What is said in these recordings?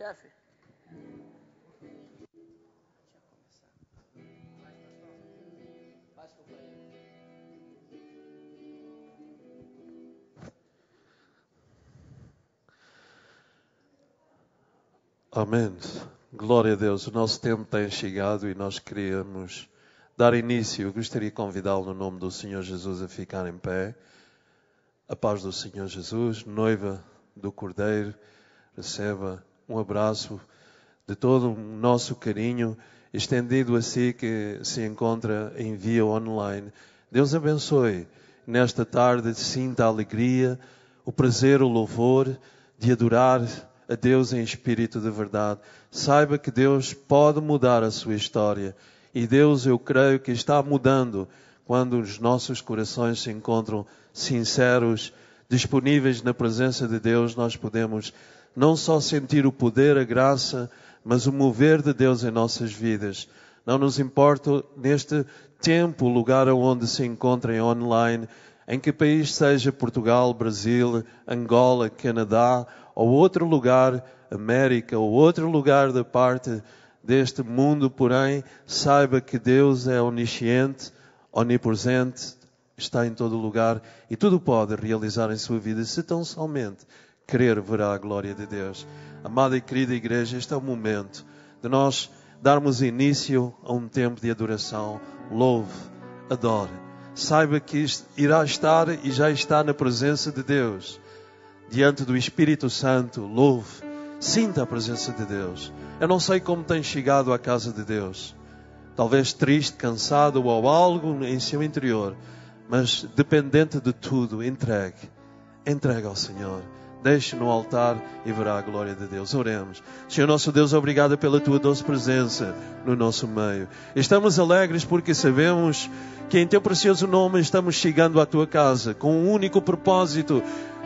Chefe. Amém. Glória a Deus. O nosso tempo tem chegado e nós queríamos dar início. Eu gostaria de convidá-lo no nome do Senhor Jesus a ficar em pé. A paz do Senhor Jesus, noiva do Cordeiro, receba um abraço de todo o nosso carinho estendido a si que se encontra em via online. Deus abençoe nesta tarde, sinta a alegria, o prazer, o louvor de adorar a Deus em espírito de verdade. Saiba que Deus pode mudar a sua história. E Deus, eu creio que está mudando quando os nossos corações se encontram sinceros, disponíveis na presença de Deus, nós podemos não só sentir o poder, a graça, mas o mover de Deus em nossas vidas. Não nos importa neste tempo o lugar onde se encontrem online, em que país seja Portugal, Brasil, Angola, Canadá ou outro lugar, América ou outro lugar da parte deste mundo, porém, saiba que Deus é onisciente, onipresente, está em todo lugar e tudo pode realizar em sua vida se tão somente querer verá a glória de Deus. Amada e querida igreja, este é o momento de nós darmos início a um tempo de adoração. Louve, adore. Saiba que irá estar e já está na presença de Deus diante do Espírito Santo, louve, sinta a presença de Deus. Eu não sei como tem chegado à casa de Deus. Talvez triste, cansado ou algo em seu interior, mas dependente de tudo, entregue. Entregue ao Senhor. Deixe no altar e verá a glória de Deus. Oremos. Senhor nosso Deus, obrigado pela tua doce presença no nosso meio. Estamos alegres porque sabemos que em teu precioso nome estamos chegando à tua casa com um único propósito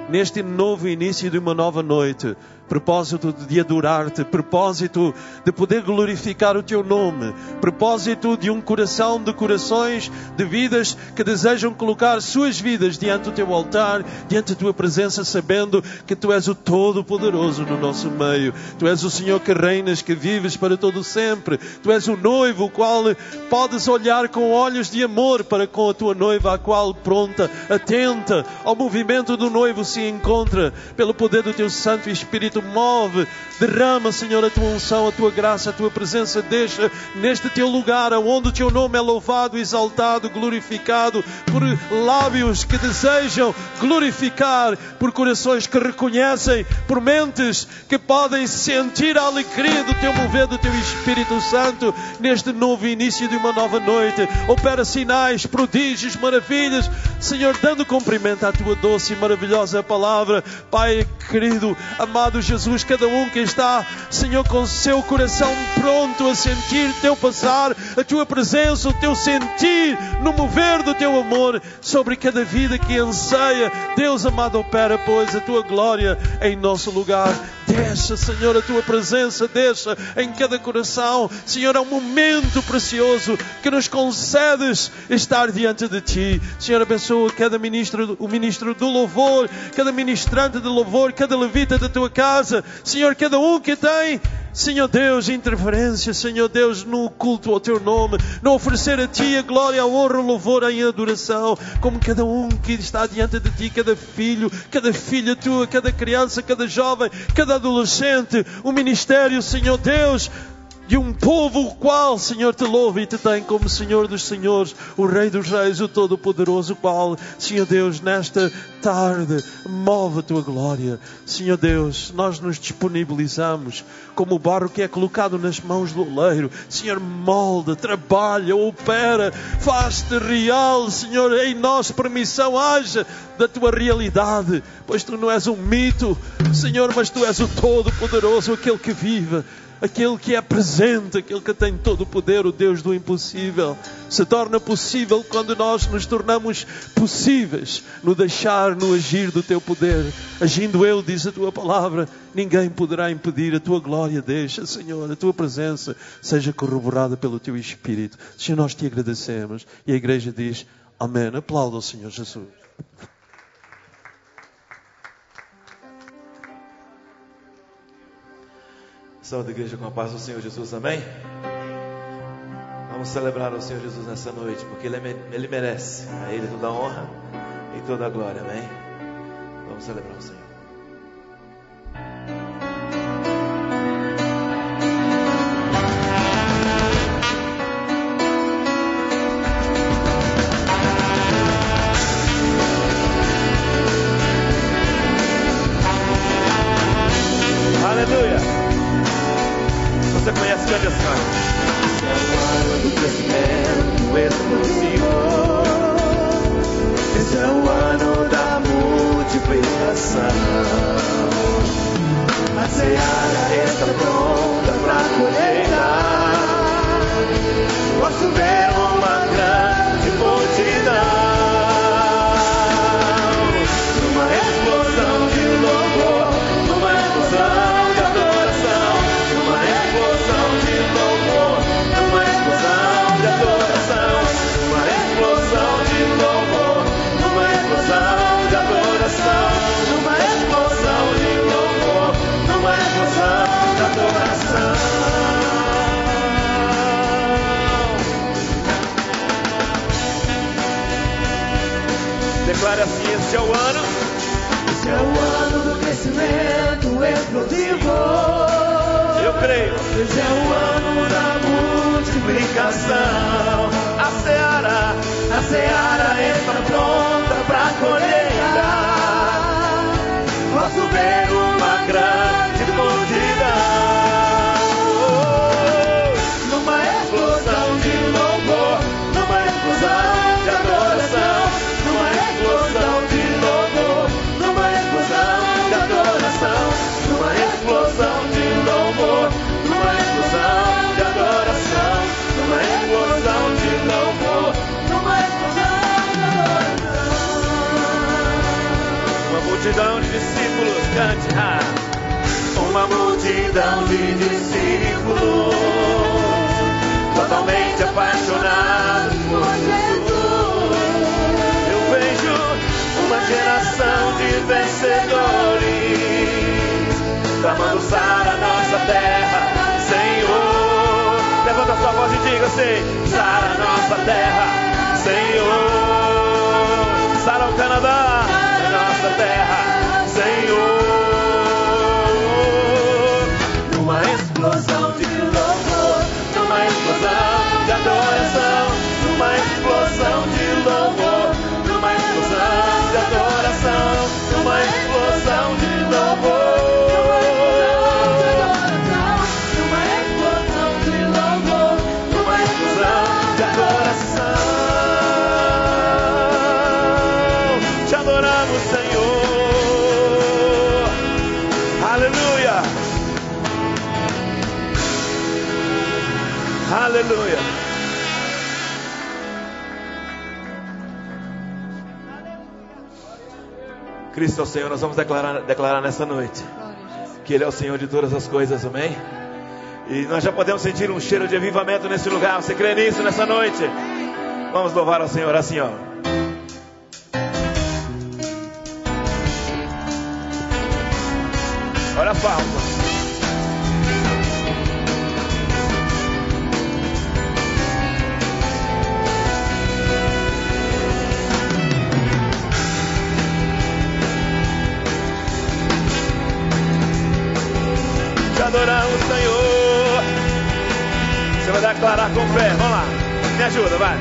neste novo início de uma nova noite, propósito de adorar-te, propósito de poder glorificar o teu nome, propósito de um coração de corações, de vidas que desejam colocar suas vidas diante do teu altar, diante da tua presença, sabendo que tu és o Todo-Poderoso no nosso meio. Tu és o Senhor que reinas, que vives para todo sempre. Tu és o noivo, o qual podes olhar com olhos de amor para com a tua noiva, a qual pronta, atenta ao movimento do noivo se encontra pelo poder do teu Santo Espírito Espírito move, derrama, Senhor, a tua unção, a tua graça, a tua presença. Deixa neste teu lugar, onde o teu nome é louvado, exaltado, glorificado, por lábios que desejam glorificar, por corações que reconhecem, por mentes que podem sentir a alegria do teu mover, do teu Espírito Santo, neste novo início de uma nova noite. Opera sinais, prodígios, maravilhas, Senhor, dando cumprimento à tua doce e maravilhosa palavra. Pai querido, amado Jesus, cada um que está, Senhor, com seu coração pronto a sentir teu passar, a tua presença, o teu sentir no mover do teu amor sobre cada vida que anseia. Deus amado, opera, pois, a tua glória em nosso lugar. Deixa, Senhor, a tua presença, deixa em cada coração. Senhor, é um momento precioso que nos concedes estar diante de ti. Senhor, abençoa cada ministro, o ministro do louvor, cada ministrante de louvor, cada levita da tua casa. Senhor, cada um que tem Senhor Deus, interferência, Senhor Deus, no culto ao Teu nome, no oferecer a Ti a glória, a honra, o louvor, a adoração, como cada um que está diante de Ti, cada filho, cada filha Tua, cada criança, cada jovem, cada adolescente, o ministério, Senhor Deus, de um povo o qual, Senhor, te louva e te tem como Senhor dos Senhores, o Rei dos Reis, o Todo-Poderoso, o qual, Senhor Deus, nesta tarde, move a tua glória. Senhor Deus, nós nos disponibilizamos como o barro que é colocado nas mãos do oleiro. Senhor, molda, trabalha, opera, faz-te real, Senhor, em nós permissão haja da tua realidade, pois tu não és um mito, Senhor, mas tu és o Todo-Poderoso, aquele que vive aquele que é presente, aquele que tem todo o poder, o Deus do impossível, se torna possível quando nós nos tornamos possíveis no deixar, no agir do teu poder. Agindo eu, diz a tua palavra, ninguém poderá impedir a tua glória. Deixa, Senhor, a tua presença seja corroborada pelo teu Espírito. Senhor, nós te agradecemos. E a igreja diz: Amém. Aplauda o Senhor Jesus. Saúde, igreja, com a paz do Senhor Jesus, amém? Vamos celebrar o Senhor Jesus nessa noite, porque Ele, ele merece. A Ele toda a honra e toda a glória, amém? Vamos celebrar o Senhor. you understand? Esse é o ano da multiplicação. A seara está pronta para colheita. Posso ver Esse é o ano. Esse é o ano do crescimento explosivo. Eu creio. Esse é o ano da multiplicação. A seara, a seara está pronta para colheita. Posso ver uma grande multidão. multidão de discípulos cantará. Uma multidão de discípulos totalmente apaixonados por Jesus. Eu vejo uma geração de vencedores clamando Sara nossa terra, Senhor. Levanta sua voz e diga assim: Sara nossa terra, Senhor. Sara o Canadá nossa terra, Senhor. Numa explosão de louvor, numa explosão de adoração, numa explosão de louvor, numa explosão de adoração, numa explosão. Cristo é o Senhor, nós vamos declarar, declarar nessa noite que Ele é o Senhor de todas as coisas, amém? E nós já podemos sentir um cheiro de avivamento nesse lugar. Você crê nisso nessa noite? Vamos louvar ao Senhor assim, ó. Olha a palma. Declarar com fé. Vamos lá. Me ajuda, vai.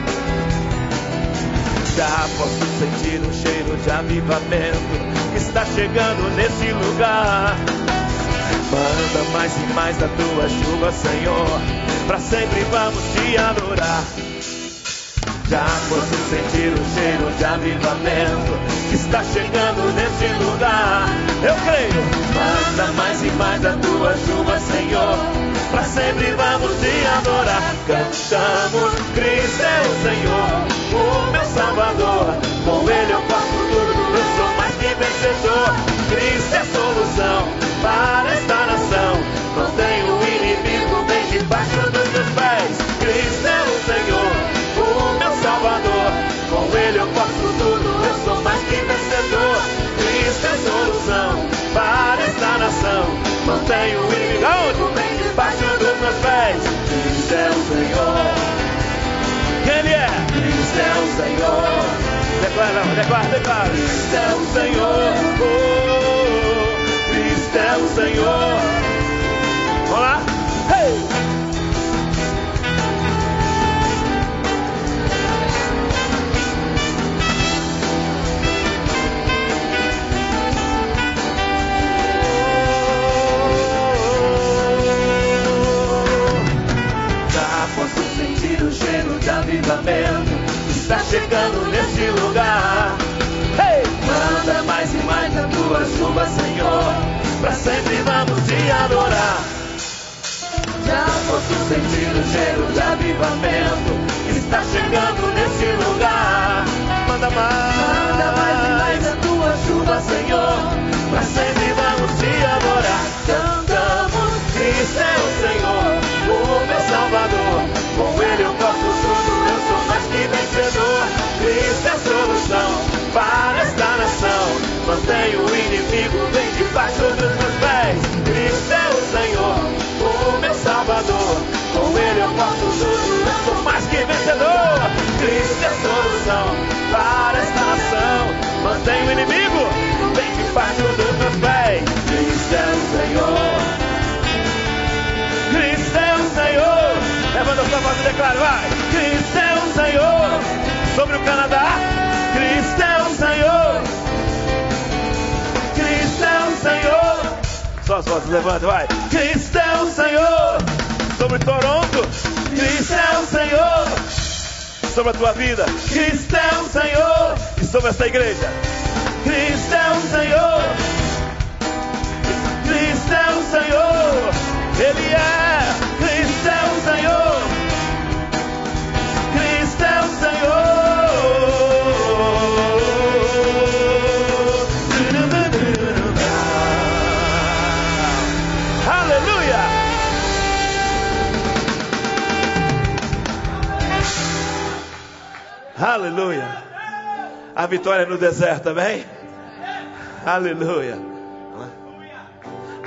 Já posso sentir um cheiro de avivamento que está chegando nesse lugar. Manda mais e mais da tua chuva, Senhor. Para sempre vamos te adorar. Já posso sentir o cheiro de avivamento que está chegando nesse lugar. Eu creio. Manda mais e mais da tua chuva, Senhor. Para sempre vamos te adorar. Cantamos, Cristo é o Senhor, o meu Salvador. Com Ele eu posso tudo, eu sou mais que vencedor. Cristo é a solução para esta nação. Não tenho o Senhor. Declara, declara, declara. Cristo é o Senhor. Oh, Cristo é o Senhor. Vamos lá. Hey! avivamento está chegando neste lugar. Hey! Manda mais e mais a tua chuva, Senhor. Para sempre vamos te adorar. Já posso sentir o cheiro de avivamento está chegando neste lugar. Manda mais, manda mais e mais a tua chuva, Senhor. Para sempre vamos te adorar. Cantamos, Cristo é o Senhor, solução para esta nação. Mantenho o inimigo bem debaixo dos meus pés. Cristo é o Senhor, o meu Salvador. Com Ele eu posso tudo, eu sou mais que vencedor. Cristo é a solução para esta nação. Mantenho o inimigo bem debaixo dos meus pés. Cristo é o Senhor. Cristo é o Senhor. Levanta sua voz e declara, vai. Cristo é o Senhor. Canadá, Cristo é o Senhor. Cristo é o Senhor. Só as vozes, levanta, vai. Cristo é o Senhor. Sobre Toronto, Cristo é o Senhor. Sobre a tua vida, Cristo é o Senhor. E sobre essa igreja, Cristo é o Senhor. Cristo é o Senhor. Ele é. Aleluia. A vitória no deserto, amém? Aleluia.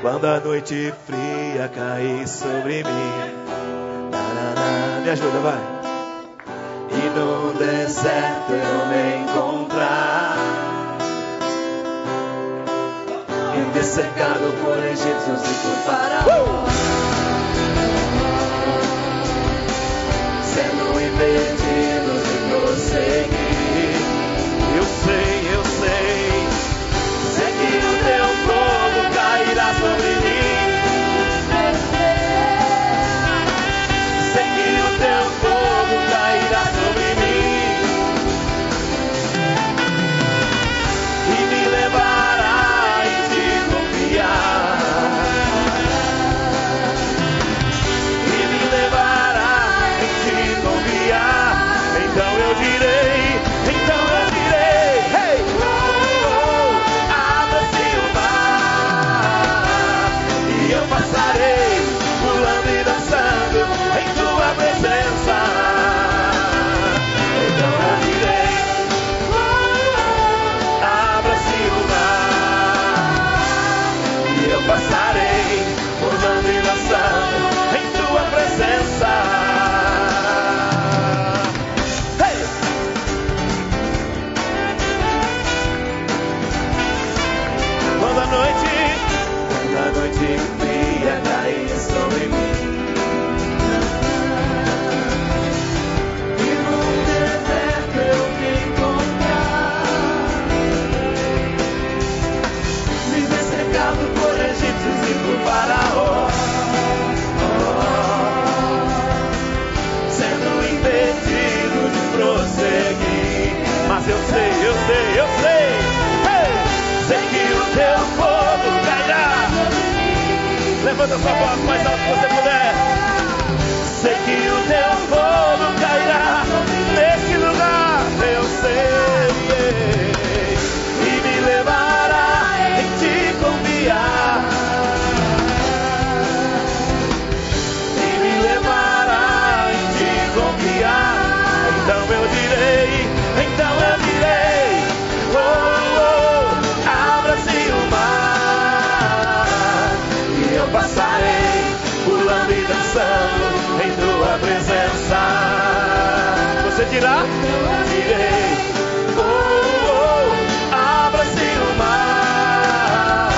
Quando a noite fria cair sobre mim. Me ajuda, vai. E no deserto eu me encontrar. E cercado por egípcios e por faraó. Sendo impedido de Levanta sua voz mais alto dançando em tua presença. Você dirá? Direi. Oh, oh, abra-se o mar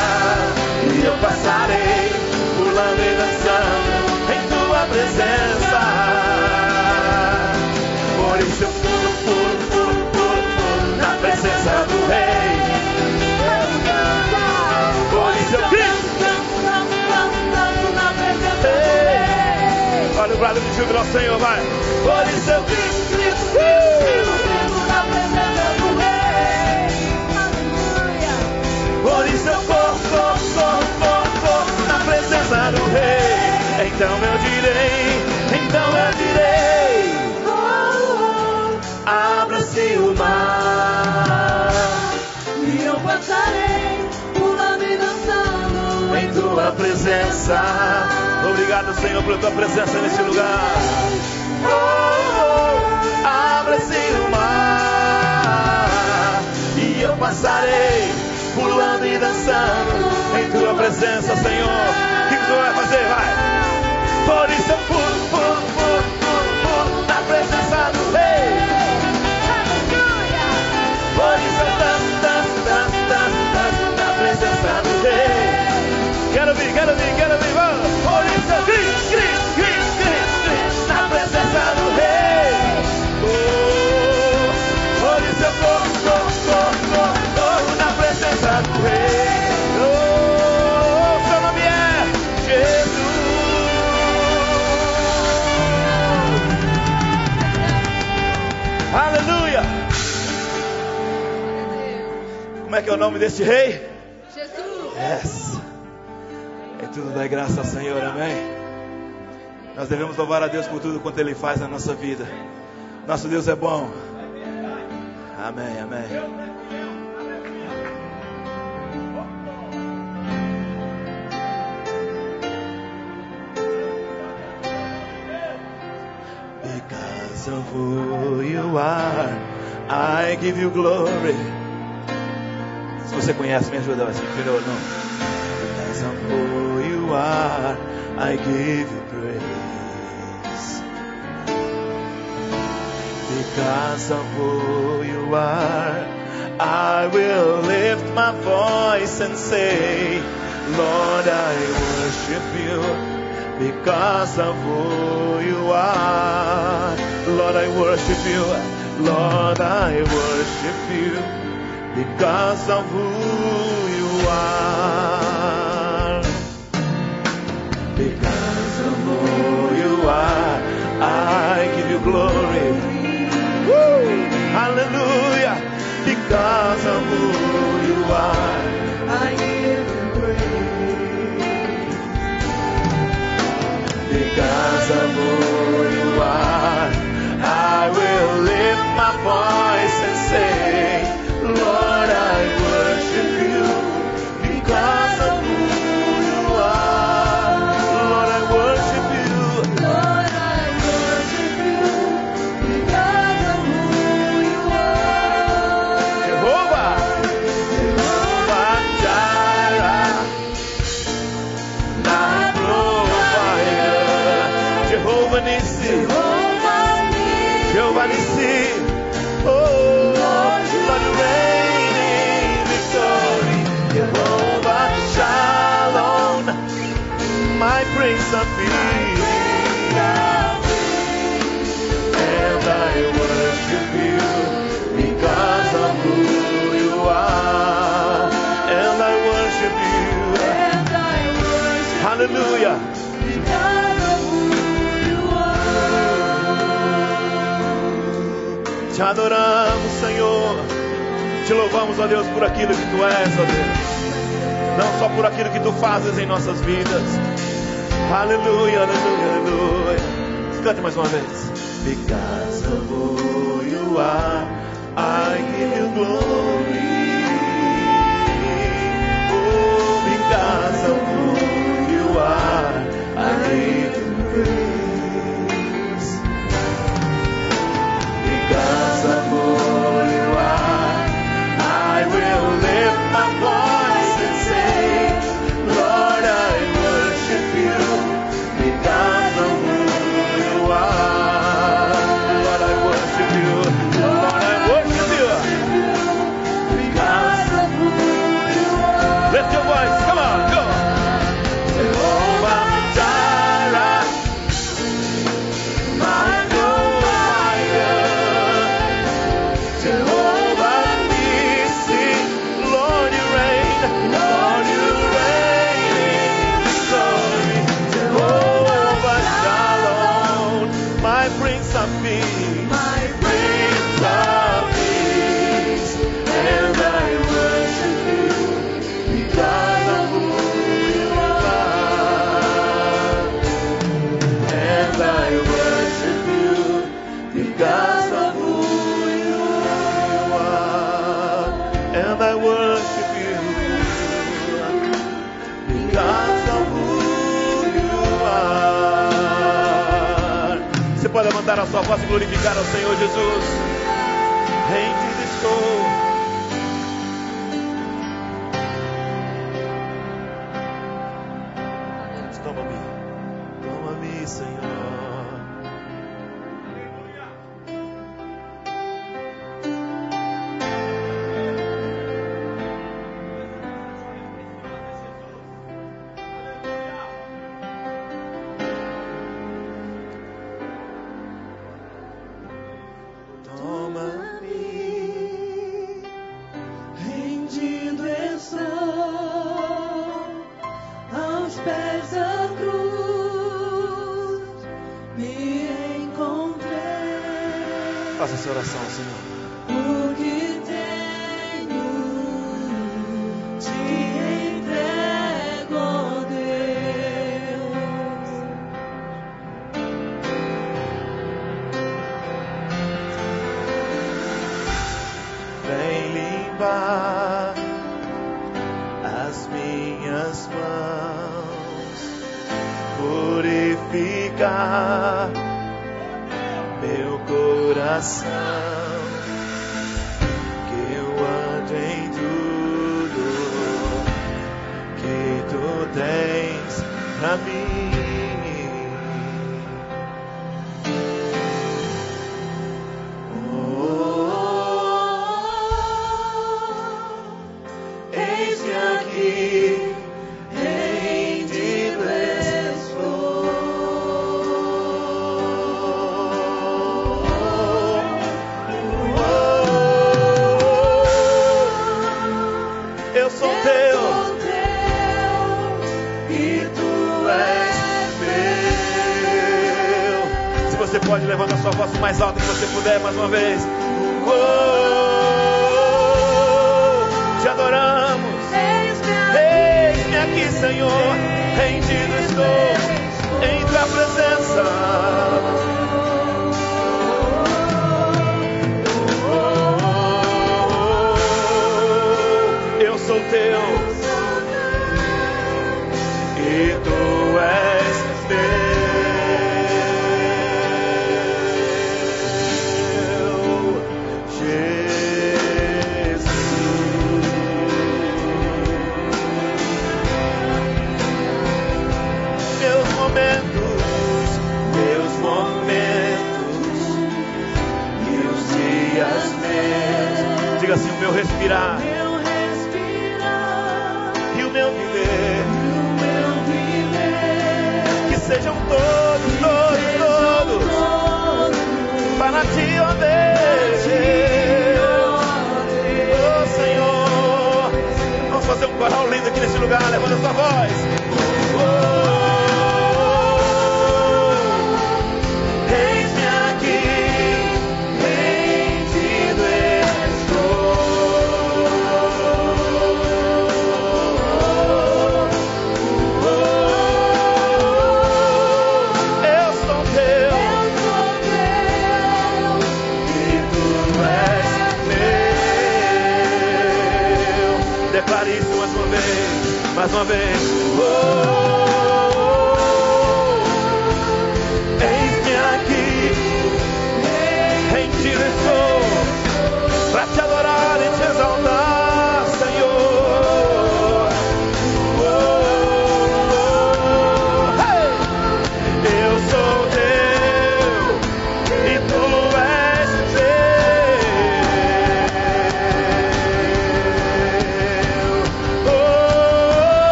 e eu passarei pulando e dançando em tua presença. Por isso eu pulo, pulo, pulo, pulo, pulo na presença do brado de júbilo ao Senhor, vai. Por isso eu grito, grito, grito na presença do Rei. Por isso eu corro, corro, corro, corro, corro na presença do Rei. Então eu direi, então eu direi. Abra-se o mar E eu passarei pulando e dançando em tua presença. Obrigado, Senhor, por tua presença nesse lugar. Oh, oh, Abra-se o mar e eu passarei pulando e dançando em tua presença, Senhor. O que que tu vai fazer? Vai. Por isso eu pulo, pulo, pulo, pulo, pulo na presença do Rei. Por isso eu danço, danço, danço, danço, danço na presença do Rei. Quero vir, quero vir, quero vir, é que é o nome desse rei? Jesus. Yes. Em tudo dá graça ao Senhor, amém? Nós devemos louvar a Deus por tudo quanto Ele faz na nossa vida. Nosso Deus é bom. Amém, amém. Because of who you are, I give you glory. Se você conhece, me ajuda, ser de novo. Because of who you are, I give you praise. Because of who you are, I will lift my voice and say, Lord, I worship you. Because of who you are, Lord, I worship you. Lord, I worship you because of who you are. Because of who you are, I give you glory. Woo! Hallelujah. Because of who you are, I give you praise. because of who you are, I will lift my voice Te adoramos, Senhor. Te louvamos, ó Deus, por aquilo que tu és, ó Deus. Não só por aquilo que tu fazes em nossas vidas. Aleluia, aleluia, aleluia. Cante mais uma vez. Because of who you are, I give you glory. Oh, because of who you are, I give you Because of sua voz e glorificar ao Senhor Jesus.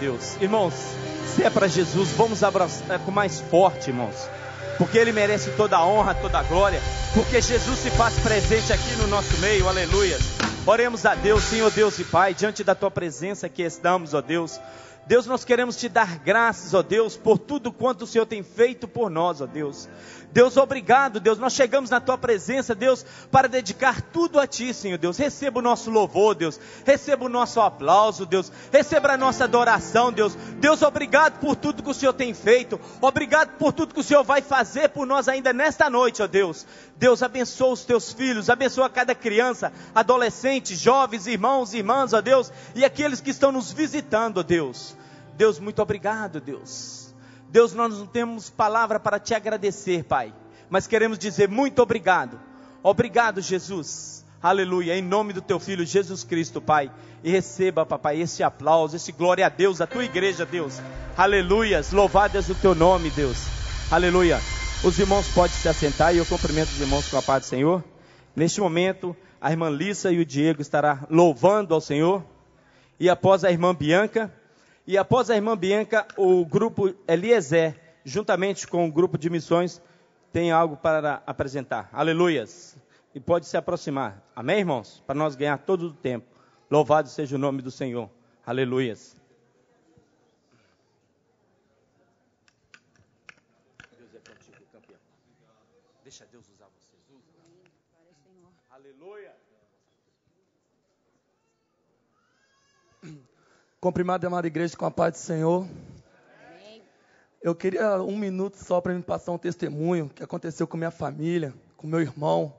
Deus. Irmãos, se é para Jesus, vamos abraçar com mais forte, irmãos. Porque Ele merece toda a honra, toda a glória. Porque Jesus se faz presente aqui no nosso meio, aleluias. Oremos a Deus, Senhor Deus e Pai, diante da Tua presença que estamos, ó Deus. Deus, nós queremos te dar graças, ó Deus, por tudo quanto o Senhor tem feito por nós, ó Deus. Deus, obrigado, Deus. Nós chegamos na tua presença, Deus, para dedicar tudo a ti, Senhor Deus. Receba o nosso louvor, Deus. Receba o nosso aplauso, Deus. Receba a nossa adoração, Deus. Deus, obrigado por tudo que o Senhor tem feito. Obrigado por tudo que o Senhor vai fazer por nós ainda nesta noite, ó Deus. Deus, abençoa os teus filhos, abençoa cada criança, adolescente, jovens, irmãos, irmãs, ó Deus, e aqueles que estão nos visitando, ó Deus. Deus, muito obrigado, Deus. Deus, nós não temos palavra para te agradecer, Pai, mas queremos dizer muito obrigado. Obrigado, Jesus. Aleluia, em nome do teu filho Jesus Cristo, Pai. E receba, papai, esse aplauso, esse glória a Deus, a tua igreja, Deus. Aleluias, louvado és o teu nome, Deus. Aleluia. Os irmãos podem se assentar e eu cumprimento os irmãos com a paz do Senhor. Neste momento, a irmã Lissa e o Diego estará louvando ao Senhor. E após a irmã Bianca, e após a irmã Bianca, o grupo Eliezer, juntamente com o grupo de missões, tem algo para apresentar. Aleluias. E pode se aproximar. Amém, irmãos? Para nós ganhar todo o tempo. Louvado seja o nome do Senhor. Aleluias. Deus é contigo, campeão. Deixa Deus usar vocês. Usa. Aleluia. Cumprimado, amada igreja, com a paz do Senhor. Eu queria um minuto só para me passar um testemunho que aconteceu com minha família, com meu irmão.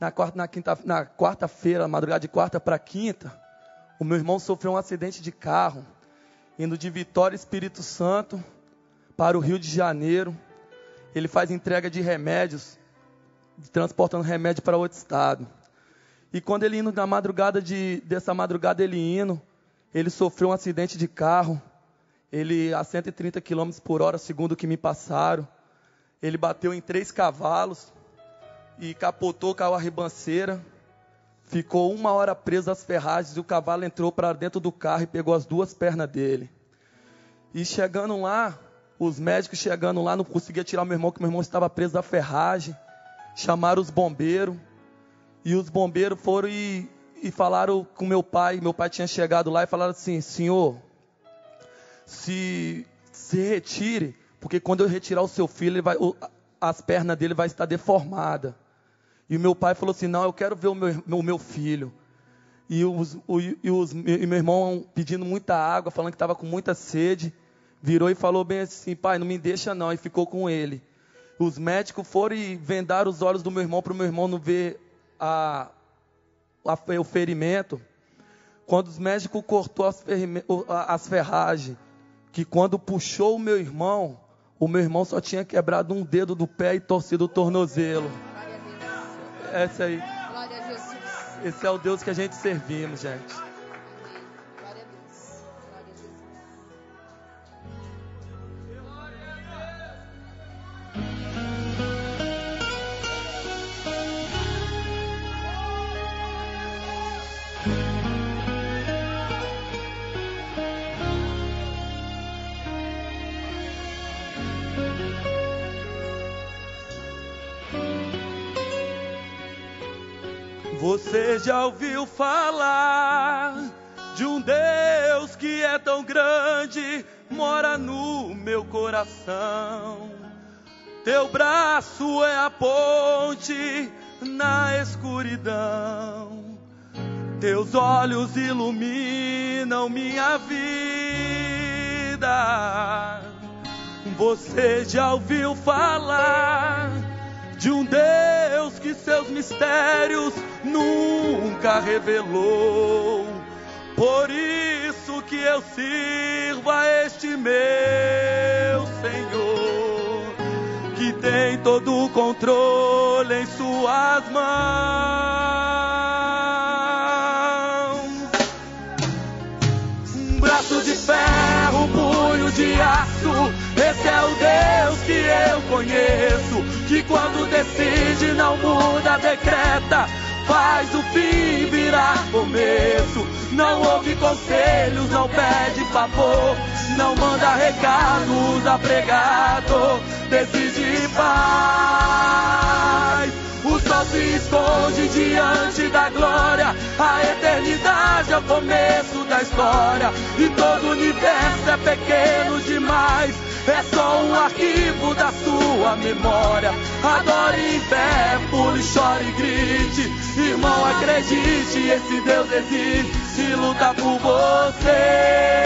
Na quarta, na quinta, na quarta-feira, madrugada de quarta para quinta, o meu irmão sofreu um acidente de carro, indo de Vitória Espírito Santo para o Rio de Janeiro. Ele faz entrega de remédios, transportando remédio para outro estado. E quando ele indo na madrugada de, dessa madrugada ele indo, ele sofreu um acidente de carro. Ele a 130 km por hora, segundo o que me passaram. Ele bateu em três cavalos e capotou com a ribanceira. Ficou uma hora preso às ferragens e o cavalo entrou para dentro do carro e pegou as duas pernas dele. E chegando lá, os médicos chegando lá não conseguiam tirar meu irmão, que meu irmão estava preso à ferragem. Chamaram os bombeiros. E os bombeiros foram e e falaram com meu pai, meu pai tinha chegado lá e falaram assim, senhor, se se retire, porque quando eu retirar o seu filho, vai, o, as pernas dele vai estar deformadas. E o meu pai falou assim, não, eu quero ver o meu, meu, meu filho. E, os, o, e, os, e meu irmão pedindo muita água, falando que estava com muita sede, virou e falou bem assim, pai, não me deixa não, e ficou com ele. Os médicos foram e vendaram os olhos do meu irmão para o meu irmão não ver a, o ferimento, quando os médicos cortou as, as ferragens, que quando puxou o meu irmão, o meu irmão só tinha quebrado um dedo do pé e torcido o tornozelo. Esse aí. Esse é o Deus que a gente servimos, gente. Você já ouviu falar de um Deus que é tão grande, mora no meu coração. Teu braço é a ponte na escuridão. Teus olhos iluminam minha vida. Você já ouviu falar de um Deus que seus mistérios nunca revelou. Por isso que eu sirvo a este meu Senhor, que tem todo o controle em suas mãos. Um braço de ferro, punho de aço. Esse é o Deus que eu conheço, que quando decide não muda, decreta. Faz o fim virar começo. Não ouve conselhos, não pede favor. Não manda recados a pregador. Decide paz. O sol se esconde diante da glória. A eternidade é o começo da história. E todo o universo é pequeno demais. É só um arquivo da sua memória. Adore em pé, pule, chore e grite. Irmão, acredite, esse Deus existe e luta por você.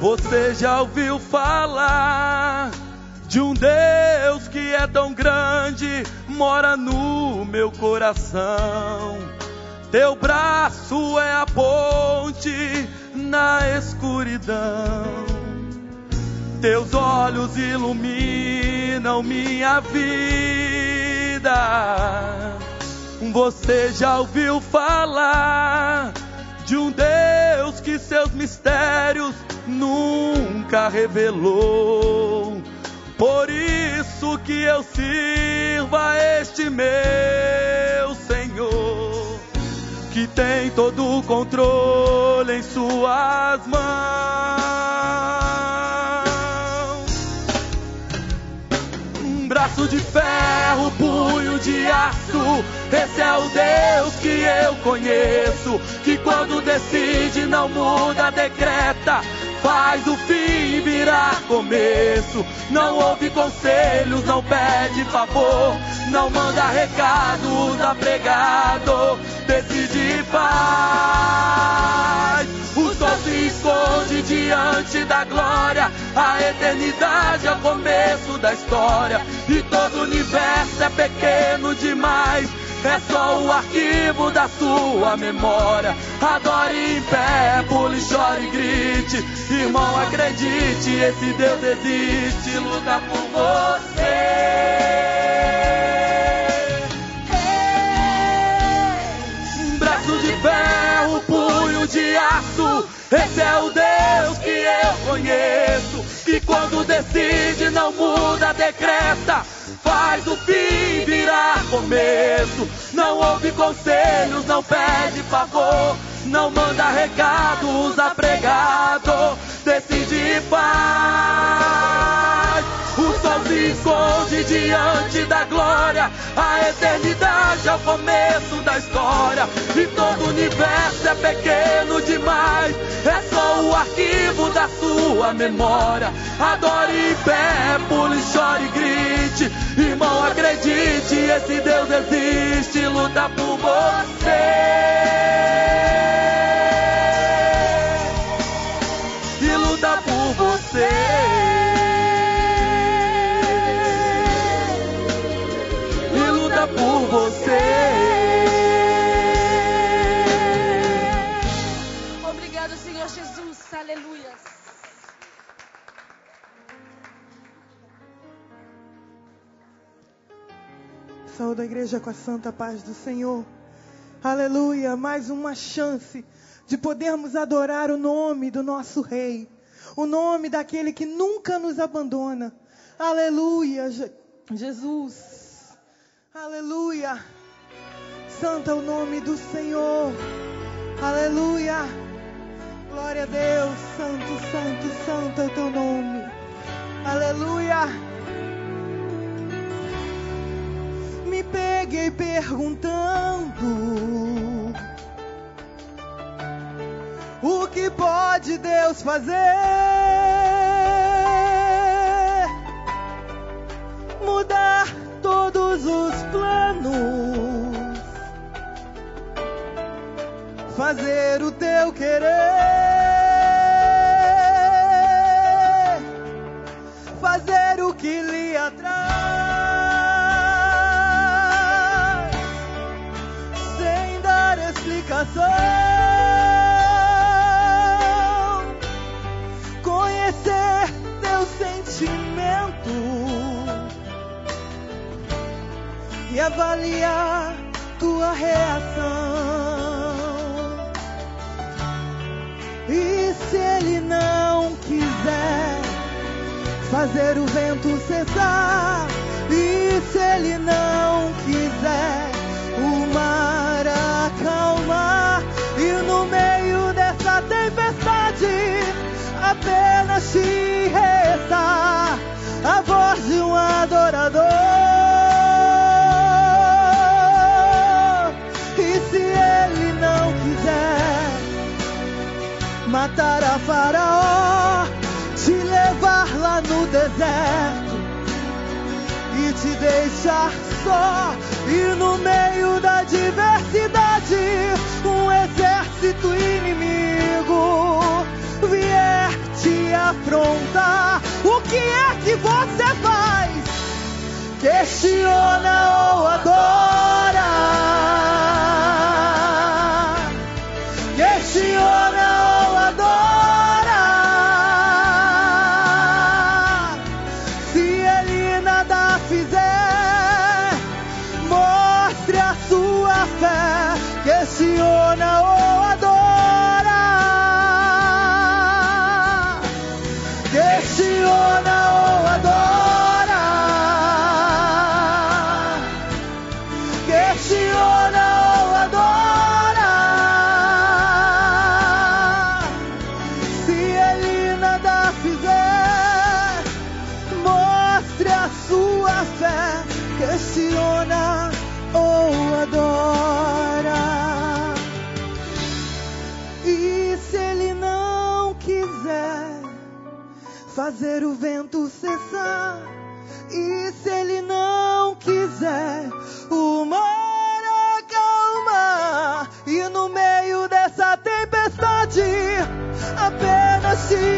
Você já ouviu falar de um Deus que é tão grande, mora no meu coração. Teu braço é a ponte na escuridão. Teus olhos iluminam minha vida. Você já ouviu falar de um Deus que seus mistérios nunca revelou. Por isso que eu sirvo a este meu Senhor, que tem todo o controle em suas mãos. Braço de ferro, punho de aço. Esse é o Deus que eu conheço, que quando decide não muda, decreta. Faz o fim virar começo. Não ouve conselhos, não pede favor. Não manda recados a pregador. Decide sol se esconde diante da glória. A eternidade é o começo da história. E todo o universo é pequeno demais. É só o arquivo da sua memória. Adore em pé, pule, chore e grite. Irmão, acredite, esse Deus existe. Luta por você. Braço de ferro, punho de aço. Esse é o Deus que eu conheço. Que quando decide não muda, decreta. Faz o fim virar começo. Não ouve conselhos, não pede favor. Não manda recados a pregador. Decide paz. Esconde diante da glória. A eternidade é o começo da história. E todo o universo é pequeno demais. É só o arquivo da sua memória. Adore em pé, pule, chore e grite. Irmão, acredite, esse Deus existe. Luta por você. Igreja com a santa paz do Senhor. Aleluia, mais uma chance de podermos adorar o nome do nosso Rei, o nome daquele que nunca nos abandona. Aleluia, Je- Jesus. Aleluia. Santo é o nome do Senhor. Aleluia. Glória a Deus. Santo, santo, santo é o teu nome. Aleluia. Peguei perguntando o que pode Deus fazer? Mudar todos os planos, fazer o teu querer, fazer o que lhe atrai explicação. Conhecer teu sentimento e avaliar tua reação. E se ele não quiser fazer o vento cessar, e se ele não quiser o mar acalmar, e no meio dessa tempestade apenas te resta a voz de um adorador. E se ele não quiser matar a Faraó, te levar lá no deserto e te deixar só, e no meio da diversidade, um exército inimigo vier te afrontar, o que é que você faz? Questiona ou adora? Fazer o vento cessar? E se ele não quiser o mar acalmar? E no meio dessa tempestade apenas te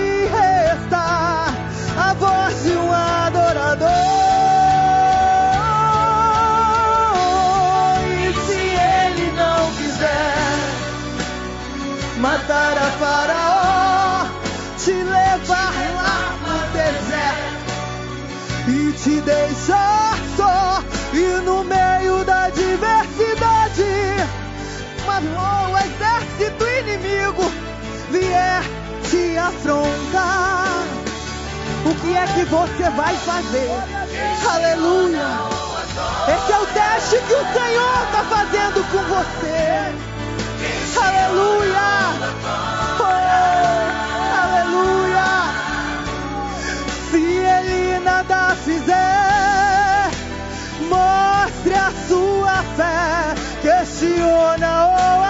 te deixar só, e no meio da diversidade, mas o exército inimigo vier te afrontar. O que é que você vai fazer? Aleluia! Esse é o teste que o Senhor está fazendo com você. Aleluia! Nada fizer, mostre a sua fé, questiona ou adora.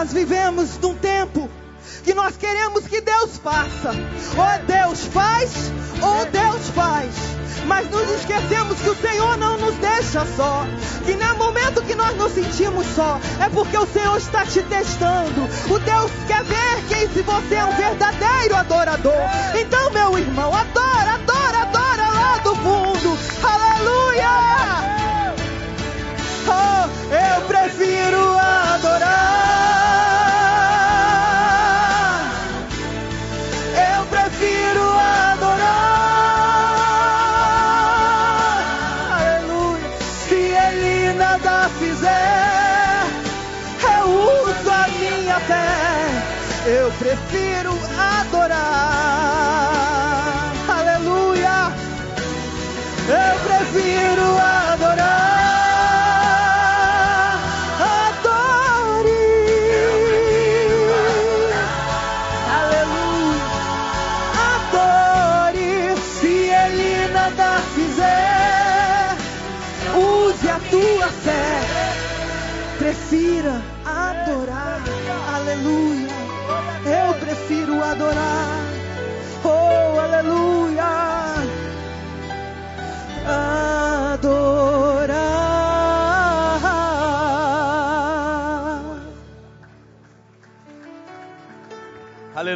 Nós vivemos num tempo que nós queremos que Deus faça. Ou Deus faz, ou Deus faz. Mas nos esquecemos que o Senhor não nos deixa só. Que no momento que nós nos sentimos só, é porque o Senhor está te testando. O Deus quer ver quem se você é um verdadeiro adorador. Então, meu irmão, adora, adora, adora lá do fundo. Aleluia! Oh, eu prefiro adorar.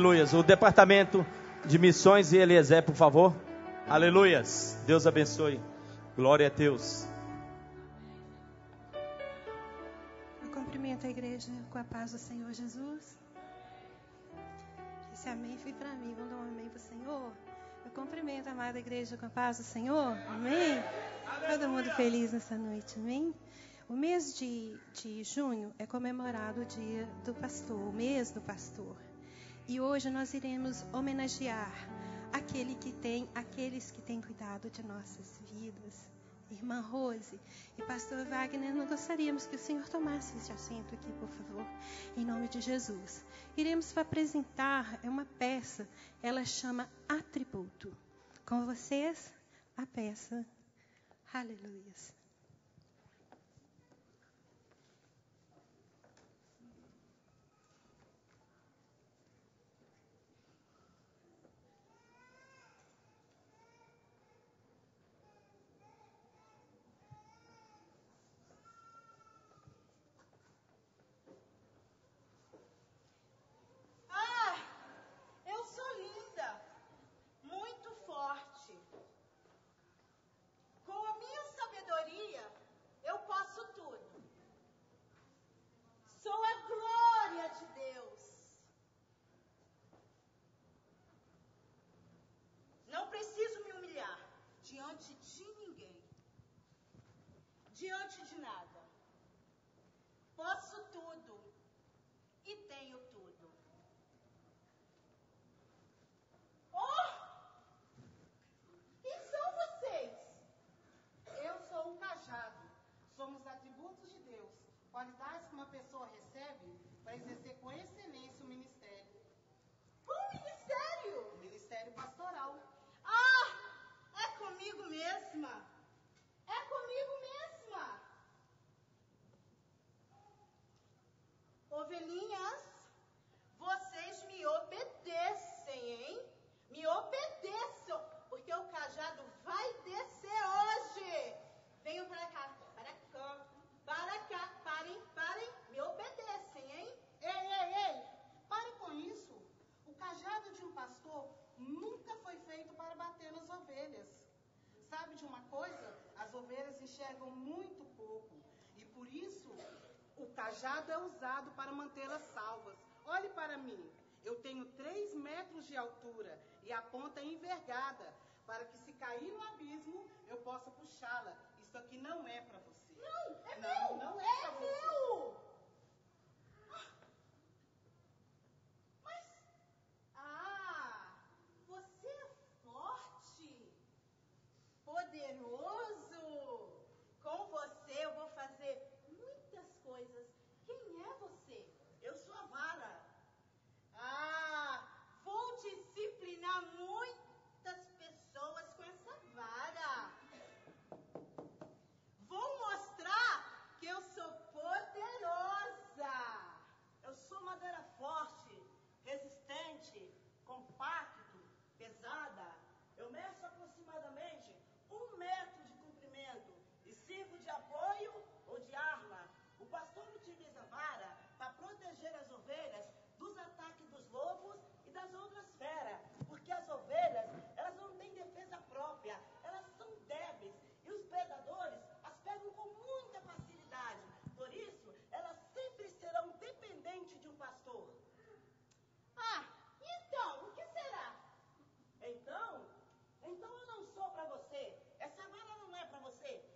Aleluias. O departamento de missões e Eliezer, por favor. Aleluias. Deus abençoe. Glória a Deus. Eu cumprimento a igreja com a paz do Senhor Jesus. Esse amém foi para mim. Vamos dar um amém para o Senhor. Eu cumprimento a amada igreja com a paz do Senhor. Amém. Todo mundo feliz nessa noite. Amém. O mês de, de junho é comemorado o dia do pastor, o mês do pastor. E hoje nós iremos homenagear aquele que tem, aqueles que têm cuidado de nossas vidas. Irmã Rose e pastor Wagner, nós gostaríamos que o Senhor tomasse esse assento aqui, por favor, em nome de Jesus. Iremos apresentar é uma peça, ela chama Atributo. Com vocês, a peça Aleluia. Diante de nada. Posso tudo e tenho tudo. Oh! Quem são vocês? Eu sou um cajado. Somos atributos de Deus, qualidades que uma pessoa recebe para exercer com excelência o ministério. Qual ministério? O ministério pastoral. Ah, é comigo mesma. É comigo Ovelhinhas, vocês me obedecem, hein? Me obedeçam, porque o cajado vai descer hoje. Venham para cá, para cá, para cá, parem, parem, me obedecem, hein? Ei, ei, ei, pare com isso. O cajado de um pastor nunca foi feito para bater nas ovelhas. Sabe de uma coisa? As ovelhas enxergam muito pouco. E por isso o cajado é usado para mantê-las salvas. Olhe para mim. Eu tenho três metros de altura e a ponta é envergada, para que se cair no abismo, eu possa puxá-la. Isso aqui não é para você. Não, é não, meu. Não é, é você. Meu. Mas, ah, você é forte, poderoso. Com você eu vou fazer coisas. Quem é você? Eu sou a vara. Ah, vou disciplinar muitas pessoas com essa vara. Vou mostrar que eu sou poderosa. Eu sou madeira forte, resistente, compacto, pesada. Eu meço aproximadamente um metro de comprimento e sirvo de apoio ou de arma pastor utiliza a vara para proteger as ovelhas dos ataques dos lobos e das outras feras, porque as ovelhas, elas não têm defesa própria, elas são débeis e os predadores as pegam com muita facilidade. Por isso, elas sempre serão dependentes de um pastor. Ah, então, o que será? Então, então eu não sou para você. Essa vara não é para você.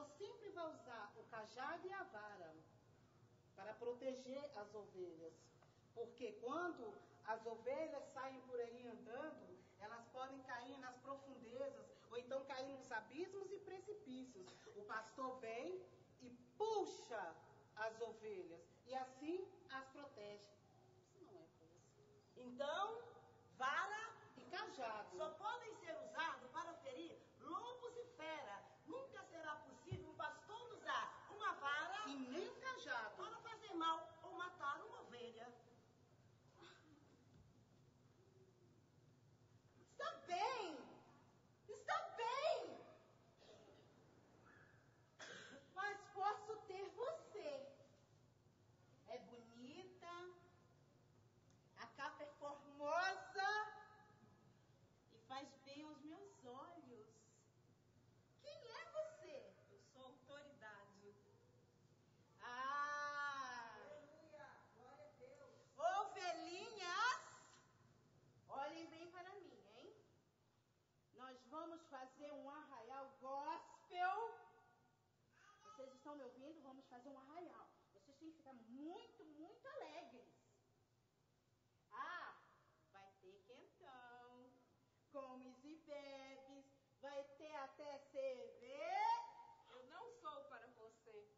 Pastor sempre vai usar o cajado e a vara para proteger as ovelhas. Porque quando as ovelhas saem por aí andando, elas podem cair nas profundezas ou então cair nos abismos e precipícios. O pastor vem e puxa as ovelhas e assim as protege. Isso não é. Então, vara e cajado só podem ser usados para ferir lobos e feras Nunca será possível um pastor usar uma vara e nem um cajado para fazer mal ou matar uma ovelha. Está bem! Está bem! Mas posso ter você. vamos fazer um arraial gospel. Vocês estão me ouvindo? Vamos fazer um arraial. Vocês têm que ficar muito, muito alegres. Ah, vai ter quentão, comes e bebes, vai ter até cerveja. Eu não sou para você.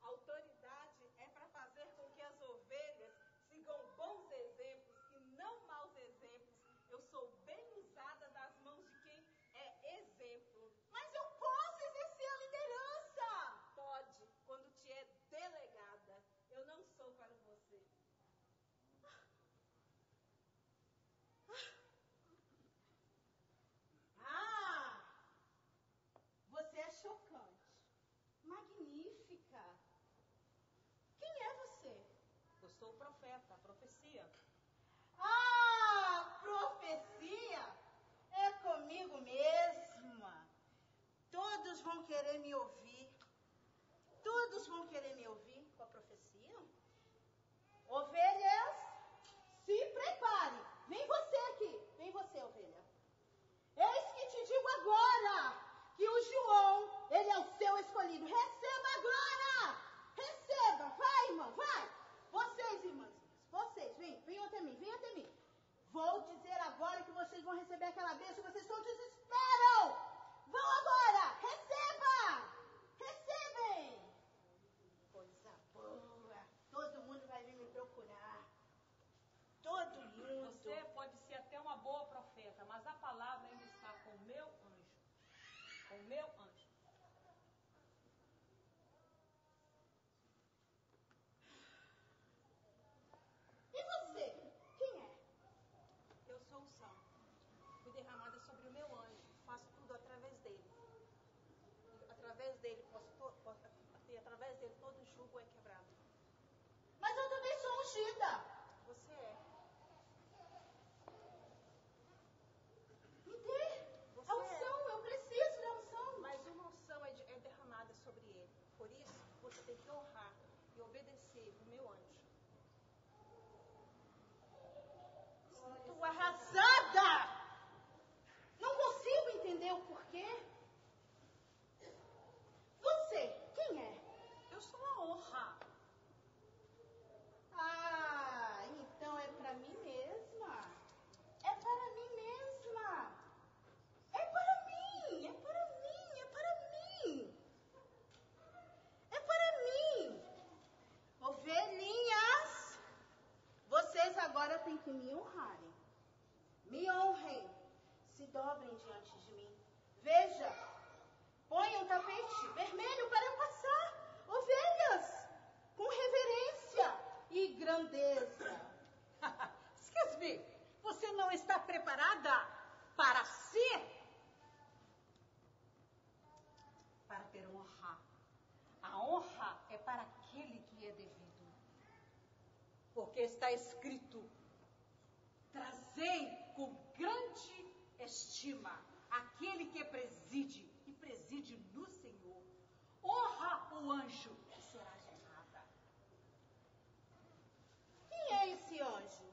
Autoridade é para fazer com que as ovelhas sigam bons exemplos e não maus exemplos. Eu sou bem usada das mãos de quem é exemplo. Mas eu posso exercer a liderança. Pode, quando te é delegada. Eu não sou para você. Ah, você é chocante, magnífica. Quem é você? Eu sou o profeta, a profecia. Ah, profecia é comigo mesma. Todos vão querer me ouvir. Todos vão querer me ouvir com a profecia. Ovelhas, se prepare. Vem você aqui. Vem você, ovelha. Eis que te digo agora que o João, ele é o seu escolhido. Receba agora. Receba. Vai, irmão, vai. Vocês, irmãs, vocês, vem, venham até mim, venham até mim. Vou dizer agora que vocês vão receber aquela bênção vocês estão desesperam. Vão agora, receba! Recebem! Coisa boa. Todo mundo vai vir me procurar. Todo mundo. Você pode ser até uma boa profeta, mas a palavra ainda está com o meu anjo. Com o meu anjo. E você? Quem é? Eu sou o sal. Fui derramada sobre o meu anjo. Faço tudo através dele. E através dele, posso, to- posso- e através dele todo jugo é quebrado. Mas eu Você é. Me dê. Você A unção, eu preciso da unção. Mas uma unção é, de- é derramada sobre ele. Por isso, você tem que honrar e obedecer o meu anjo. Estou arrasada! Não consigo entender o porquê. Você, quem é? Eu sou a honra. Ah, então é para mim mesma. É para mim mesma. É para mim, é para mim, é para mim. É para mim. Ovelhinhas, vocês agora que me honrarem. Me honrem. Se dobrem diante de mim. Veja, ponham um tapete vermelho para passar. Ovelhas, com reverência e grandeza. Excuse me, você não está preparada para ser? Para ter honra. A honra é para aquele que é devido. Porque está escrito: trazei com grande estima aquele que preside e preside no Senhor. Honra o anjo e serás honrada. Quem é esse anjo?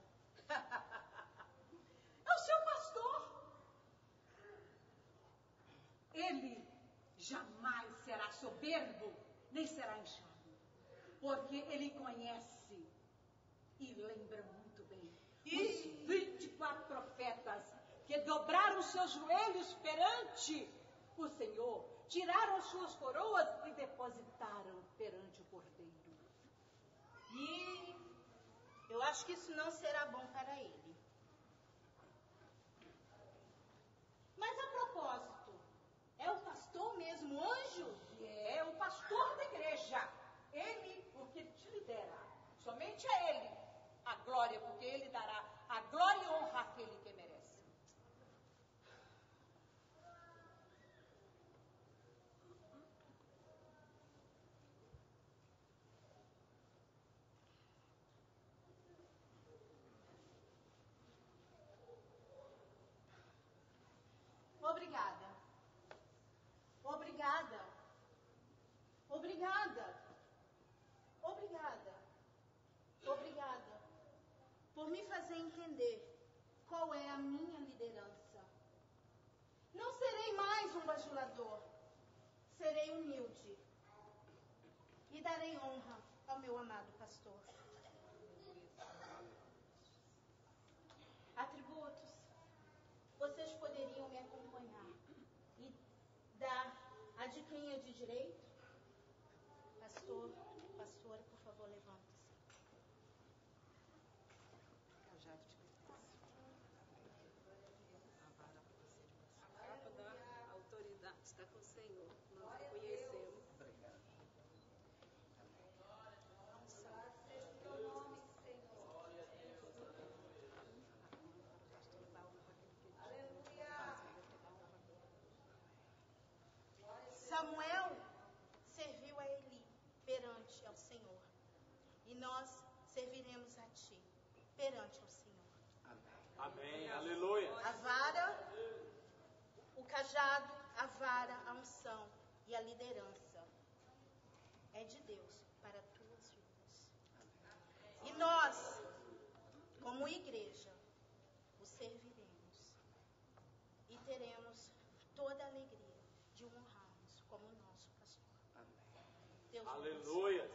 É o seu pastor. Ele jamais será soberbo, nem será inchado, porque ele conhece e lembra muito os 24 profetas que dobraram seus joelhos perante o Senhor, tiraram suas coroas e depositaram perante o Cordeiro. E eu acho que isso não será bom para ele. Mas a propósito, é o pastor mesmo anjo? E é o pastor da igreja. Ele, o que te lidera. Somente a ele a glória, porque ele dará a glória e honra àquele entender qual é a minha liderança. Não serei mais um bajulador, serei humilde e darei honra ao meu amado pastor. Atributos, vocês poderiam me acompanhar e dar a de quem é de direito? Pastor, serviremos a ti perante o Senhor. Amém. Aleluia. A vara, o cajado, a vara, a unção e a liderança é de Deus para tuas vidas. E nós, como igreja, o serviremos e teremos toda a alegria de honrarmos como nosso pastor. Amém. Deus Aleluia.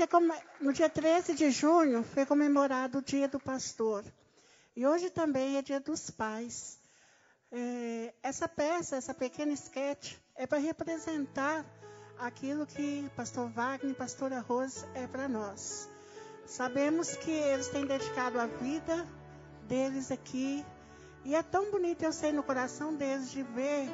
É no dia 13 de junho foi comemorado o Dia do Pastor. E hoje também é Dia dos Pais. É, essa peça, essa pequena sketch, é para representar aquilo que Pastor Wagner e Pastora Rose é para nós. Sabemos que eles têm dedicado a vida deles aqui. E é tão bonito, eu sei, no coração deles de ver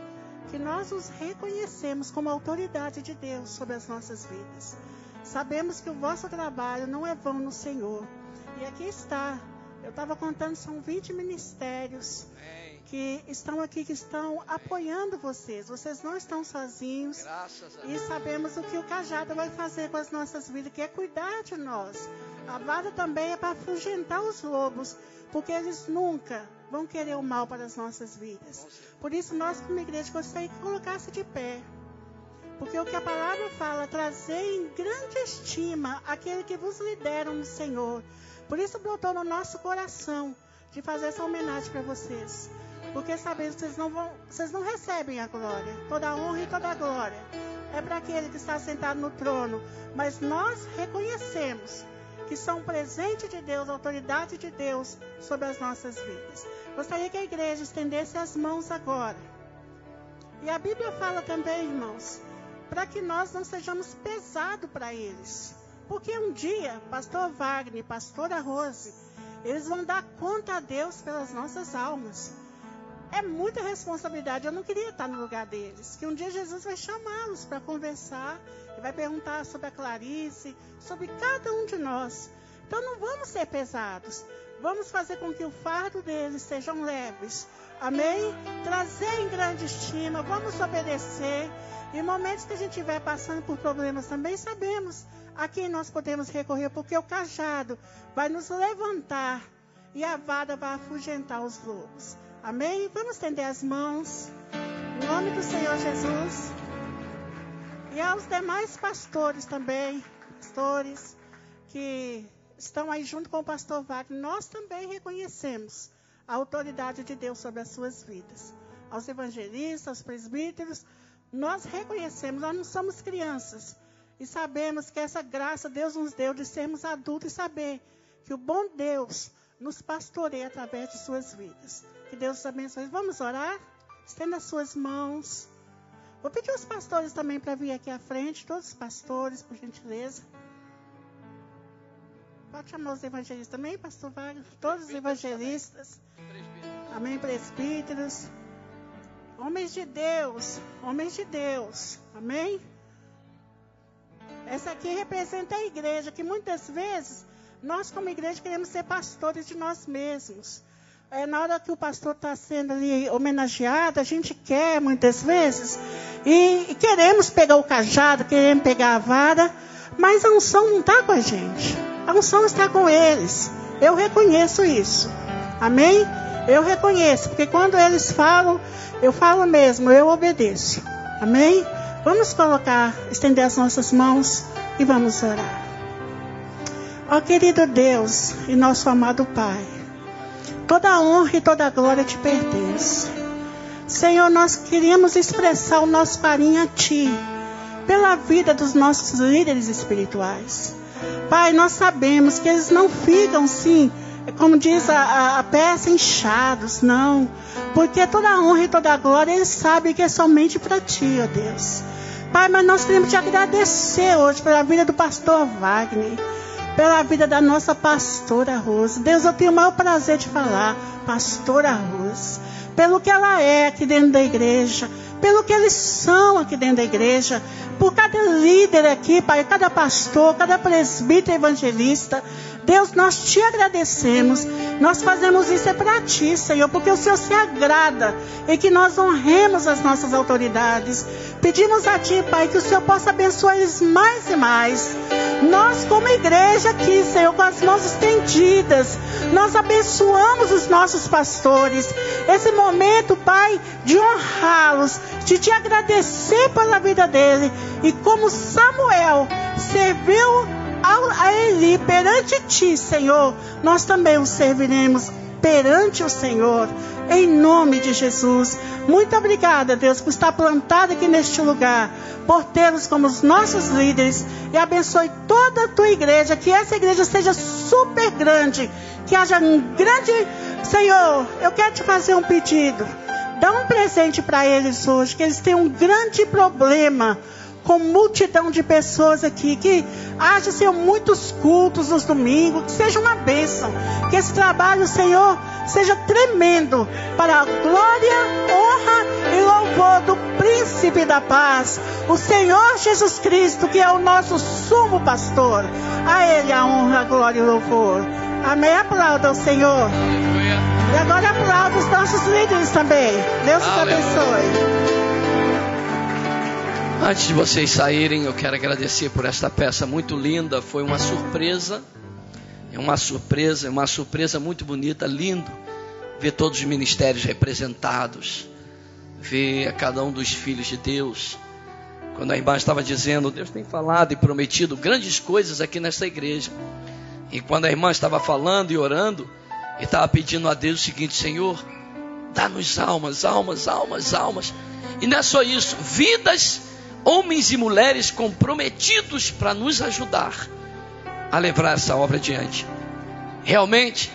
que nós os reconhecemos como autoridade de Deus sobre as nossas vidas. Sabemos que o vosso trabalho não é vão no Senhor. E aqui está. Eu estava contando, são 20 ministérios que estão aqui, que estão apoiando vocês. Vocês não estão sozinhos. Graças a E sabemos o que o cajado vai fazer com as nossas vidas, que é cuidar de nós. A vara também é para afugentar os lobos, porque eles nunca vão querer o mal para as nossas vidas. Por isso, nós, como igreja, gostaria que colocasse de pé. Porque o que a palavra fala, trazer em grande estima aquele que vos lideram no Senhor. Por isso brotou no nosso coração de fazer essa homenagem para vocês. Porque sabemos que vocês não, vão, vocês não recebem a glória, toda a honra e toda a glória. é para aquele que está sentado no trono. Mas nós reconhecemos que são presente de Deus, autoridade de Deus sobre as nossas vidas. Gostaria que a igreja estendesse as mãos agora. E a Bíblia fala também, irmãos, para que nós não sejamos pesados para eles. Porque um dia, pastor Wagner, pastora Rose, eles vão dar conta a Deus pelas nossas almas. É muita responsabilidade. Eu não queria estar no lugar deles. Que um dia Jesus vai chamá-los para conversar e vai perguntar sobre a Clarice, sobre cada um de nós. Então não vamos ser pesados. Vamos fazer com que o fardo deles sejam leves. Amém? Trazer em grande estima. Vamos obedecer. Em momentos que a gente estiver passando por problemas também, sabemos a quem nós podemos recorrer, porque o cajado vai nos levantar e a vara vai afugentar os lobos. Amém? Vamos estender as mãos. Em nome do Senhor Jesus. E aos demais pastores também, pastores que estão aí junto com o pastor Wagner, nós também reconhecemos a autoridade de Deus sobre as suas vidas. Aos evangelistas, aos presbíteros, nós reconhecemos, nós não somos crianças. E sabemos que essa graça Deus nos deu de sermos adultos e saber que o bom Deus nos pastoreia através de suas vidas. Que Deus os abençoe. Vamos orar? Estenda as suas mãos. Vou pedir aos pastores também para vir aqui à frente, todos os pastores, por gentileza. Pode chamar os evangelistas também, pastor Wagner? Todos os evangelistas. Amém, presbíteros. Homens de Deus, homens de Deus. Amém? Essa aqui representa a igreja, que muitas vezes nós, como igreja, queremos ser pastores de nós mesmos. É, na hora que o pastor está sendo ali homenageado, a gente quer muitas vezes, e, e queremos pegar o cajado, queremos pegar a vara, mas a unção não está com a gente. A unção está com eles. Eu reconheço isso. Amém? Eu reconheço, porque quando eles falam, eu falo mesmo, eu obedeço. Amém? Vamos colocar, estender as nossas mãos e vamos orar. Ó querido Deus e nosso amado Pai, toda a honra e toda a glória te pertence. Senhor, nós queríamos expressar o nosso carinho a Ti, pela vida dos nossos líderes espirituais. Pai, nós sabemos que eles não ficam sim, como diz a, a, a peça, inchados, não. Porque toda a honra e toda a glória, eles sabem que é somente para Ti, ó Deus. Pai, mas nós queremos te agradecer hoje pela vida do pastor Wagner, pela vida da nossa pastora Rose. Deus, eu tenho o maior prazer de falar, pastora Rose, pelo que ela é aqui dentro da igreja, pelo que eles são aqui dentro da igreja, por cada líder aqui, Pai, cada pastor, cada presbítero evangelista. Deus, nós te agradecemos. Nós fazemos isso é para ti, Senhor, porque o Senhor se agrada e que nós honremos as nossas autoridades. Pedimos a ti, Pai, que o Senhor possa abençoar eles mais e mais. Nós, como igreja aqui, Senhor, com as mãos estendidas, nós abençoamos os nossos pastores. Esse momento, Pai, de honrá-los, de te agradecer pela vida dele. E como Samuel serviu a Eli perante ti, Senhor, nós também o serviremos perante o Senhor, em nome de Jesus. Muito obrigada, Deus, por estar plantado aqui neste lugar, por termos como os nossos líderes e abençoe toda a tua igreja, que essa igreja seja super grande, que haja um grande. Senhor, eu quero te fazer um pedido. Dá um presente para eles hoje, que eles têm um grande problema com multidão de pessoas aqui, que haja, Senhor, muitos cultos nos domingos, que seja uma bênção, que esse trabalho, Senhor, seja tremendo para a glória, honra e louvor do príncipe da paz, o Senhor Jesus Cristo, que é o nosso sumo pastor. A Ele a honra, a glória e o louvor. Amém. Aplauda o Senhor. E agora aplauda os nossos líderes também. Deus te abençoe. Antes de vocês saírem, eu quero agradecer por esta peça muito linda. Foi uma surpresa. É uma surpresa, é uma surpresa muito bonita, lindo ver todos os ministérios representados, ver cada um dos filhos de Deus. Quando a irmã estava dizendo, Deus tem falado e prometido grandes coisas aqui nessa igreja. E quando a irmã estava falando e orando, e estava pedindo a Deus o seguinte: Senhor, dá-nos almas, almas, almas, almas. E não é só isso, vidas homens e mulheres comprometidos para nos ajudar a levar essa obra adiante. Realmente,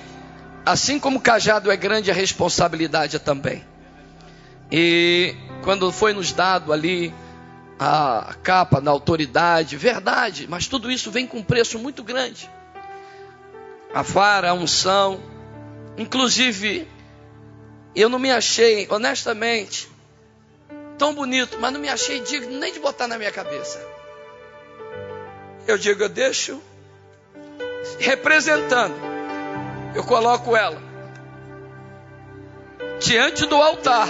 assim como o cajado é grande, a responsabilidade é também. E quando foi nos dado ali a capa da autoridade, verdade, mas tudo isso vem com um preço muito grande. A vara, a unção, inclusive, eu não me achei, honestamente, tão bonito, mas não me achei digno nem de botar na minha cabeça. Eu digo, eu deixo representando, eu coloco ela diante do altar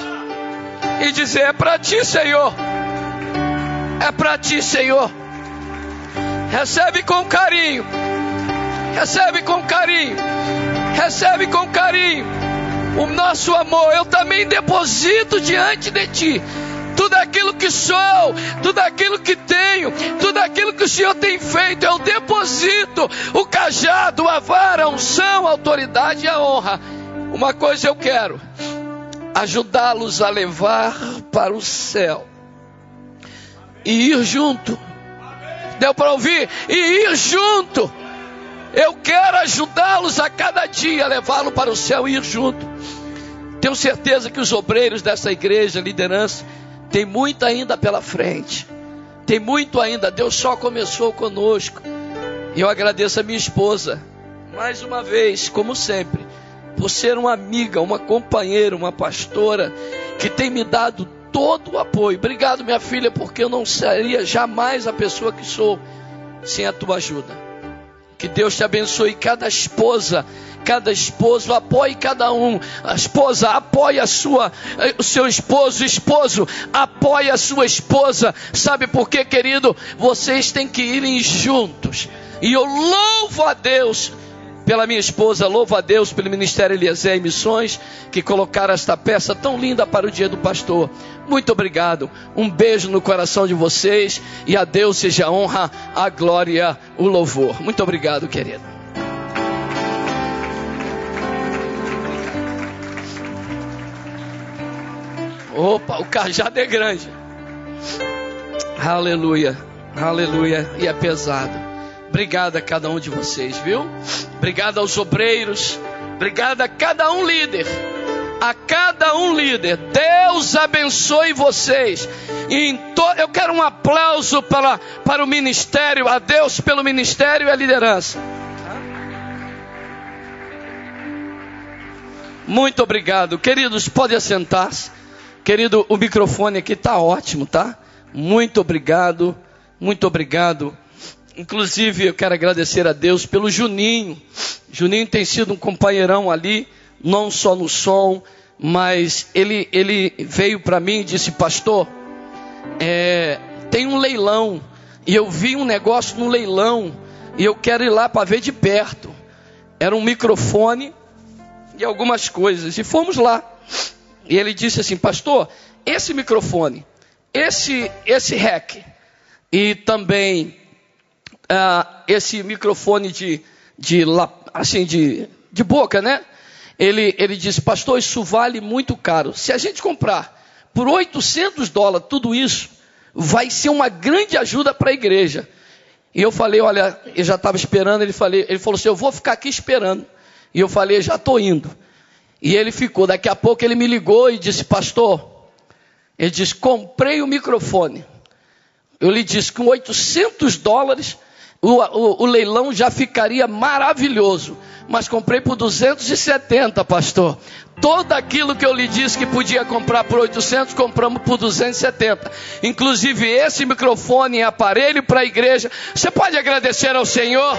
e dizer: É para ti, Senhor, é para ti, Senhor. Recebe com carinho, recebe com carinho, recebe com carinho o nosso amor. Eu também deposito diante de ti tudo aquilo que sou, tudo aquilo que tenho, tudo aquilo que o Senhor tem feito, eu deposito o cajado, a vara, a unção, a autoridade e a honra. Uma coisa eu quero: ajudá-los a levar para o céu e ir junto. Deu para ouvir? E ir junto. Eu quero ajudá-los a cada dia, levá-lo para o céu e ir junto. Tenho certeza que os obreiros dessa igreja, liderança, tem muito ainda pela frente. Tem muito ainda. Deus só começou conosco. E eu agradeço a minha esposa, mais uma vez, como sempre, por ser uma amiga, uma companheira, uma pastora, que tem me dado todo o apoio. Obrigado, minha filha, porque eu não seria jamais a pessoa que sou sem a tua ajuda. Que Deus te abençoe cada esposa cada esposo, apoie cada um. A esposa apoia a sua, o seu esposo, esposo apoia a sua esposa. Sabe por quê, querido? Vocês têm que irem juntos. E eu louvo a Deus pela minha esposa, louvo a Deus pelo Ministério Eliezer e Missões, que colocaram esta peça tão linda para o dia do pastor. Muito obrigado. Um beijo no coração de vocês e a Deus seja a honra, a glória, o louvor. Muito obrigado, querido. Opa, o cajado é grande. Aleluia, aleluia. E é pesado. Obrigado a cada um de vocês, viu? Obrigado aos obreiros. Obrigado a cada um líder. A cada um líder. Deus abençoe vocês. To... Eu quero um aplauso para, para o ministério. A Deus pelo ministério e a liderança. Muito obrigado. Queridos, pode assentar-se. Querido, o microfone aqui está ótimo, tá? Muito obrigado, muito obrigado. Inclusive, eu quero agradecer a Deus pelo Juninho. Juninho tem sido um companheirão ali, não só no som, mas ele, ele veio para mim e disse: Pastor, é, tem um leilão, e eu vi um negócio no leilão, e eu quero ir lá para ver de perto. Era um microfone e algumas coisas, e fomos lá. E ele disse assim, pastor, esse microfone, esse esse rec e também uh, esse microfone de, de assim de, de boca, né? Ele ele disse, pastor, isso vale muito caro. Se a gente comprar por 800 dólares tudo isso, vai ser uma grande ajuda para a igreja. E eu falei, olha, eu já estava esperando, ele, falei, ele falou assim, eu vou ficar aqui esperando. E eu falei, já estou indo. E ele ficou. Daqui a pouco ele me ligou e disse: Pastor, ele disse: Comprei o microfone. Eu lhe disse: Com 800 dólares, o, o, o leilão já ficaria maravilhoso. Mas comprei por 270, pastor. Todo aquilo que eu lhe disse que podia comprar por 800, compramos por 270. Inclusive esse microfone e aparelho para a igreja. Você pode agradecer ao Senhor?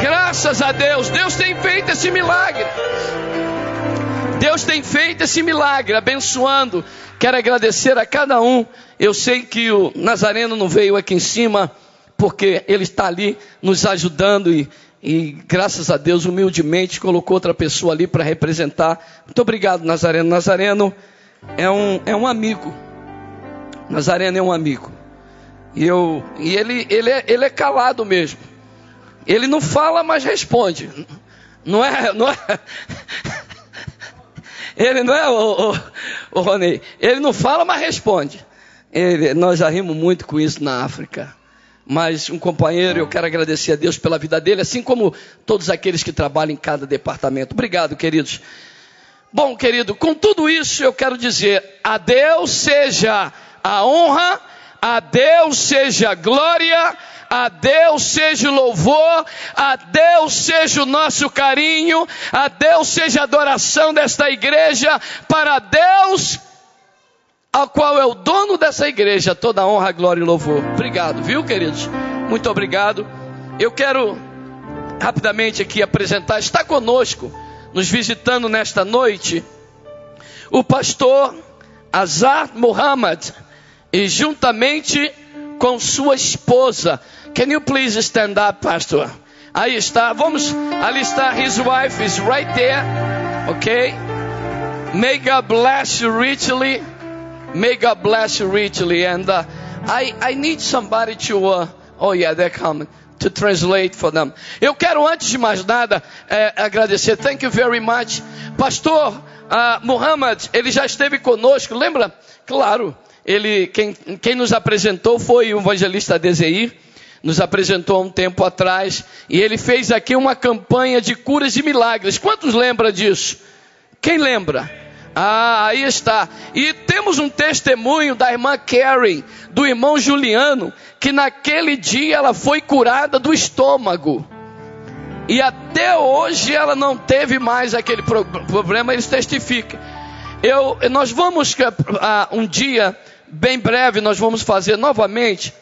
Graças a Deus, Deus tem feito esse milagre. Deus tem feito esse milagre, abençoando. Quero agradecer a cada um. Eu sei que o Nazareno não veio aqui em cima, porque ele está ali nos ajudando e, e graças a Deus, humildemente, colocou outra pessoa ali para representar. Muito obrigado, Nazareno. Nazareno é um, é um amigo. Nazareno é um amigo. E, eu, e ele, ele, é, ele é calado mesmo. Ele não fala, mas responde. Não é, não é, ele não é o, o, o Rony, ele não fala, mas responde. Ele, nós já rimos muito com isso na África. Mas um companheiro, eu quero agradecer a Deus pela vida dele, assim como todos aqueles que trabalham em cada departamento. Obrigado, queridos. Bom, querido, com tudo isso eu quero dizer: a Deus seja a honra, a Deus seja a glória, a Deus seja o louvor, a Deus seja o nosso carinho, a Deus seja a adoração desta igreja, para Deus ao qual é o dono dessa igreja, toda honra, glória e louvor. Obrigado, viu, queridos? Muito obrigado. Eu quero rapidamente aqui apresentar, está conosco, nos visitando nesta noite, o pastor Azar Muhammad, e juntamente com sua esposa. Can you please stand up, pastor? Aí está, vamos, ali está, his wife is right there, ok? May God bless you richly. May God bless you richly. And uh, I, I need somebody to, uh, oh yeah, they're coming. To translate for them. Eu quero, antes de mais nada, é, agradecer. Thank you very much. Pastor uh, Muhammad, ele já esteve conosco, lembra? Claro, ele, quem, quem nos apresentou foi o evangelista Dezeir nos apresentou há um tempo atrás, e ele fez aqui uma campanha de curas e milagres. Quantos lembram disso? Quem lembra? Ah, aí está. E temos um testemunho da irmã Karen, do irmão Juliano, que naquele dia ela foi curada do estômago. E até hoje ela não teve mais aquele pro problema, eles testificam. Eu, nós vamos, uh, um dia, bem breve, nós vamos fazer novamente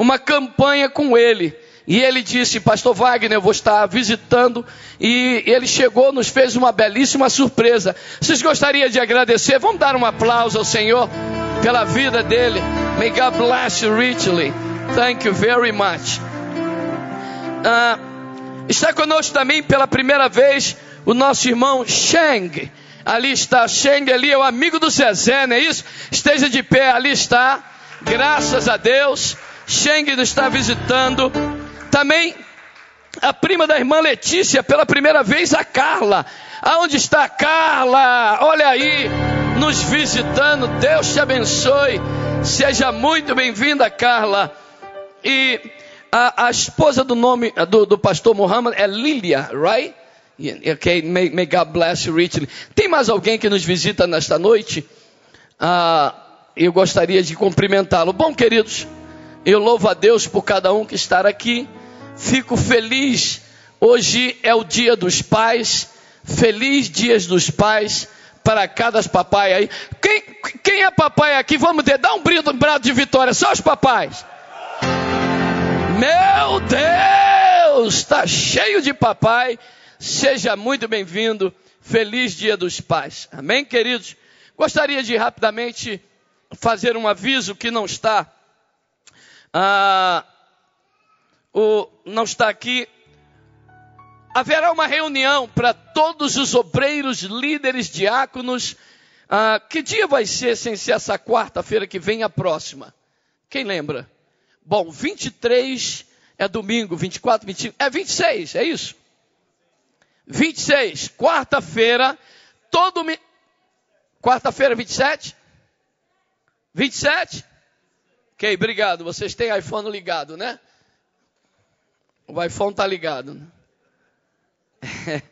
uma campanha com ele e ele disse: Pastor Wagner, eu vou estar visitando. E ele chegou, nos fez uma belíssima surpresa. Vocês gostariam de agradecer? Vamos dar um aplauso ao Senhor pela vida dele. May God bless you richly. Thank you very much. Ah, está conosco também pela primeira vez o nosso irmão Sheng. Ali está, Sheng ali é o amigo do Zezé, não é isso? Esteja de pé, ali está. Graças a Deus. Sheng nos está visitando. Também a prima da irmã Letícia, pela primeira vez, a Carla. Aonde está a Carla? Olha aí, nos visitando. Deus te abençoe. Seja muito bem-vinda, Carla. E a, a, esposa do nome do, do pastor Muhammad é Lilia, right? Ok, may, may, God bless you richly. Tem mais alguém que nos visita nesta noite? Ah, eu gostaria de cumprimentá-lo. Bom, queridos, eu louvo a Deus por cada um que está aqui. Fico feliz. Hoje é o dia dos pais. Feliz dias dos pais para cada papai aí. Quem, quem é papai aqui? Vamos ter, dá um brado, um brado de vitória. Só os papais. Meu Deus, está cheio de papai. Seja muito bem-vindo. Feliz dia dos pais. Amém, queridos? Gostaria de rapidamente fazer um aviso que não está. Ah, o, não está aqui. Haverá uma reunião para todos os obreiros, líderes, diáconos. Ah, que dia vai ser sem ser essa quarta-feira que vem a próxima? Quem lembra? Bom, 23 é domingo, 24, 25, é 26, é isso? 26, quarta-feira, todo mi... Quarta-feira, 27? 27? Ok, obrigado. Vocês têm iPhone ligado, né? O iPhone está ligado. Né?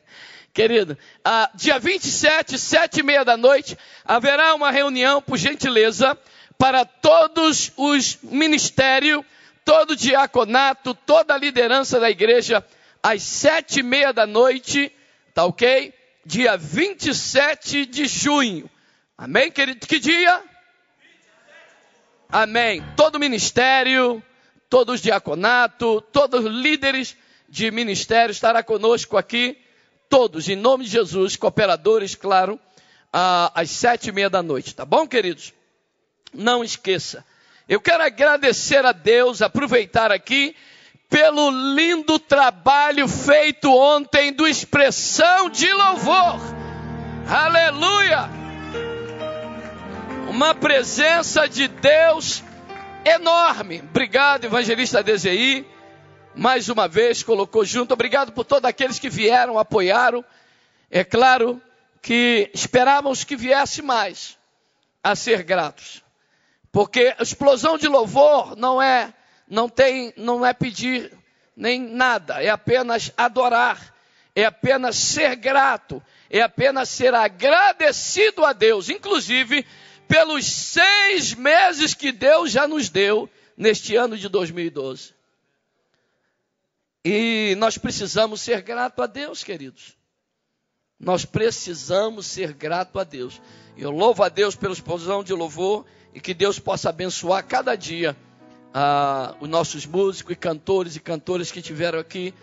Querido, ah, dia 27, sete e meia da noite, haverá uma reunião, por gentileza, para todos os ministérios, todo o diaconato, toda a liderança da igreja, às sete e meia da noite, tá ok? Dia 27 de junho. Amém, querido? Que dia? Amém. Todo ministério, todos os diaconatos, todos os líderes de ministério estará conosco aqui, todos, em nome de Jesus, cooperadores, claro, às sete e meia da noite, tá bom, queridos? Não esqueça. Eu quero agradecer a Deus, aproveitar aqui, pelo lindo trabalho feito ontem do Expressão de Louvor. Aleluia! Uma presença de Deus enorme. Obrigado, evangelista DZI. Mais uma vez colocou junto. Obrigado por todos aqueles que vieram, apoiaram. É claro que esperávamos que viesse mais a ser gratos. Porque a explosão de louvor não é não tem não é pedir nem nada, é apenas adorar, é apenas ser grato, é apenas ser agradecido a Deus, inclusive pelos seis meses que Deus já nos deu neste ano de 2012. E nós precisamos ser grato a Deus, queridos. Nós precisamos ser grato a Deus. Eu louvo a Deus pela explosão de louvor e que Deus possa abençoar cada dia ah, os nossos músicos e cantores e cantoras que tiveram aqui.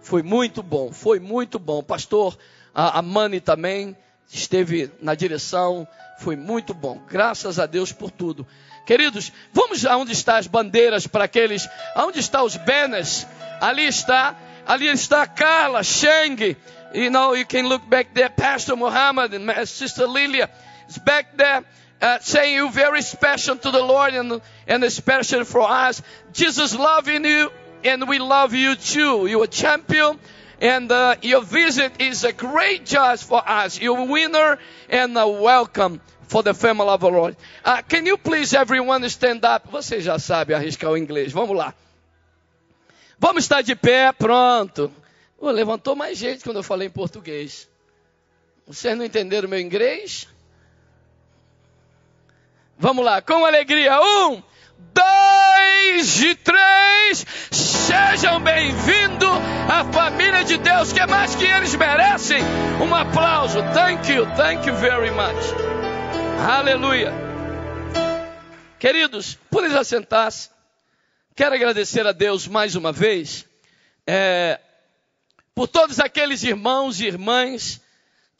Foi muito bom, foi muito bom. Pastor a, a Mani também esteve na direção, foi muito bom. Graças a Deus por tudo. Queridos, vamos aonde estão as bandeiras para aqueles, aonde estão os banners? Ali está, ali está Carla, Sheng, you know, you can look back there, Pastor Muhammad and Sister Lilia is back there. Uh, saying you very special to the Lord and, and especially for us. Jesus loving you and we love you too. You're a champion and uh, your visit is a great joy for us. You're a winner and a welcome for the family of the Lord. Uh, can you please everyone stand up? Você já sabe arriscar o inglês. Vamos lá. Vamos estar de pé, pronto. Oh, levantou mais gente quando eu falei em português. Vocês não entenderam meu inglês? Vamos lá, com alegria. Um, dois e três. Sejam bem-vindos à família de Deus, que é mais que eles merecem. Um aplauso. Thank you, thank you very much. Aleluia. Queridos, por eles assentar-se, quero agradecer a Deus mais uma vez, é, por todos aqueles irmãos e irmãs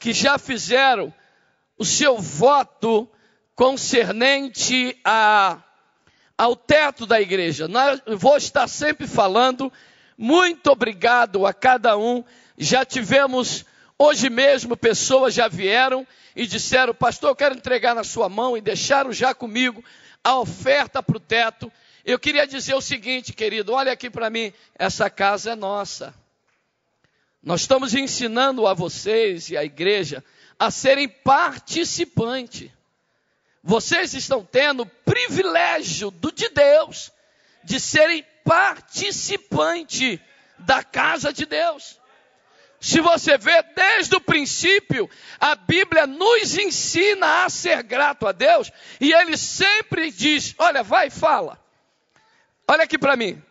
que já fizeram o seu voto concernente a, ao teto da igreja. Vou estar sempre falando, muito obrigado a cada um. Já tivemos, hoje mesmo, pessoas já vieram e disseram, pastor, eu quero entregar na sua mão e deixaram já comigo a oferta para o teto. Eu queria dizer o seguinte, querido, olha aqui para mim, essa casa é nossa. Nós estamos ensinando a vocês e a igreja a serem participantes. Vocês estão tendo o privilégio do, de Deus de serem participante da casa de Deus. Se você vê desde o princípio, a Bíblia nos ensina a ser grato a Deus, e ele sempre diz: Olha, vai, fala. Olha aqui para mim.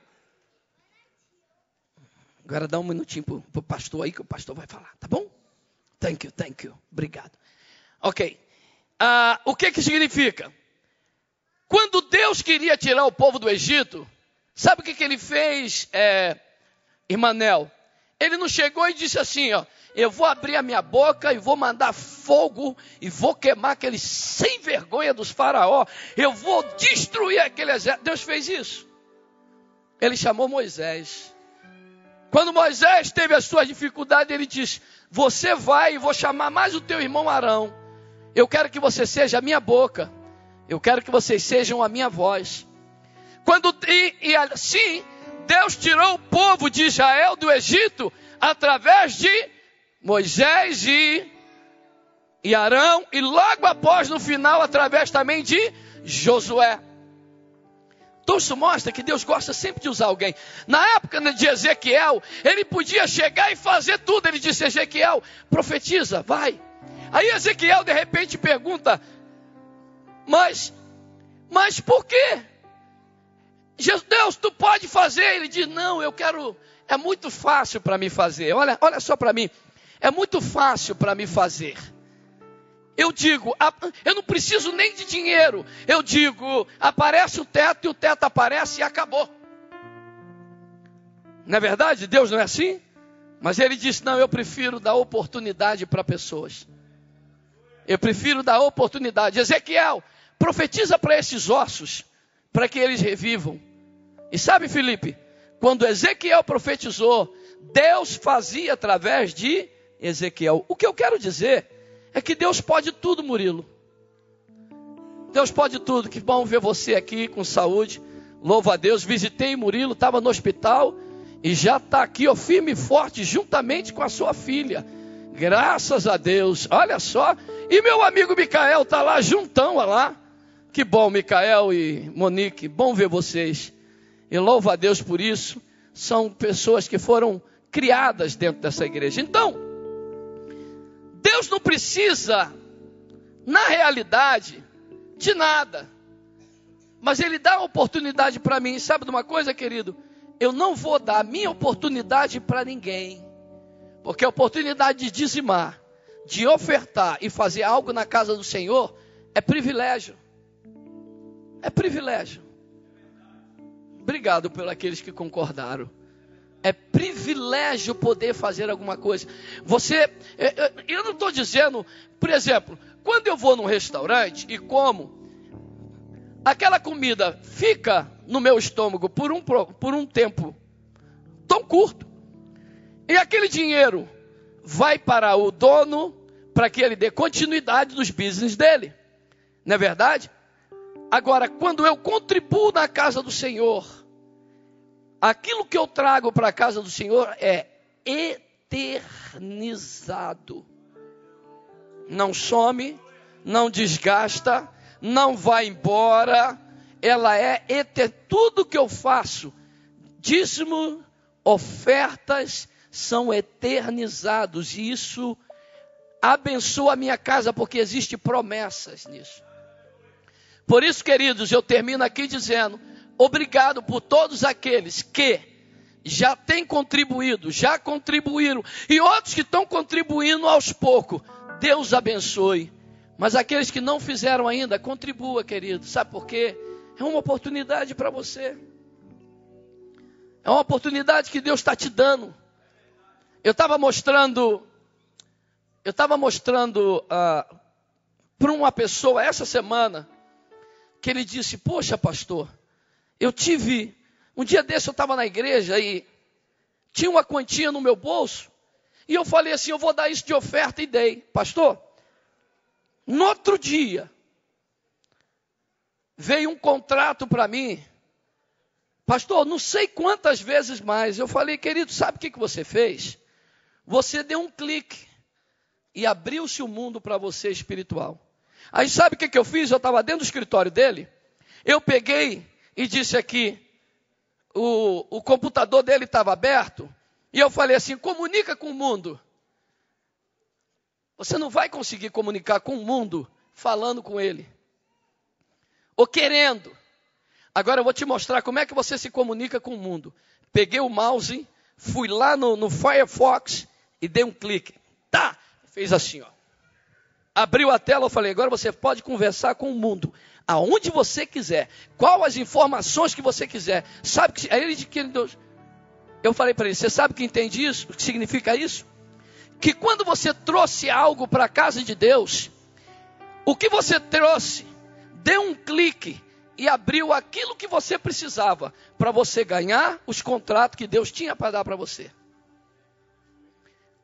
Agora dá um minutinho para o pastor aí, que o pastor vai falar, tá bom? Thank you, thank you. Obrigado. Ok ah, o que que significa? Quando Deus queria tirar o povo do Egito, sabe o que, que ele fez, é? Ele não chegou e disse assim, ó, eu vou abrir a minha boca e vou mandar fogo e vou queimar aqueles sem vergonha dos faraó, eu vou destruir aquele exército. Deus fez isso. Ele chamou Moisés. Quando Moisés teve as suas dificuldades, ele disse: Você vai e vou chamar mais o teu irmão Arão. Eu quero que você seja a minha boca. Eu quero que vocês sejam a minha voz. Quando e, e assim Deus tirou o povo de Israel do Egito através de Moisés e, e Arão e logo após no final através também de Josué. Então isso mostra que Deus gosta sempre de usar alguém. Na época de Ezequiel, ele podia chegar e fazer tudo. Ele disse: Ezequiel, profetiza, vai. Aí Ezequiel de repente pergunta: Mas, mas por quê? Deus, tu pode fazer? Ele diz: Não, eu quero. É muito fácil para me fazer. Olha, olha só para mim. É muito fácil para me fazer. Eu digo, eu não preciso nem de dinheiro. Eu digo, aparece o teto e o teto aparece e acabou. Não é verdade? Deus não é assim? Mas ele disse: não, eu prefiro dar oportunidade para pessoas. Eu prefiro dar oportunidade. Ezequiel, profetiza para esses ossos, para que eles revivam. E sabe, Felipe, quando Ezequiel profetizou, Deus fazia através de Ezequiel. O que eu quero dizer é que Deus pode tudo, Murilo. Deus pode tudo. Que bom ver você aqui com saúde. Louvo a Deus. Visitei Murilo, estava no hospital e já está aqui, ó, firme e forte, juntamente com a sua filha. Graças a Deus. Olha só. E meu amigo Micael está lá juntão, olha lá. Que bom, Micael e Monique, bom ver vocês. E louvo a Deus por isso. São pessoas que foram criadas dentro dessa igreja. Então, Deus não precisa, na realidade, de nada. Mas Ele dá oportunidade para mim. Sabe de uma coisa, querido? Eu não vou dar a minha oportunidade para ninguém. Porque a oportunidade de dizimar, de ofertar e fazer algo na casa do Senhor é privilégio. É privilégio. Obrigado por aqueles que concordaram. É privilégio poder fazer alguma coisa. Você, eu não estou dizendo, por exemplo, quando eu vou num restaurante e como, aquela comida fica no meu estômago por um, por um tempo tão curto, e aquele dinheiro vai para o dono para que ele dê continuidade nos business dele. Não é verdade? Agora, quando eu contribuo na casa do Senhor, aquilo que eu trago para a casa do Senhor é eternizado. Não some, não desgasta, não vai embora. Ela é eterna. Tudo que eu faço, dízimo, ofertas, são eternizados. E isso abençoa a minha casa, porque existe promessas nisso. Por isso, queridos, eu termino aqui dizendo: obrigado por todos aqueles que já têm contribuído, já contribuíram, e outros que estão contribuindo aos poucos. Deus abençoe. Mas aqueles que não fizeram ainda, contribua, querido. Sabe por quê? É uma oportunidade para você. É uma oportunidade que Deus está te dando. Eu estava mostrando, eu estava mostrando uh, para uma pessoa essa semana que ele disse: Poxa, pastor, eu tive. Um dia desse eu estava na igreja e tinha uma quantia no meu bolso. E eu falei assim: Eu vou dar isso de oferta e dei. Pastor, no outro dia, veio um contrato para mim. Pastor, não sei quantas vezes mais. Eu falei, querido, sabe o que, que você fez? Você deu um clique e abriu-se o mundo para você espiritual. Aí sabe o que, que eu fiz? Eu estava dentro do escritório dele. Eu peguei e disse aqui, o, o computador dele estava aberto. E eu falei assim: comunica com o mundo. Você não vai conseguir comunicar com o mundo falando com ele. Ou querendo. Agora eu vou te mostrar como é que você se comunica com o mundo. Peguei o mouse, fui lá no, no Firefox e dei um clique. Tá! Fez assim, ó abriu a tela, eu falei, agora você pode conversar com o mundo, aonde você quiser, qual as informações que você quiser. Sabe que aí ele que eu falei para ele, você sabe que entende isso? O que significa isso? Que quando você trouxe algo para a casa de Deus, o que você trouxe, deu um clique e abriu aquilo que você precisava para você ganhar os contratos que Deus tinha para dar para você.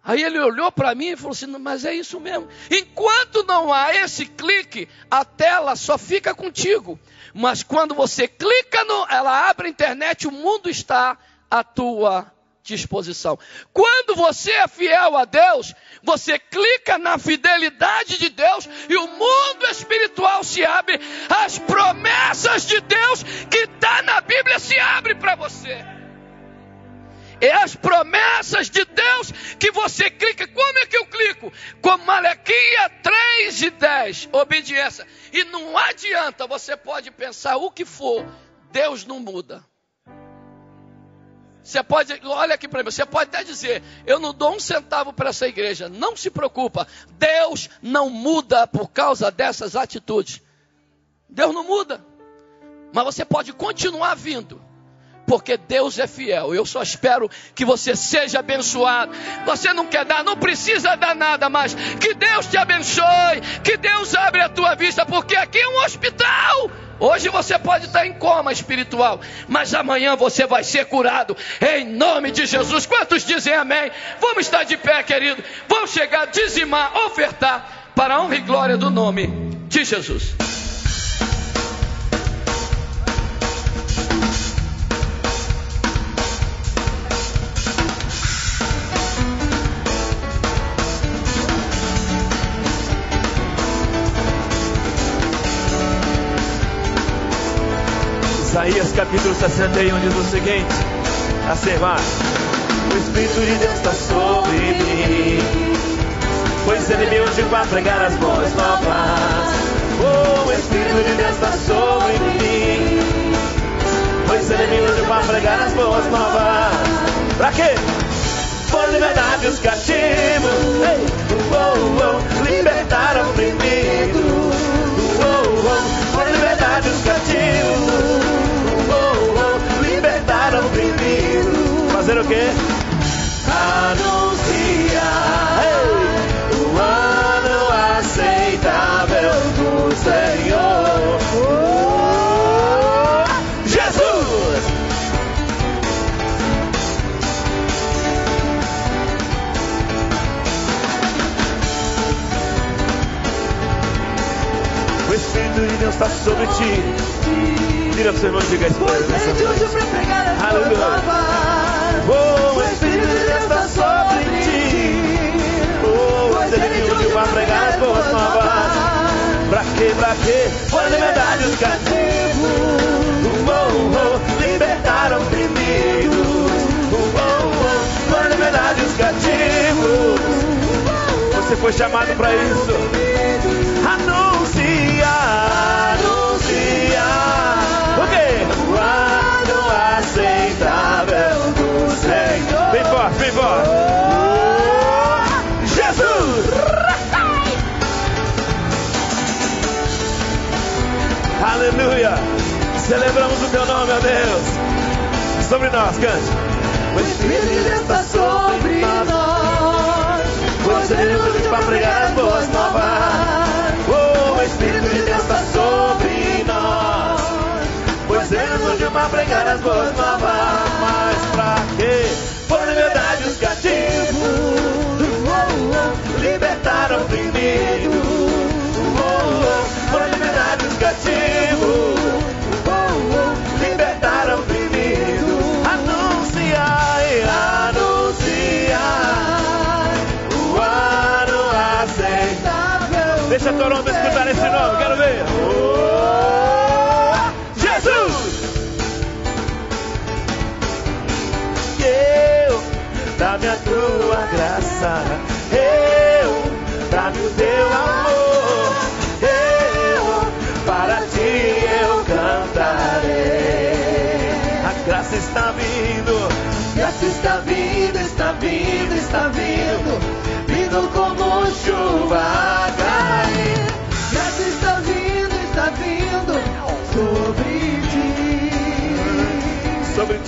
Aí ele olhou para mim e falou assim: Mas é isso mesmo. Enquanto não há esse clique, a tela só fica contigo. Mas quando você clica, no, ela abre a internet, o mundo está à tua disposição. Quando você é fiel a Deus, você clica na fidelidade de Deus e o mundo espiritual se abre. As promessas de Deus que está na Bíblia se abrem para você é as promessas de Deus que você clica. Como é que eu clico? Com Malaquia 3 e 10, obediência. E não adianta, você pode pensar o que for, Deus não muda. Você pode, olha aqui para mim, você pode até dizer, eu não dou um centavo para essa igreja. Não se preocupa, Deus não muda por causa dessas atitudes. Deus não muda. Mas você pode continuar vindo porque Deus é fiel. Eu só espero que você seja abençoado. Você não quer dar, não precisa dar nada, mas que Deus te abençoe, que Deus abra a tua vista, porque aqui é um hospital. Hoje você pode estar em coma espiritual, mas amanhã você vai ser curado, em nome de Jesus. Quantos dizem amém? Vamos estar de pé, querido. Vamos chegar, dizimar, ofertar, para a honra e glória do nome de Jesus. Isaías capítulo 61 diz o seguinte: vai. O Espírito de Deus está sobre mim, pois ele me ungiu para pregar as boas novas. Oh, o Espírito de Deus está sobre mim, pois ele me ungiu para pregar as boas novas. Pra quê? Por liberdade os cativos, hey, oh, oh, libertar oprimido, oh, oh, por liberdade os cativos, libertar oprimido. Fazer o quê? Anunciar hey, o ano aceitável do Senhor. Jesus! O Espírito de Deus está sobre ti. Vira pro seu irmão e diga isso pra ele. Aleluia. Oh, o Espírito de Deus está sobre ti. Oh, você me uniu para pregar as boas novas. Pra quê, pra quê? Por liberdade os cativos. Oh, oh, libertar oprimidos. Oh, oh, por liberdade os cativos. Você foi chamado para isso. Anunciar. Aleluia! Celebramos o teu nome, ó Deus. Sobre nós, cante. O Espírito de Deus está sobre nós. Pois ele nos veio para pregar as boas novas. Oh, o Espírito de Deus está sobre nós. Pois ele nos para pregar as boas novas. Mas pra quê? Por liberdade os cativos. Oh, oh, aceitável. Deixa a tua onda escutar esse nome, quero ver. Oh, Jesus! Eu, dá-me a tua graça. Eu, dá-me o teu amor. Eu, para ti eu cantarei. A graça está vindo, graça está vindo, está vindo, está vindo, vindo como chuva cair.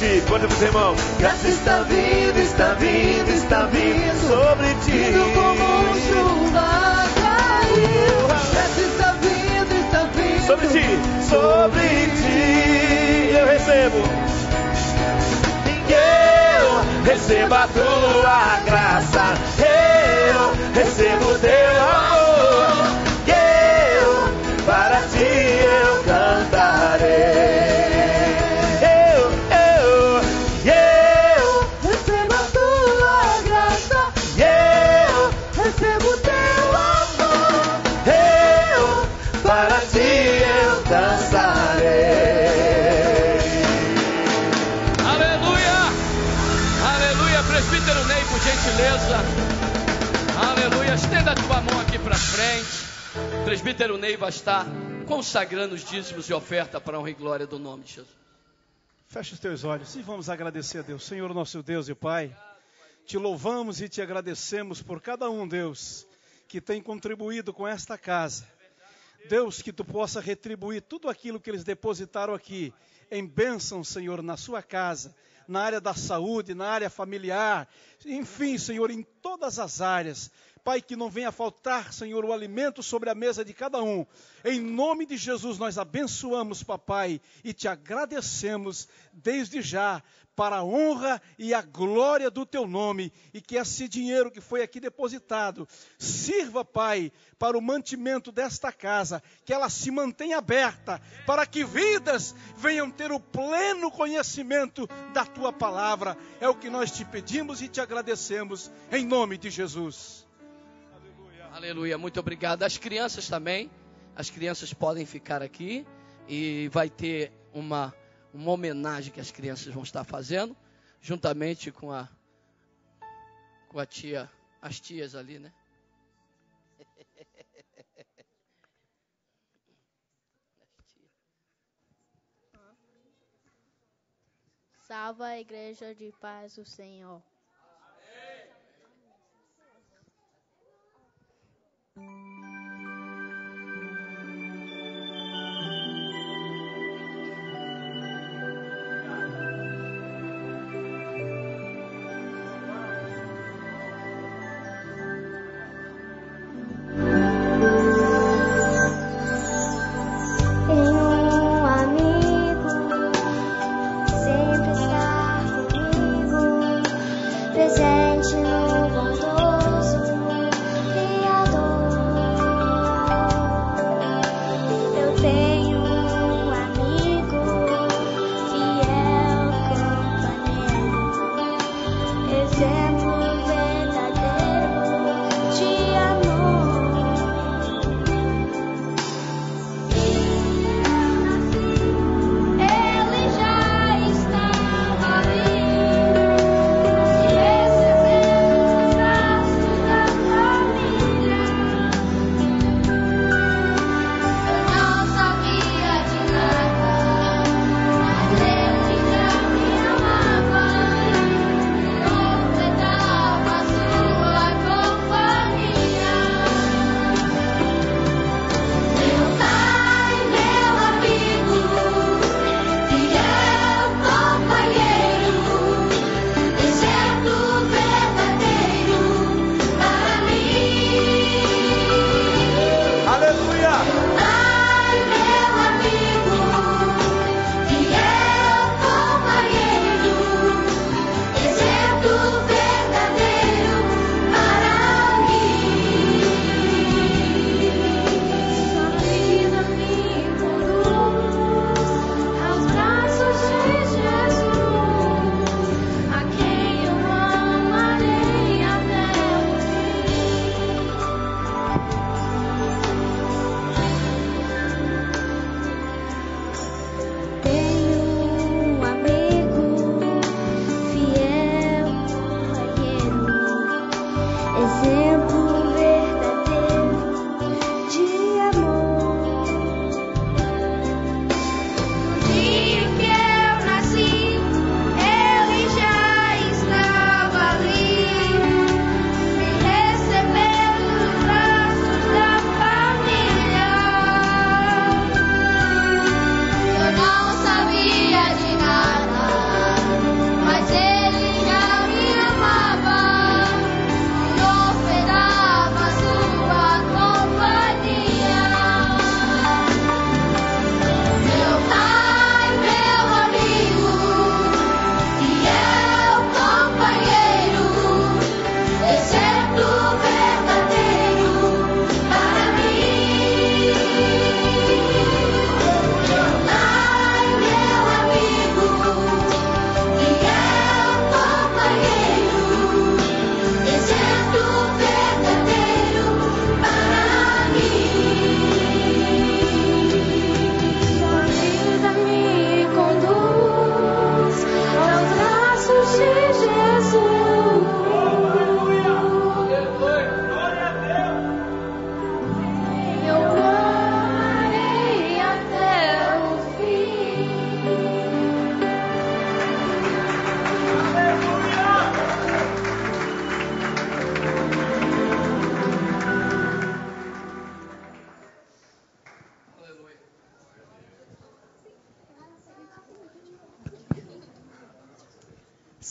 Ti, pode dizer, irmão. Graça está vindo, está vindo, está vindo sobre ti. Vindo como chuva a cair. Graça está vindo, está vindo sobre ti, sobre ti. Eu recebo. Eu recebo a tua graça. Eu recebo teu amor. Eu para ti eu cantarei. Presbítero Ney, por gentileza. Aleluia, estenda a tua mão aqui para frente. O presbítero Ney vai estar consagrando os dízimos e oferta para a honra e glória do nome de Jesus. Feche os teus olhos e vamos agradecer a Deus. Senhor, nosso Deus e Pai, te louvamos e te agradecemos por cada um, Deus, que tem contribuído com esta casa. Deus, que tu possa retribuir tudo aquilo que eles depositaram aqui em bênção, Senhor, na sua casa, na área da saúde, na área familiar, enfim, Senhor, em todas as áreas. Pai, que não venha faltar, Senhor, o alimento sobre a mesa de cada um. Em nome de Jesus, nós abençoamos, papai, e te agradecemos desde já para a honra e a glória do teu nome, e que esse dinheiro que foi aqui depositado sirva, Pai, para o mantimento desta casa, que ela se mantenha aberta, para que vidas venham ter o pleno conhecimento da tua palavra. É o que nós te pedimos e te agradecemos, em nome de Jesus. Aleluia, muito obrigado. As crianças também, as crianças podem ficar aqui e vai ter uma uma homenagem que as crianças vão estar fazendo, juntamente com a com a tia, as tias ali, né? Salva a igreja de paz do Senhor. Um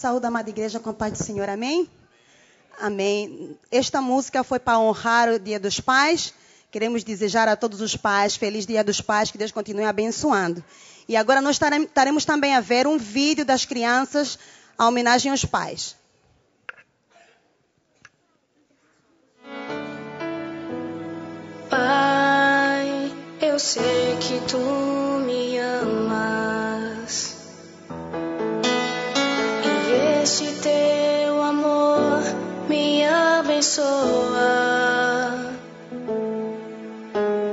Saúde, amada igreja, com a paz do Senhor, amém? Amém. Esta música foi para honrar o Dia dos Pais. Queremos desejar a todos os pais feliz Dia dos Pais, que Deus continue abençoando. E agora nós estarem- estaremos também a ver um vídeo das crianças a homenagem aos pais. Pai, eu sei que tu me amas. Abençoa.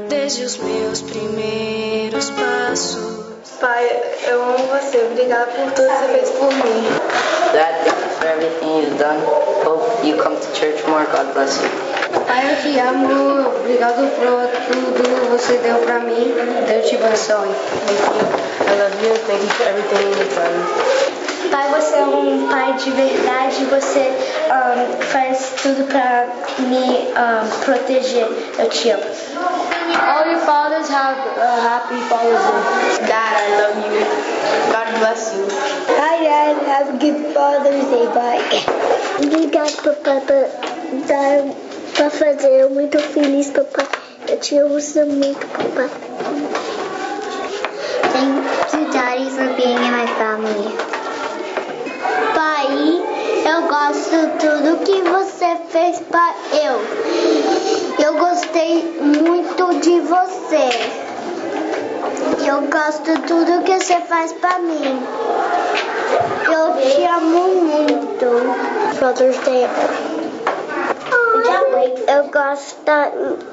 Desde os meus primeiros passos Pai, eu amo você. Obrigada por tudo que você fez por mim. Dad, thank you for everything you've done. Hope you come to church more. God bless you. Pai, eu te amo. Obrigado por tudo que você deu pra mim. Deus te abençoe. Thank you. I love you. Thank you for everything you've done. Pai, você é um pai de verdade, você um, faz tudo para me um, proteger. Eu te amo. All your fathers have a happy Father's Day. Dad, I love you. God bless you. Hi, Dad. Have a good Father's Day. Bye. Obrigado, papai, por dar para fazer eu muito feliz, papai. Eu te amo muito, papai. Thank you, Daddy, for being in my family. Pai, eu gosto tudo que você fez para eu. Eu gostei muito de você. Eu gosto tudo que você faz para mim. Eu te amo muito. Father's Day. Eu gosto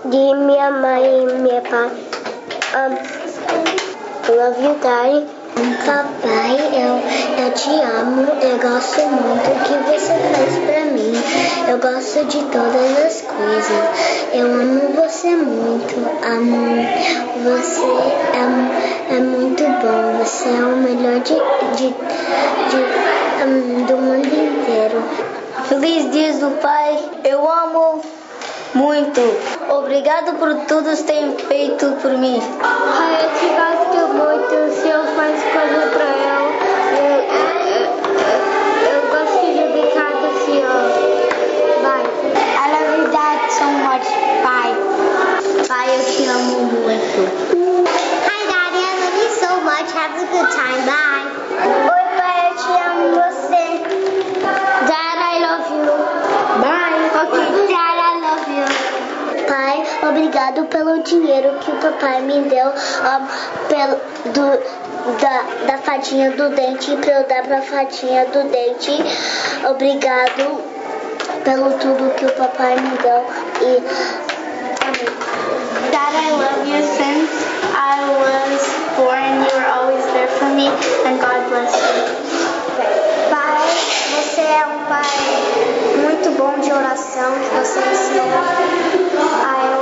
de minha mãe e meu pai. Um, love you, Daddy. Papai, eu, eu te amo, eu gosto muito do que você faz pra mim. Eu gosto de todas as coisas. Eu amo você muito. Amo você é, é muito bom. Você é o melhor de, de, de um, do mundo inteiro. Feliz Dias do Pai. Eu amo muito. Obrigado por tudo que tem feito por mim. Pai, eu te gosto muito. O Senhor faz coisas pra eu. Eu, eu, eu, eu gosto de brincar com o Senhor. Bye. I love you, Dad, so much. Bye. Pai, eu te amo muito. Hi, Daddy. I love you so much. Have a good time. Bye. Oi, pai, eu te amo você. Obrigado pelo dinheiro que o papai me deu um, pelo, do, da, da fadinha do dente para eu dar pra fadinha do dente. Obrigado pelo tudo que o papai me deu e amém. Dad, I love you since I was born. You were always there for me, and God bless you. Pai, você é um pai muito bom de oração, que você ensinou a que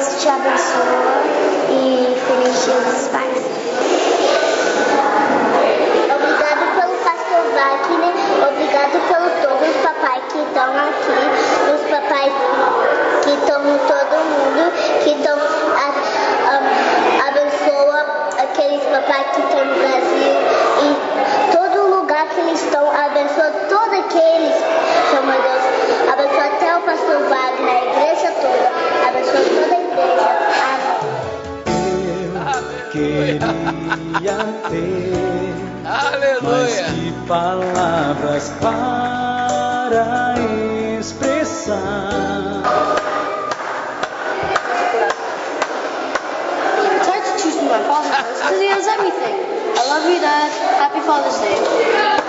Deus te abençoe e feliz dia dos pais. Obrigado pelo pastor Wagner, obrigado pelo todos os papais que estão aqui, os papais que estão todo mundo, que estão abençoa aqueles papais que estão no Brasil e todo lugar que eles estão, abençoa todos aqueles, abençoa até o pastor Wagner, a igreja toda, abençoa toda a igreja. Amém. Queria ter Aleluia. mais que palavras para expressar. It's hard to choose my father because he has everything. I love you, Dad. Happy Father's Day.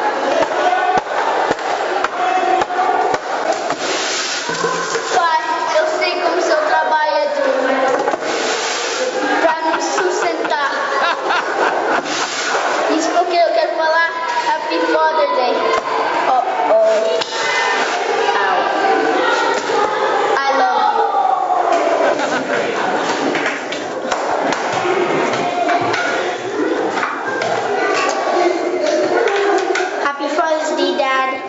Happy Father's Day. Oh, oh. Ow. I love you. Happy Father's Day, Dad.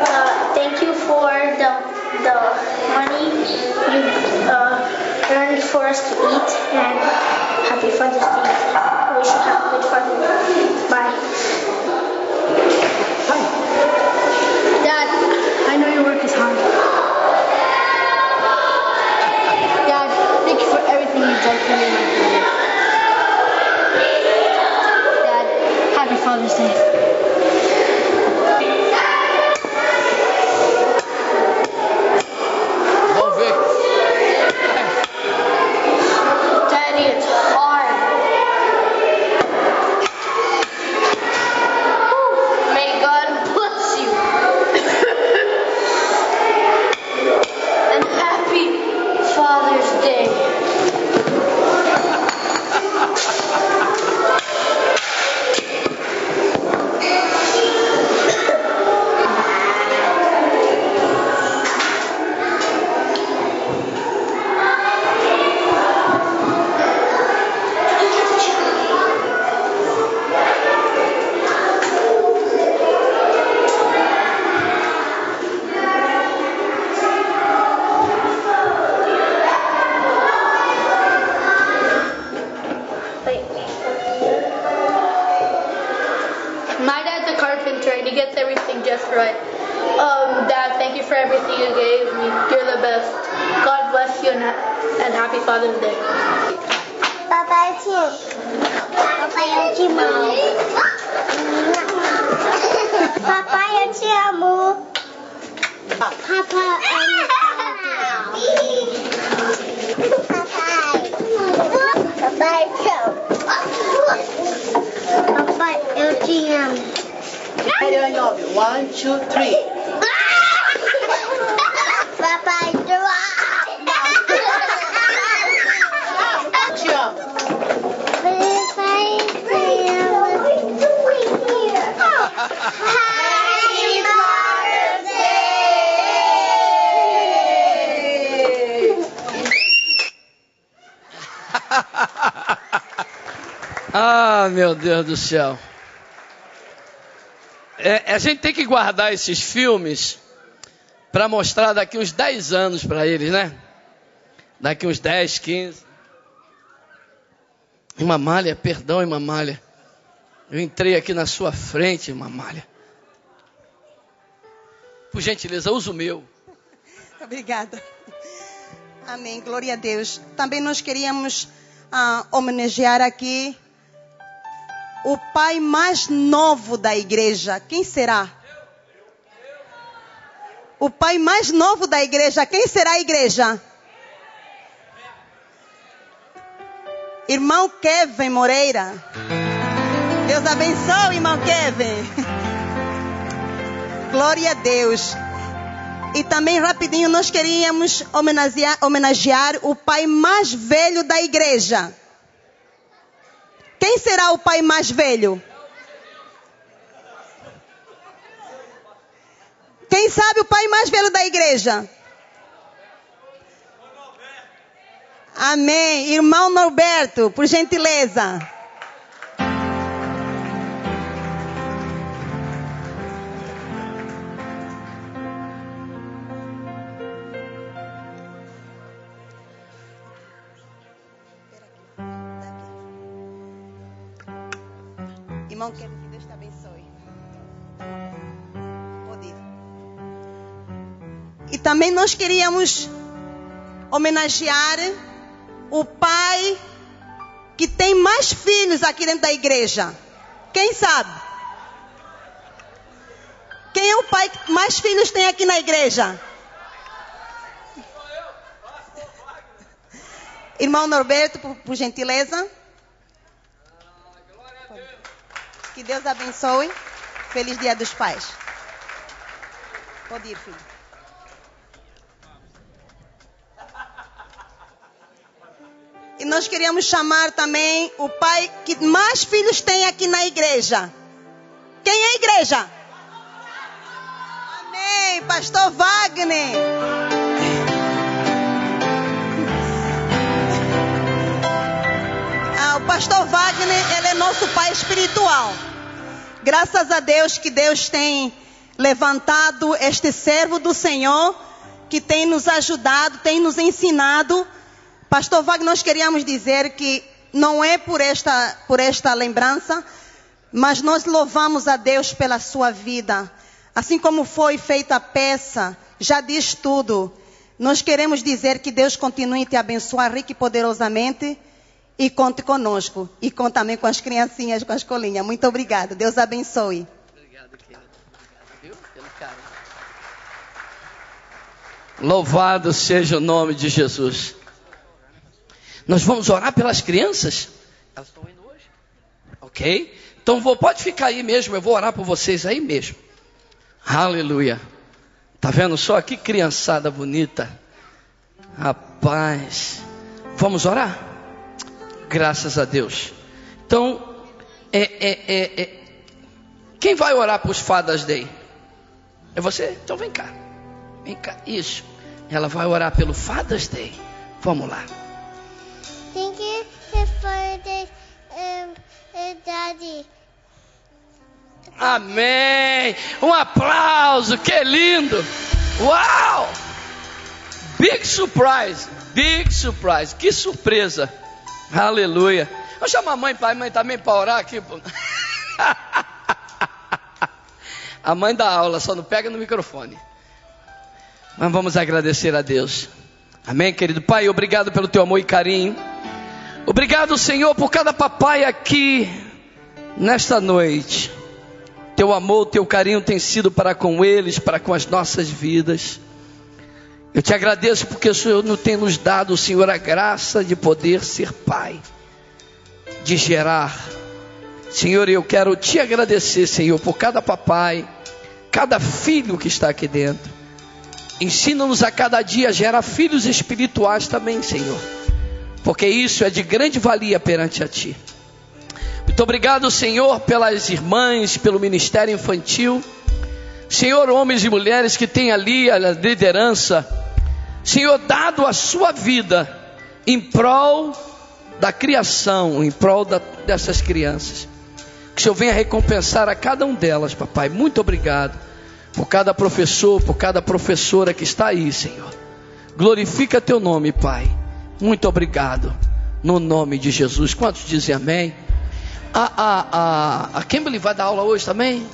Uh, thank you for the the money you uh, earned for us to eat, and Happy Father's Day. Wish you have a good Father's Day. Bye. Dad, do céu. É, a gente tem que guardar esses filmes para mostrar daqui uns 10 anos para eles, né? Daqui uns 10, 15. Irmã Malha, perdão, irmã Malha. Eu entrei aqui na sua frente, irmã Malha. Por gentileza, usa o meu. Obrigada. Amém. Glória a Deus. Também nós queríamos ah, homenagear aqui o pai mais novo da igreja. Quem será? O pai mais novo da igreja. Quem será a igreja? Irmão Kevin Moreira. Deus abençoe, irmão Kevin. Glória a Deus. E também rapidinho nós queríamos homenagear, homenagear o pai mais velho da igreja. Quem será o pai mais velho? Quem sabe o pai mais velho da igreja? Amém. Irmão Norberto, por gentileza. Irmão, quero que Deus te abençoe. E também nós queríamos homenagear o pai que tem mais filhos aqui dentro da igreja. Quem sabe? Quem é o pai que mais filhos tem aqui na igreja? Irmão Norberto, por, por gentileza. Que Deus abençoe. Feliz Dia dos Pais. Pode ir, filho. E nós queríamos chamar também o pai que mais filhos tem aqui na igreja. Quem é a igreja? Amém, Pastor Wagner. Pastor Wagner, ele é nosso pai espiritual. Graças a Deus que Deus tem levantado este servo do Senhor que tem nos ajudado, tem nos ensinado. Pastor Wagner, nós queríamos dizer que não é por esta, por esta lembrança, mas nós louvamos a Deus pela sua vida. Assim como foi feita a peça, já diz tudo. Nós queremos dizer que Deus continue te abençoar rica e poderosamente e conte conosco. E conte também com as criancinhas, com a escolinha. Muito obrigada. Deus abençoe. Louvado seja o nome de Jesus. Nós vamos orar pelas crianças? Elas estão indo hoje? Ok? Então vou, pode ficar aí mesmo, eu vou orar por vocês aí mesmo. Aleluia. Tá vendo só que criançada bonita? Rapaz. Vamos orar? Graças a Deus. Então, é, é, é, é. quem vai orar para os Fadas Day? É você? Então vem cá. Vem cá. Isso. Ela vai orar pelo Fadas Day. Vamos lá. Thank you for the um, uh, daddy. Amém. Um aplauso, que lindo. Uau! Big surprise, big surprise. Que surpresa. Aleluia. Vamos chamar a mãe pai, mãe também para orar aqui. A mãe da aula, só não pega no microfone. Mas vamos agradecer a Deus. Amém, querido Pai, obrigado pelo teu amor e carinho. Obrigado, Senhor, por cada papai aqui nesta noite. Teu amor, teu carinho tem sido para com eles, para com as nossas vidas. Eu te agradeço porque o Senhor tem nos dado, Senhor, a graça de poder ser pai, de gerar. Senhor, eu quero te agradecer, Senhor, por cada papai, cada filho que está aqui dentro. Ensina-nos a cada dia a gerar filhos espirituais também, Senhor, porque isso é de grande valia perante a Ti. Muito obrigado, Senhor, pelas irmãs, pelo ministério infantil. Senhor, homens e mulheres que têm ali a liderança, Senhor, dado a sua vida em prol da criação, em prol da, dessas crianças. Que o Senhor venha recompensar a cada um delas, papai. Muito obrigado por cada professor, por cada professora que está aí, Senhor. Glorifica teu nome, Pai. Muito obrigado. No nome de Jesus. Quantos dizem amém? A, a, a, a Kimberly vai dar aula hoje também?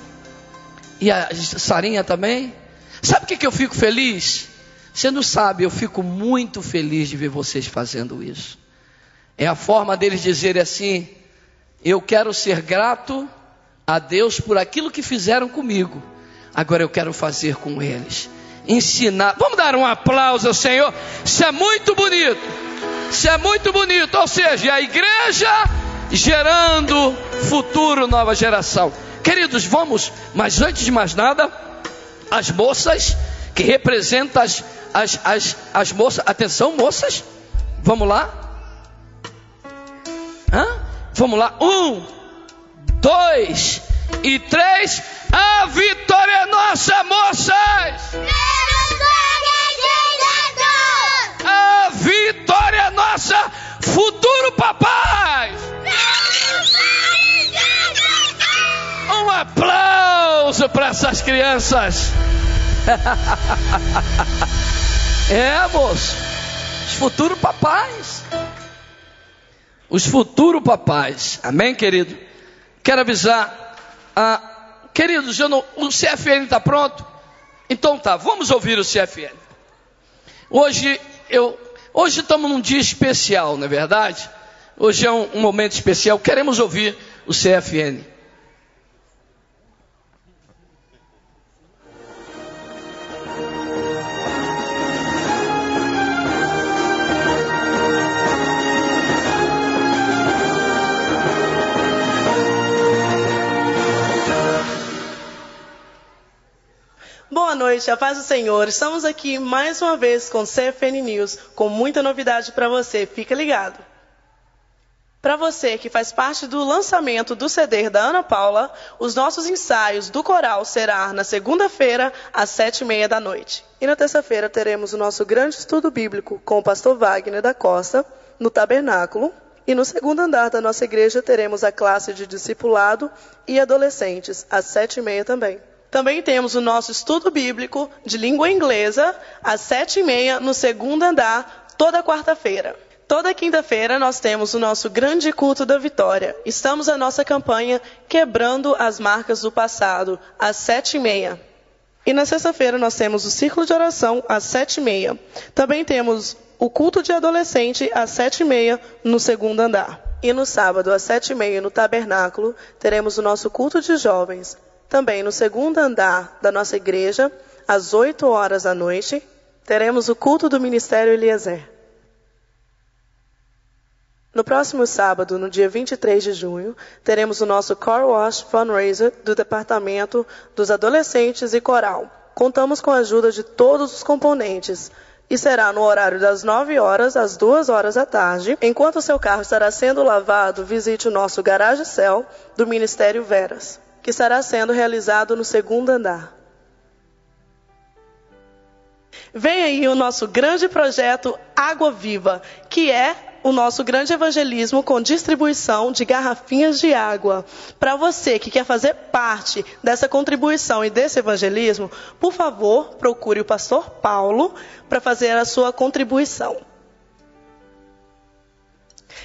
E a Sarinha também? Sabe o que, que eu fico feliz? Você não sabe, eu fico muito feliz de ver vocês fazendo isso. É a forma deles dizerem assim: eu quero ser grato a Deus por aquilo que fizeram comigo agora eu quero fazer com eles. Ensinar. Vamos dar um aplauso ao Senhor. Isso é muito bonito. Isso é muito bonito. Ou seja, a igreja gerando futuro, nova geração. Queridos, vamos, mas antes de mais nada, as moças que representam as, as, as, as moças. Atenção, moças. Vamos lá. Hã? Vamos lá. Um, dois e três. A vitória é nossa, moças! A vitória é nossa, futuro papais! Um aplauso para essas crianças! é, moço, os futuros papais. Os futuros papais, amém, querido? Quero avisar, ah, Queridos, não, o CFN está pronto? Então tá, vamos ouvir o CFN. Hoje eu, hoje estamos num dia especial, não é verdade? Hoje é um, um momento especial. Queremos ouvir o CFN. Boa noite, a paz do Senhor. Estamos aqui mais uma vez com CFN News, com muita novidade para você. Fica ligado. Para você que faz parte do lançamento do CD da Ana Paula, os nossos ensaios do coral será na segunda-feira, às sete e meia da noite. E na terça-feira teremos o nosso grande estudo bíblico com o pastor Wagner da Costa, no tabernáculo. E no segundo andar da nossa igreja teremos a classe de discipulado e adolescentes, às sete e meia também. Também temos o nosso estudo bíblico de língua inglesa, às sete e meia, no segundo andar, toda quarta-feira. Toda quinta-feira nós temos o nosso grande culto da vitória. Estamos na nossa campanha Quebrando as Marcas do Passado, às sete e meia. E na sexta-feira nós temos o círculo de oração às sete e meia. Também temos o culto de adolescente às sete e meia no segundo andar. E no sábado às sete e meia no tabernáculo teremos o nosso culto de jovens também no segundo andar da nossa igreja, às 8 horas da noite, teremos o culto do Ministério Eliezer. No próximo sábado, no dia 23 de junho, teremos o nosso Car Wash Fundraiser do Departamento dos Adolescentes e Coral. Contamos com a ajuda de todos os componentes e será no horário das 9 horas às 2 horas da tarde. Enquanto o seu carro estará sendo lavado, visite o nosso Garage Cell do Ministério Veras que estará sendo realizado no segundo andar. Vem aí o nosso grande projeto Água Viva, que é o nosso grande evangelismo com distribuição de garrafinhas de água. Para você que quer fazer parte dessa contribuição e desse evangelismo, por favor, procure o pastor Paulo para fazer a sua contribuição.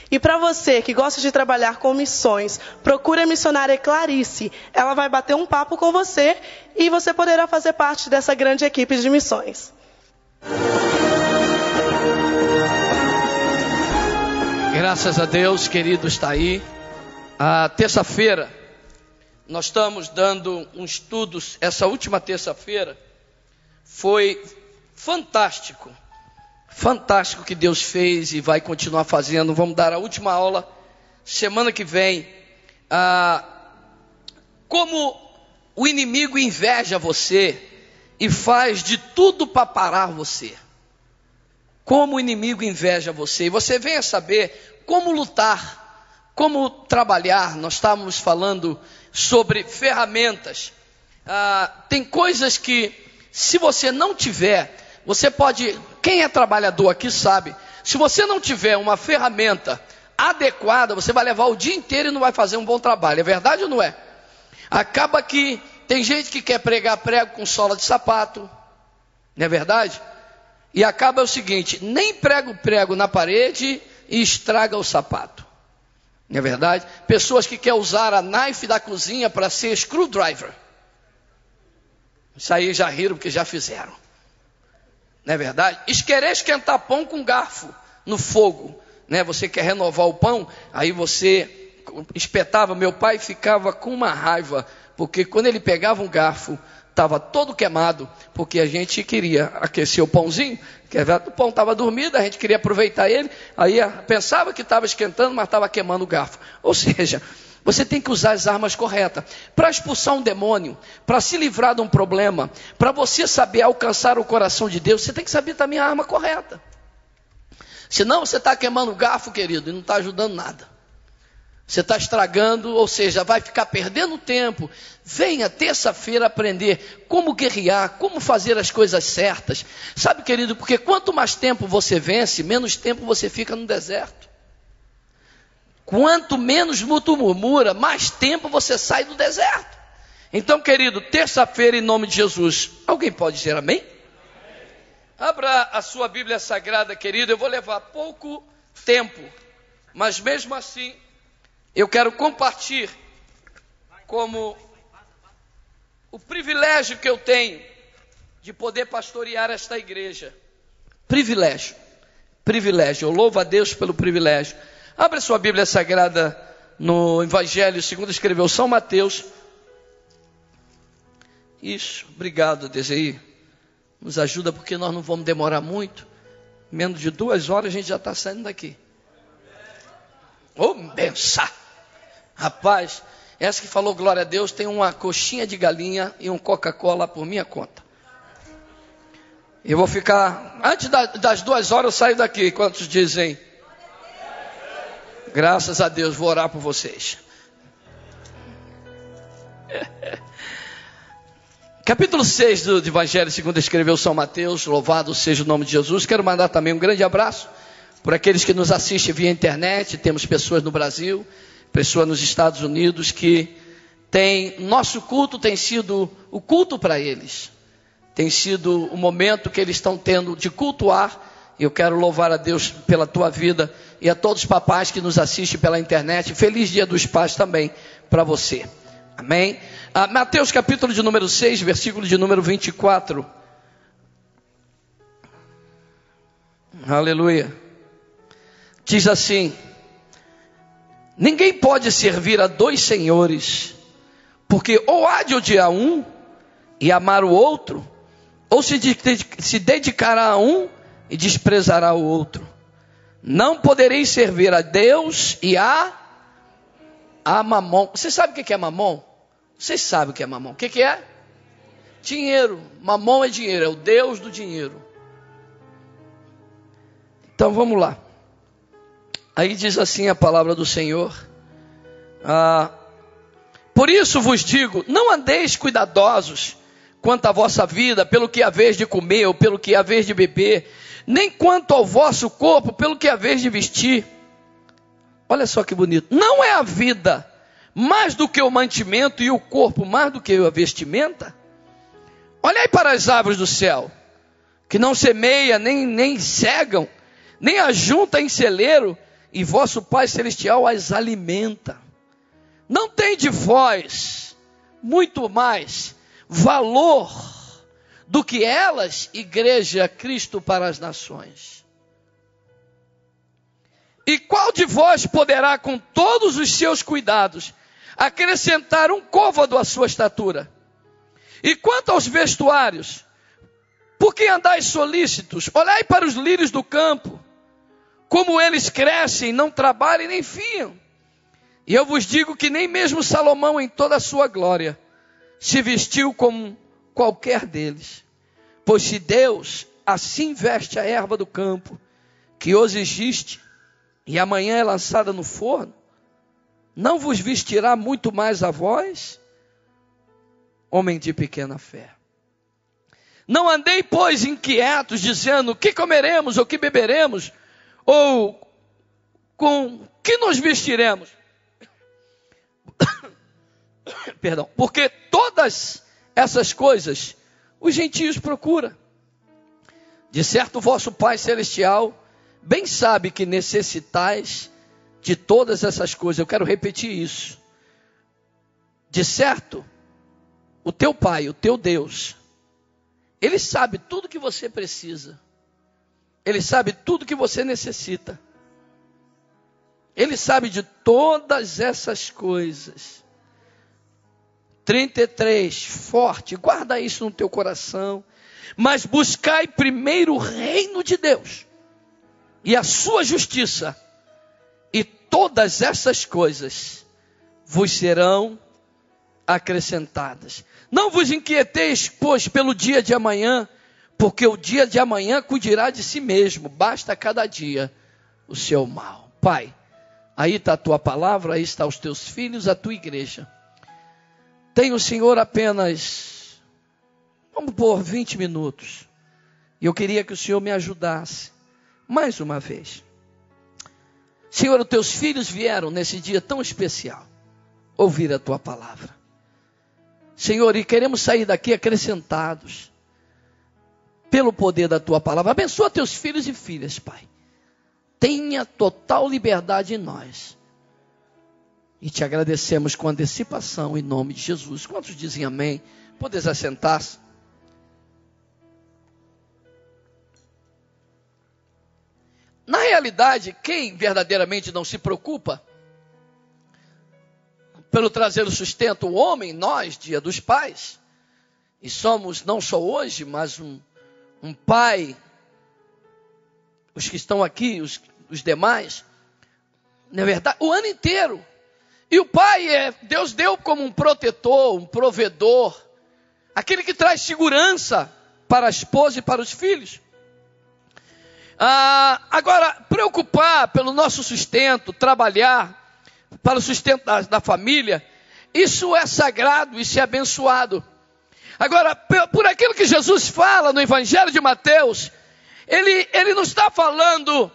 E para você que gosta de trabalhar com missões, procure a missionária Clarice. Ela vai bater um papo com você e você poderá fazer parte dessa grande equipe de missões. Graças a Deus, querido, está aí. A terça-feira, nós estamos dando um estudo, essa última terça-feira foi fantástico fantástico que Deus fez e vai continuar fazendo. Vamos dar a última aula semana que vem. Ah, como o inimigo inveja você e faz de tudo para parar você. Como o inimigo inveja você. E você venha saber como lutar, como trabalhar. Nós estávamos falando sobre ferramentas. Ah, tem coisas que, se você não tiver, você pode, quem é trabalhador aqui sabe, se você não tiver uma ferramenta adequada, você vai levar o dia inteiro e não vai fazer um bom trabalho. É verdade ou não é? Acaba que tem gente que quer pregar prego com sola de sapato, não é verdade? E acaba o seguinte: nem prega o prego na parede e estraga o sapato. Não é verdade? Pessoas que querem usar a knife da cozinha para ser screwdriver. Isso aí já riram porque já fizeram. Não é verdade? Querer esquentar pão com garfo no fogo. Né? Você quer renovar o pão, aí você espetava. Meu pai ficava com uma raiva, porque quando ele pegava um garfo, estava todo queimado, porque a gente queria aquecer o pãozinho, que o pão estava dormido, a gente queria aproveitar ele, aí pensava que estava esquentando, mas estava queimando o garfo. Ou seja, você tem que usar as armas corretas. Para expulsar um demônio, para se livrar de um problema, para você saber alcançar o coração de Deus, você tem que saber também a arma correta. Senão você está queimando garfo, querido, e não está ajudando nada. Você está estragando, ou seja, vai ficar perdendo tempo. Venha terça-feira aprender como guerrear, como fazer as coisas certas. Sabe, querido, porque quanto mais tempo você vence, menos tempo você fica no deserto. Quanto menos tu murmura, mais tempo você sai do deserto. Então, querido, terça-feira, em nome de Jesus, alguém pode dizer amém? Abra a sua Bíblia Sagrada, querido. Eu vou levar pouco tempo, mas mesmo assim, eu quero compartilhar como o privilégio que eu tenho de poder pastorear esta igreja. Privilégio, privilégio. Eu louvo a Deus pelo privilégio. Abra sua Bíblia Sagrada no Evangelho segundo escreveu São Mateus. Isso, obrigado, Desei. Nos ajuda porque nós não vamos demorar muito. Menos de duas horas a gente já está saindo daqui. Ô, oh, benção! Rapaz, essa que falou glória a Deus tem uma coxinha de galinha e um Coca-Cola por minha conta. Eu vou ficar. Antes das duas horas eu saio daqui. Quantos dizem? Graças a Deus, vou orar por vocês. Capítulo 6 do Evangelho segundo escreveu São Mateus, louvado seja o nome de Jesus. Quero mandar também um grande abraço por aqueles que nos assistem via internet. Temos pessoas no Brasil, pessoas nos Estados Unidos que tem nosso culto tem sido o culto para eles. Tem sido o momento que eles estão tendo de cultuar. Eu quero louvar a Deus pela tua vida e a todos os papais que nos assistem pela internet. Feliz Dia dos Pais também para você. Amém? Ah, Mateus capítulo de número 6, versículo de número 24. Aleluia. Diz assim: Ninguém pode servir a dois senhores, porque ou há de odiar um e amar o outro, ou se, dedicará a um e desprezará o outro. Não podereis servir a Deus e a, a mamon. Você sabe o que é mamon? Vocês sabem o que é mamon. O que é? Dinheiro. Mamon é dinheiro, é o Deus do dinheiro. Então vamos lá. Aí diz assim a palavra do Senhor. Ah, por isso vos digo: não andeis cuidadosos quanto à vossa vida, pelo que haveis de comer ou pelo que haveis de beber nem quanto ao vosso corpo, pelo que haveis de vestir. Olha só que bonito. Não é a vida mais do que o mantimento e o corpo mais do que a vestimenta? Olhai para as árvores do céu, que não semeia, nem, nem cegam, nem ajunta em celeiro, e vosso Pai Celestial as alimenta. Não tem de vós muito mais valor do que elas, Igreja Cristo para as nações. E qual de vós poderá, com todos os seus cuidados, acrescentar um côvado à sua estatura? E quanto aos vestuários, por que andais solícitos? Olhai para os lírios do campo, como eles crescem, não trabalham nem fiam. E eu vos digo que nem mesmo Salomão, em toda a sua glória, se vestiu como qualquer deles. Pois se Deus assim veste a erva do campo, que hoje existe e amanhã é lançada no forno, não vos vestirá muito mais a vós, homem de pequena fé. Não andei, pois, inquietos, dizendo: que comeremos ou que beberemos, ou com que nos vestiremos? Perdão, porque todas essas coisas os gentios procuram. De certo, vosso Pai Celestial bem sabe que necessitais de todas essas coisas. Eu quero repetir isso. De certo, o teu Pai, o teu Deus, Ele sabe tudo que você precisa. Ele sabe tudo que você necessita. Ele sabe de todas essas coisas. 33, forte, guarda isso no teu coração. Mas buscai primeiro o reino de Deus e a sua justiça, e todas essas coisas vos serão acrescentadas. Não vos inquieteis, pois, pelo dia de amanhã, porque o dia de amanhã cuidará de si mesmo, basta cada dia o seu mal. Pai, aí está a tua palavra, aí está os teus filhos, a tua igreja. Tem o Senhor apenas, vamos por 20 minutos. E eu queria que o Senhor me ajudasse, mais uma vez. Senhor, os teus filhos vieram nesse dia tão especial, ouvir a tua palavra. Senhor, e queremos sair daqui acrescentados, pelo poder da tua palavra. Abençoa teus filhos e filhas, Pai. Tenha total liberdade em nós e te agradecemos com antecipação em nome de Jesus. Quantos dizem amém? Podes assentar-se. Na realidade, quem verdadeiramente não se preocupa pelo trazer o sustento, o homem, nós, dia dos pais, e somos não só hoje, mas um, um pai, os que estão aqui, os, os demais, na verdade, o ano inteiro e o pai é, Deus deu como um protetor, um provedor, aquele que traz segurança para a esposa e para os filhos. Ah, agora, preocupar pelo nosso sustento, trabalhar para o sustento da, da família, isso é sagrado, isso é abençoado. Agora, por aquilo que Jesus fala no Evangelho de Mateus, ele, ele não está falando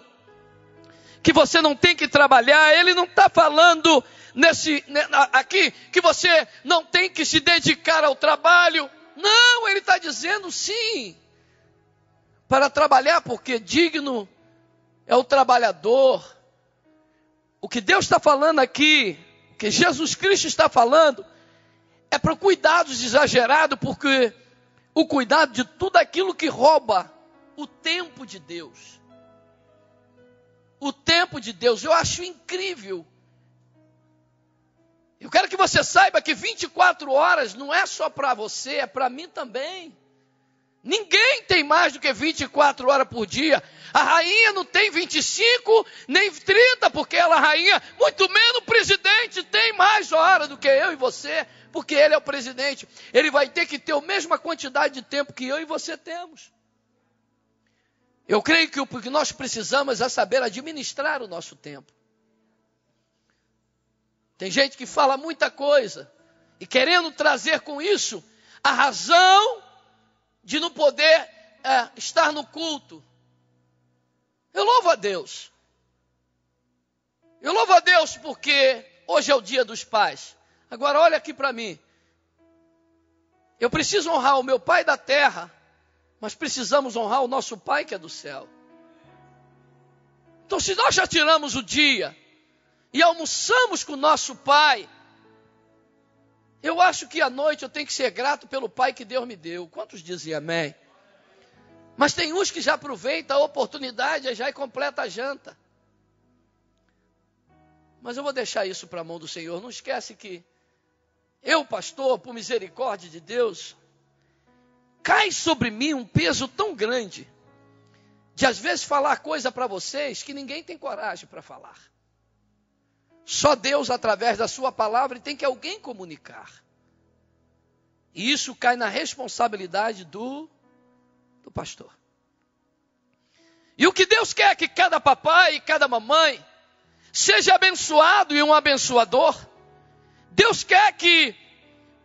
que você não tem que trabalhar, ele não está falando nesse aqui que você não tem que se dedicar ao trabalho. Não, ele está dizendo sim. Para trabalhar, porque digno é o trabalhador. O que Deus está falando aqui, o que Jesus Cristo está falando, é para cuidados exagerados, porque o cuidado de tudo aquilo que rouba o tempo de Deus. O tempo de Deus, eu acho incrível eu quero que você saiba que 24 horas não é só para você, é para mim também. Ninguém tem mais do que 24 horas por dia. A rainha não tem 25 nem 30, porque ela é rainha, muito menos o presidente tem mais horas do que eu e você, porque ele é o presidente. Ele vai ter que ter a mesma quantidade de tempo que eu e você temos. Eu creio que o que nós precisamos é saber administrar o nosso tempo. Tem gente que fala muita coisa e querendo trazer com isso a razão de não poder é, estar no culto. Eu louvo a Deus. Eu louvo a Deus porque hoje é o dia dos pais. Agora olha aqui para mim. Eu preciso honrar o meu pai da terra, mas precisamos honrar o nosso pai que é do céu. Então, se nós já tiramos o dia e almoçamos com o nosso pai, eu acho que à noite eu tenho que ser grato pelo pai que Deus me deu. Quantos dizem amém? Mas tem uns que já aproveitam a oportunidade já e completa a janta. Mas eu vou deixar isso para a mão do Senhor. Não esquece que eu, pastor, por misericórdia de Deus, cai sobre mim um peso tão grande de às vezes falar coisa para vocês que ninguém tem coragem para falar. Só Deus, através da sua palavra, tem que alguém comunicar. E isso cai na responsabilidade do, do pastor. E o que Deus quer é que cada papai e cada mamãe seja abençoado e um abençoador. Deus quer que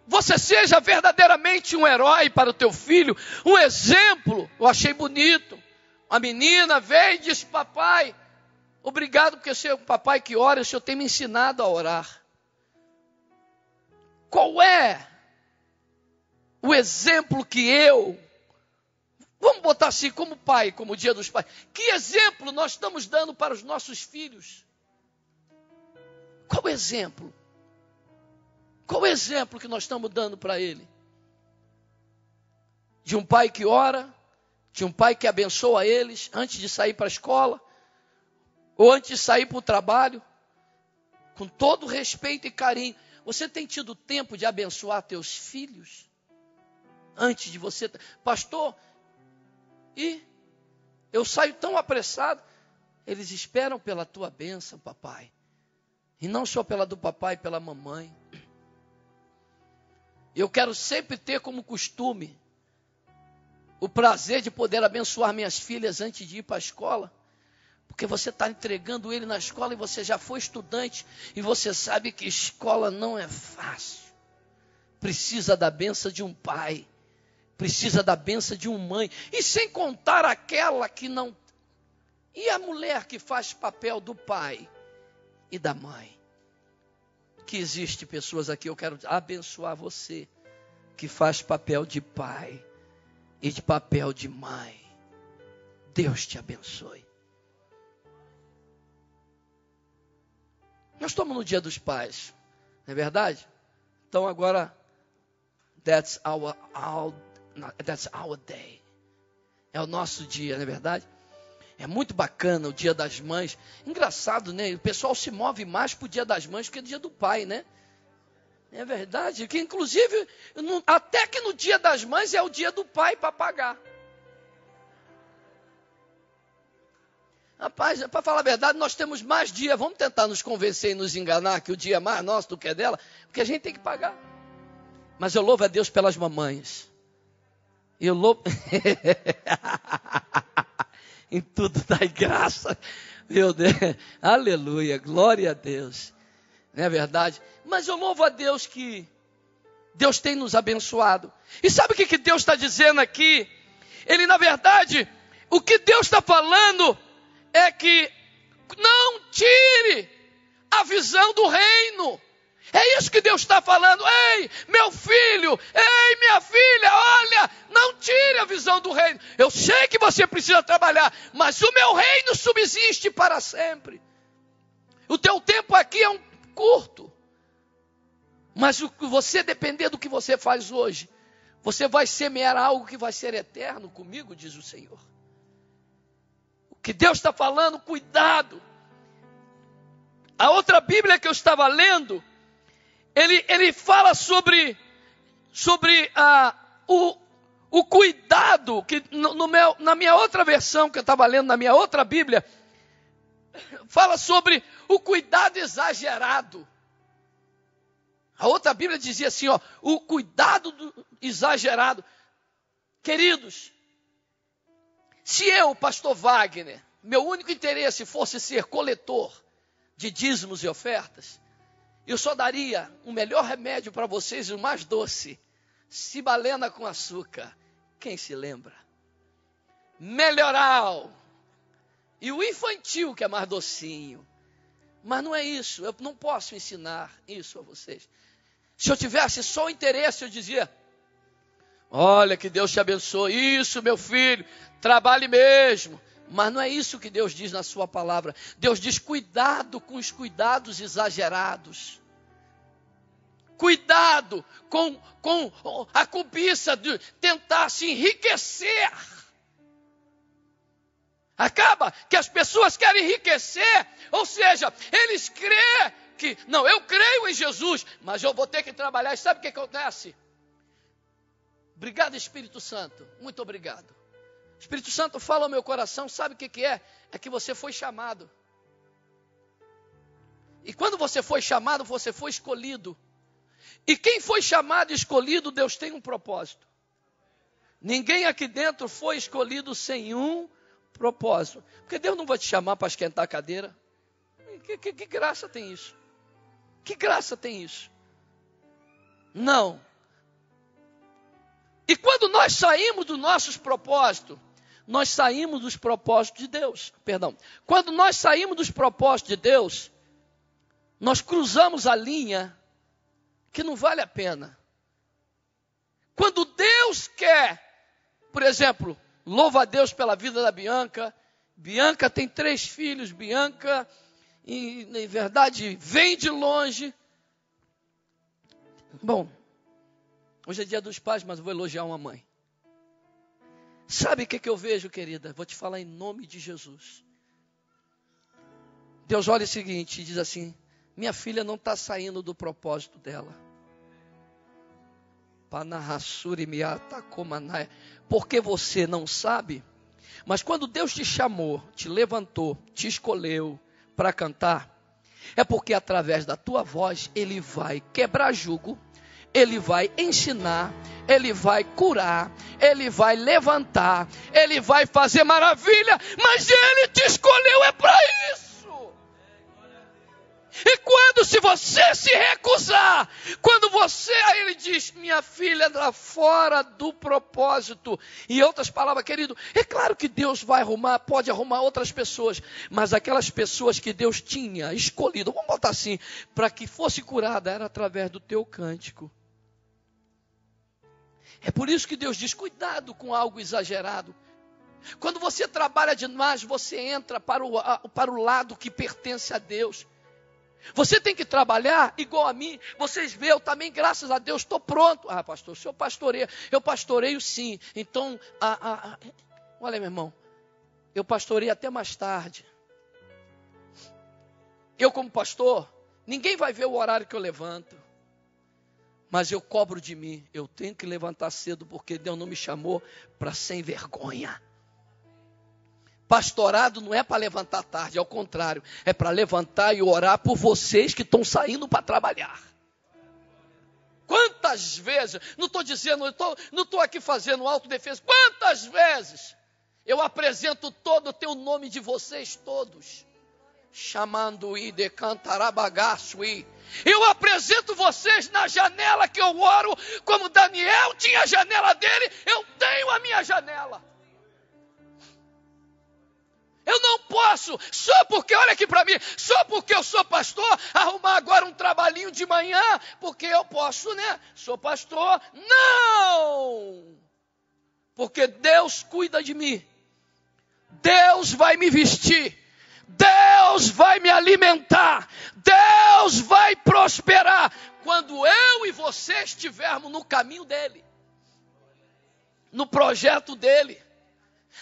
você seja verdadeiramente um herói para o teu filho, um exemplo. Eu achei bonito. A menina veio e disse: Papai, obrigado porque você é o papai que ora, o senhor tem me ensinado a orar. Qual é o exemplo que eu, vamos botar assim, como pai, como o dia dos pais, que exemplo nós estamos dando para os nossos filhos? Qual o exemplo? Qual o exemplo que nós estamos dando para ele? De um pai que ora, de um pai que abençoa eles antes de sair para a escola, ou antes de sair para o trabalho, com todo respeito e carinho. Você tem tido tempo de abençoar teus filhos? Antes de você. Pastor, e eu saio tão apressado. Eles esperam pela tua bênção, papai. E não só pela do papai e pela mamãe. Eu quero sempre ter como costume o prazer de poder abençoar minhas filhas antes de ir para a escola. Porque você está entregando ele na escola e você já foi estudante e você sabe que escola não é fácil. Precisa da benção de um pai, precisa da benção de uma mãe, e sem contar aquela que não. E a mulher que faz papel do pai e da mãe. Que existe pessoas aqui, eu quero abençoar você, que faz papel de pai e de papel de mãe. Deus te abençoe. Nós estamos no dia dos pais, não é verdade? Então agora, that's our, our, that's our day. É o nosso dia, não é verdade? É muito bacana o dia das mães. Engraçado, né? O pessoal se move mais para o dia das mães que o dia do pai, né? É verdade. Que inclusive, até que no dia das mães é o dia do pai para pagar. Rapaz, para falar a verdade, nós temos mais dia. Vamos tentar nos convencer e nos enganar que o dia é mais nosso do que é dela, porque a gente tem que pagar. Mas eu louvo a Deus pelas mamães. Eu louvo. em tudo dai graça. Meu Deus, aleluia, glória a Deus. Não é verdade? Mas eu louvo a Deus que Deus tem nos abençoado. E sabe o que, que Deus está dizendo aqui? Ele, na verdade, o que Deus está falando é que não tire a visão do reino. É isso que Deus está falando. Ei, meu filho, ei, minha filha, olha, não tire a visão do reino. Eu sei que você precisa trabalhar, mas o meu reino subsiste para sempre. O teu tempo aqui é um curto. Mas o que você depender do que você faz hoje, você vai semear algo que vai ser eterno comigo, diz o Senhor. Que Deus está falando, cuidado. A outra Bíblia que eu estava lendo, ele, ele fala sobre, sobre ah, o, o cuidado, que no, no meu, na minha outra versão que eu estava lendo, na minha outra Bíblia, fala sobre o cuidado exagerado. A outra Bíblia dizia assim, ó, o cuidado do, exagerado. Queridos, se eu, pastor Wagner, meu único interesse fosse ser coletor de dízimos e ofertas, eu só daria o melhor remédio para vocês, o mais doce. Cibalena com açúcar. Quem se lembra? Melhoral. E o infantil, que é mais docinho. Mas não é isso. Eu não posso ensinar isso a vocês. Se eu tivesse só interesse, eu dizia: Olha, que Deus te abençoe. Isso, meu filho. Trabalhe mesmo. Mas não é isso que Deus diz na sua palavra. Deus diz: cuidado com os cuidados exagerados. Cuidado com, com a cobiça de tentar se enriquecer. Acaba que as pessoas querem enriquecer, ou seja, eles creem que, não, eu creio em Jesus, mas eu vou ter que trabalhar. E sabe o que acontece? Obrigado, Espírito Santo. Muito obrigado. Espírito Santo fala ao meu coração, sabe o que, que é? É que você foi chamado. E quando você foi chamado, você foi escolhido. E quem foi chamado e escolhido, Deus tem um propósito. Ninguém aqui dentro foi escolhido sem um propósito. Porque Deus não vai te chamar para esquentar a cadeira. Que, que, que graça tem isso? Que graça tem isso? Não. E quando nós saímos dos nossos propósitos, nós saímos dos propósitos de Deus. Perdão. Quando nós saímos dos propósitos de Deus, nós cruzamos a linha que não vale a pena. Quando Deus quer, por exemplo, louva a Deus pela vida da Bianca. Bianca tem três filhos. Bianca, em, em verdade, vem de longe. Bom, hoje é dia dos pais, mas vou elogiar uma mãe. Sabe o que, que eu vejo, querida? Vou te falar em nome de Jesus. Deus olha o seguinte e diz assim: minha filha não está saindo do propósito dela. Porque você não sabe, mas quando Deus te chamou, te levantou, te escolheu para cantar, é porque através da tua voz Ele vai quebrar jugo, Ele vai ensinar, Ele vai curar, Ele vai levantar, Ele vai fazer maravilha, mas Ele te escolheu é para isso. E quando se você se recusar, quando você, aí ele diz, minha filha está fora do propósito. Em outras palavras, querido, é claro que Deus vai arrumar, pode arrumar outras pessoas, mas aquelas pessoas que Deus tinha escolhido, vamos botar assim, para que fosse curada, era através do teu cântico. É por isso que Deus diz: cuidado com algo exagerado. Quando você trabalha demais, você entra para o, para o lado que pertence a Deus. Você tem que trabalhar igual a mim. Vocês veem, eu também, graças a Deus, estou pronto. Ah, pastor, o senhor pastoreia. Eu pastoreio sim. Então, olha, meu irmão, eu pastorei até mais tarde. Eu, como pastor, ninguém vai ver o horário que eu levanto. Mas eu cobro de mim. Eu tenho que levantar cedo porque Deus não me chamou para sem vergonha. Pastorado não é para levantar tarde, ao contrário, é para levantar e orar por vocês que estão saindo para trabalhar. Quantas vezes, não estou dizendo, não estou aqui fazendo autodefesa, quantas vezes eu apresento todo o teu nome de vocês todos, chamando e de e eu apresento vocês na janela que eu oro, como Daniel tinha a janela dele, eu tenho a minha janela. Eu não posso, só porque, olha aqui para mim, só porque eu sou pastor, arrumar agora um trabalhinho de manhã, porque eu posso, né? Sou pastor. Não! Porque Deus cuida de mim. Deus vai me vestir. Deus vai me alimentar. Deus vai prosperar. Quando eu e você estivermos no caminho dele, no projeto dele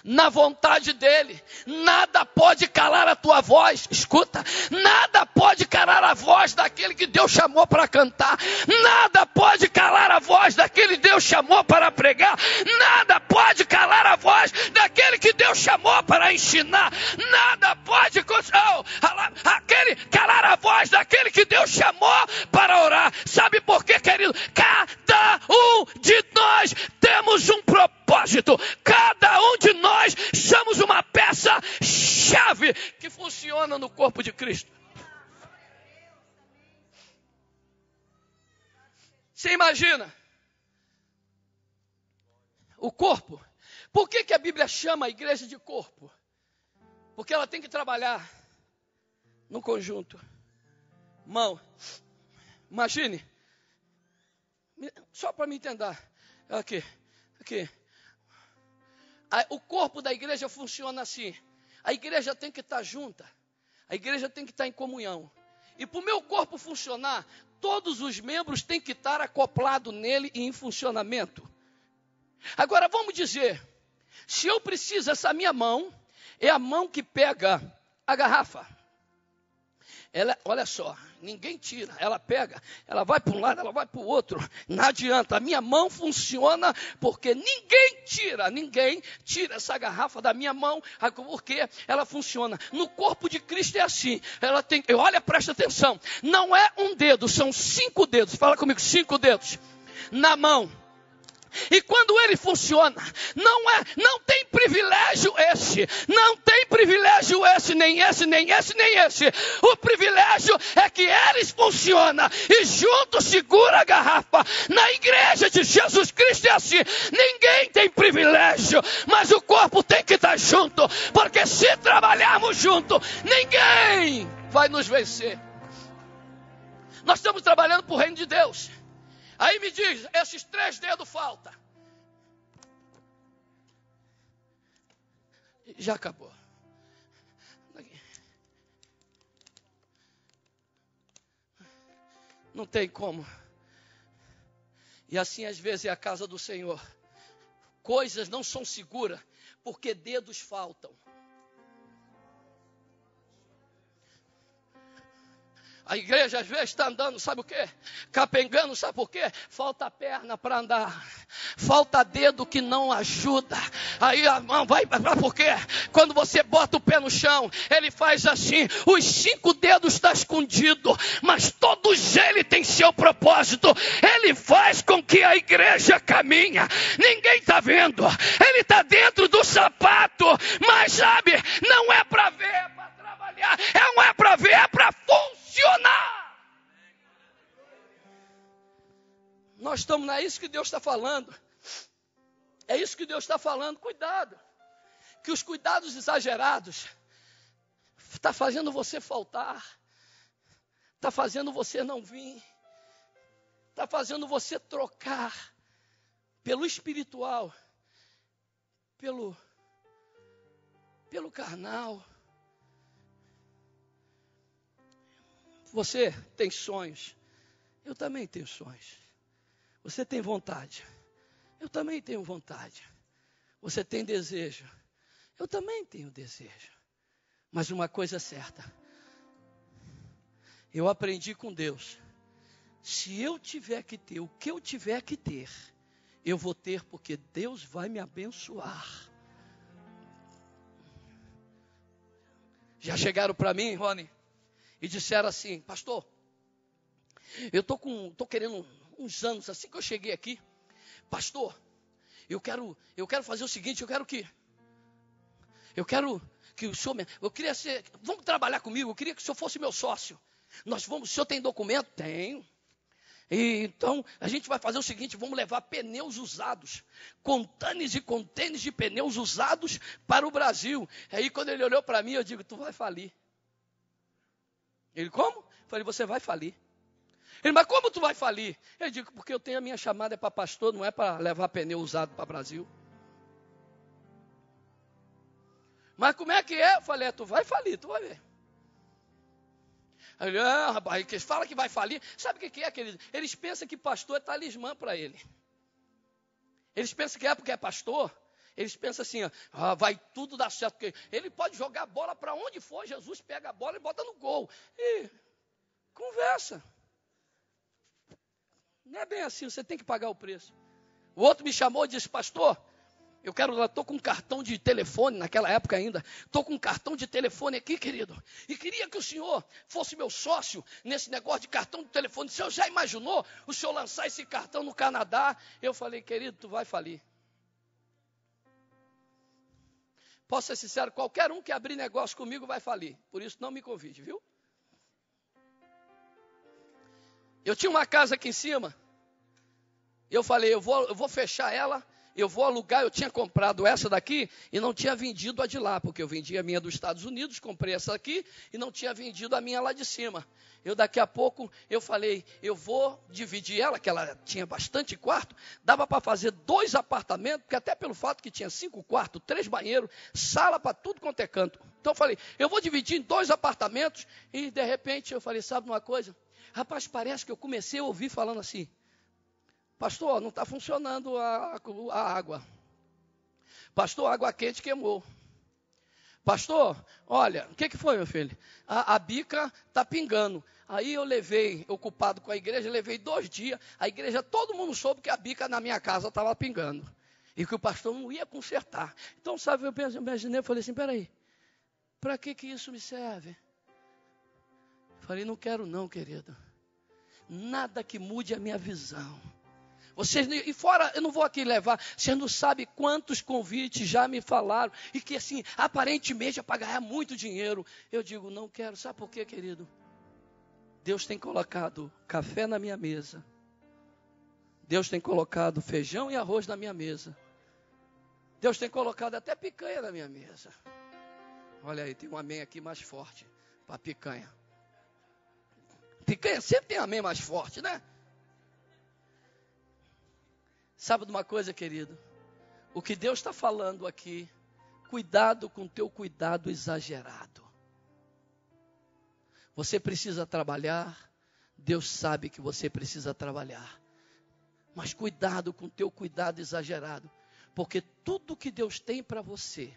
na vontade dele. Nada pode calar a tua voz. Escuta, nada pode calar a voz daquele que Deus chamou para cantar. Nada pode calar a voz daquele que Deus chamou para pregar. Nada pode calar a voz daquele que Deus chamou para ensinar. Nada pode oh, aquele calar a voz daquele que Deus chamou para orar. Sabe por quê, querido? Cada um de nós temos um propósito. Cada um de nós somos uma peça chave que funciona no corpo de Cristo. Você imagina? O corpo. Por que, que a Bíblia chama a igreja de corpo? Porque ela tem que trabalhar no conjunto. Mão, imagine, só para me entender, aqui, aqui, o corpo da igreja funciona assim. A igreja tem que estar junta. A igreja tem que estar em comunhão. E para o meu corpo funcionar, todos os membros têm que estar acoplados nele e em funcionamento. Agora vamos dizer, se eu preciso, essa minha mão é a mão que pega a garrafa. Ela, olha só, ninguém tira, ela pega, ela vai para um lado, ela vai para o outro, não adianta, a minha mão funciona porque ninguém tira, ninguém tira essa garrafa da minha mão, porque ela funciona. No corpo de Cristo é assim, ela tem, olha, presta atenção, não é um dedo, são cinco dedos, fala comigo, cinco dedos, na mão e quando ele funciona, não é, não tem privilégio esse, não tem privilégio esse, nem esse, nem esse, nem esse. O privilégio é que eles funcionam e junto segura a garrafa. Na igreja de Jesus Cristo é assim. Ninguém tem privilégio, mas o corpo tem que estar junto, porque se trabalharmos junto, ninguém vai nos vencer. Nós estamos trabalhando para o reino de Deus. Aí me diz, esses três dedos falta. Já acabou. Não tem como. E assim às vezes é a casa do Senhor. Coisas não são seguras porque dedos faltam. A igreja às vezes está andando, sabe o quê? Capengando, sabe por quê? Falta perna para andar, falta dedo que não ajuda. Aí a mão vai para por quê? Quando você bota o pé no chão, ele faz assim: os cinco dedos estão tá escondidos, mas todos ele tem seu propósito. Ele faz com que a igreja caminha. Ninguém está vendo, ele está dentro do sapato, mas sabe, não é para ver, é, não é para ver, é para funcionar. Nós estamos, é isso que Deus está falando. É isso que Deus está falando. Cuidado. Que os cuidados exagerados está fazendo você faltar. Está fazendo você não vir. Está fazendo você trocar pelo espiritual, pelo, pelo carnal. Você tem sonhos. Eu também tenho sonhos. Você tem vontade. Eu também tenho vontade. Você tem desejo. Eu também tenho desejo. Mas uma coisa é certa. Eu aprendi com Deus. Se eu tiver que ter o que eu tiver que ter, eu vou ter porque Deus vai me abençoar. Já chegaram para mim, Rony? E disseram assim: Pastor, eu tô tô querendo uns anos assim que eu cheguei aqui, Pastor, eu quero, eu quero fazer o seguinte, eu quero que, eu quero que o senhor, eu queria ser, vamos trabalhar comigo, eu queria que o senhor fosse meu sócio. Nós vamos, o senhor tem documento? Tenho. E, então, a gente vai fazer o seguinte: vamos levar pneus usados, contâneres e contêineres de pneus usados para o Brasil. Aí, quando ele olhou para mim, eu digo: Tu vai falir. Ele, como? Falei, você vai falir. Ele, mas como tu vai falir? Eu digo, porque eu tenho a minha chamada é para pastor, não é para levar pneu usado para Brasil. Mas como é que é? Eu falei, é, tu vai falir, tu vai ver. Ele, ah, rapaz, que fala que vai falir. Sabe o que é, querido? Eles pensam que pastor é talismã para ele. Eles pensam que é porque é pastor. Eles pensam assim, ah, vai tudo dar certo. Porque ele pode jogar a bola para onde for, Jesus pega a bola e bota no gol. E conversa. Não é bem assim, você tem que pagar o preço. O outro me chamou e disse, pastor, eu quero, estou com um cartão de telefone, naquela época ainda, estou com um cartão de telefone aqui, querido, e queria que o senhor fosse meu sócio nesse negócio de cartão de telefone. O senhor já imaginou o senhor lançar esse cartão no Canadá? Eu falei, querido, tu vai falir. Posso ser sincero, qualquer um que abrir negócio comigo vai falir. Por isso não me convide, viu? Eu tinha uma casa aqui em cima. Eu falei, eu vou, eu vou fechar ela eu vou alugar, eu tinha comprado essa daqui e não tinha vendido a de lá, porque eu vendi a minha dos Estados Unidos, comprei essa aqui e não tinha vendido a minha lá de cima. Eu daqui a pouco eu falei, eu vou dividir ela, que ela tinha bastante quarto, dava para fazer dois apartamentos, porque até pelo fato que tinha cinco quartos, três banheiros, sala para tudo quanto é canto. Então eu falei, eu vou dividir em dois apartamentos e de repente eu falei, sabe uma coisa? Rapaz, parece que eu comecei a ouvir falando assim, Pastor, não está funcionando a, a, água. Pastor, água quente queimou. Pastor, olha, o que, que foi, meu filho? A, a bica está pingando. Aí eu levei, ocupado com a igreja, levei dois dias. A igreja, todo mundo soube que a bica na minha casa estava pingando. E que o pastor não ia consertar. Então, sabe, eu pensei, imaginei, eu falei assim, peraí, para que, que isso me serve? Falei, não quero não, querido. Nada que mude a minha visão. Vocês, e fora, eu não vou aqui levar, você não sabe quantos convites já me falaram, e que assim, aparentemente é para ganhar muito dinheiro. Eu digo, não quero, sabe por quê, querido? Deus tem colocado café na minha mesa. Deus tem colocado feijão e arroz na minha mesa. Deus tem colocado até picanha na minha mesa. Olha aí, tem um amém aqui mais forte para picanha. Picanha sempre tem amém mais forte, né? Sabe de uma coisa, querido? O que Deus está falando aqui, cuidado com o teu cuidado exagerado. Você precisa trabalhar, Deus sabe que você precisa trabalhar. Mas cuidado com o teu cuidado exagerado, porque tudo que Deus tem para você,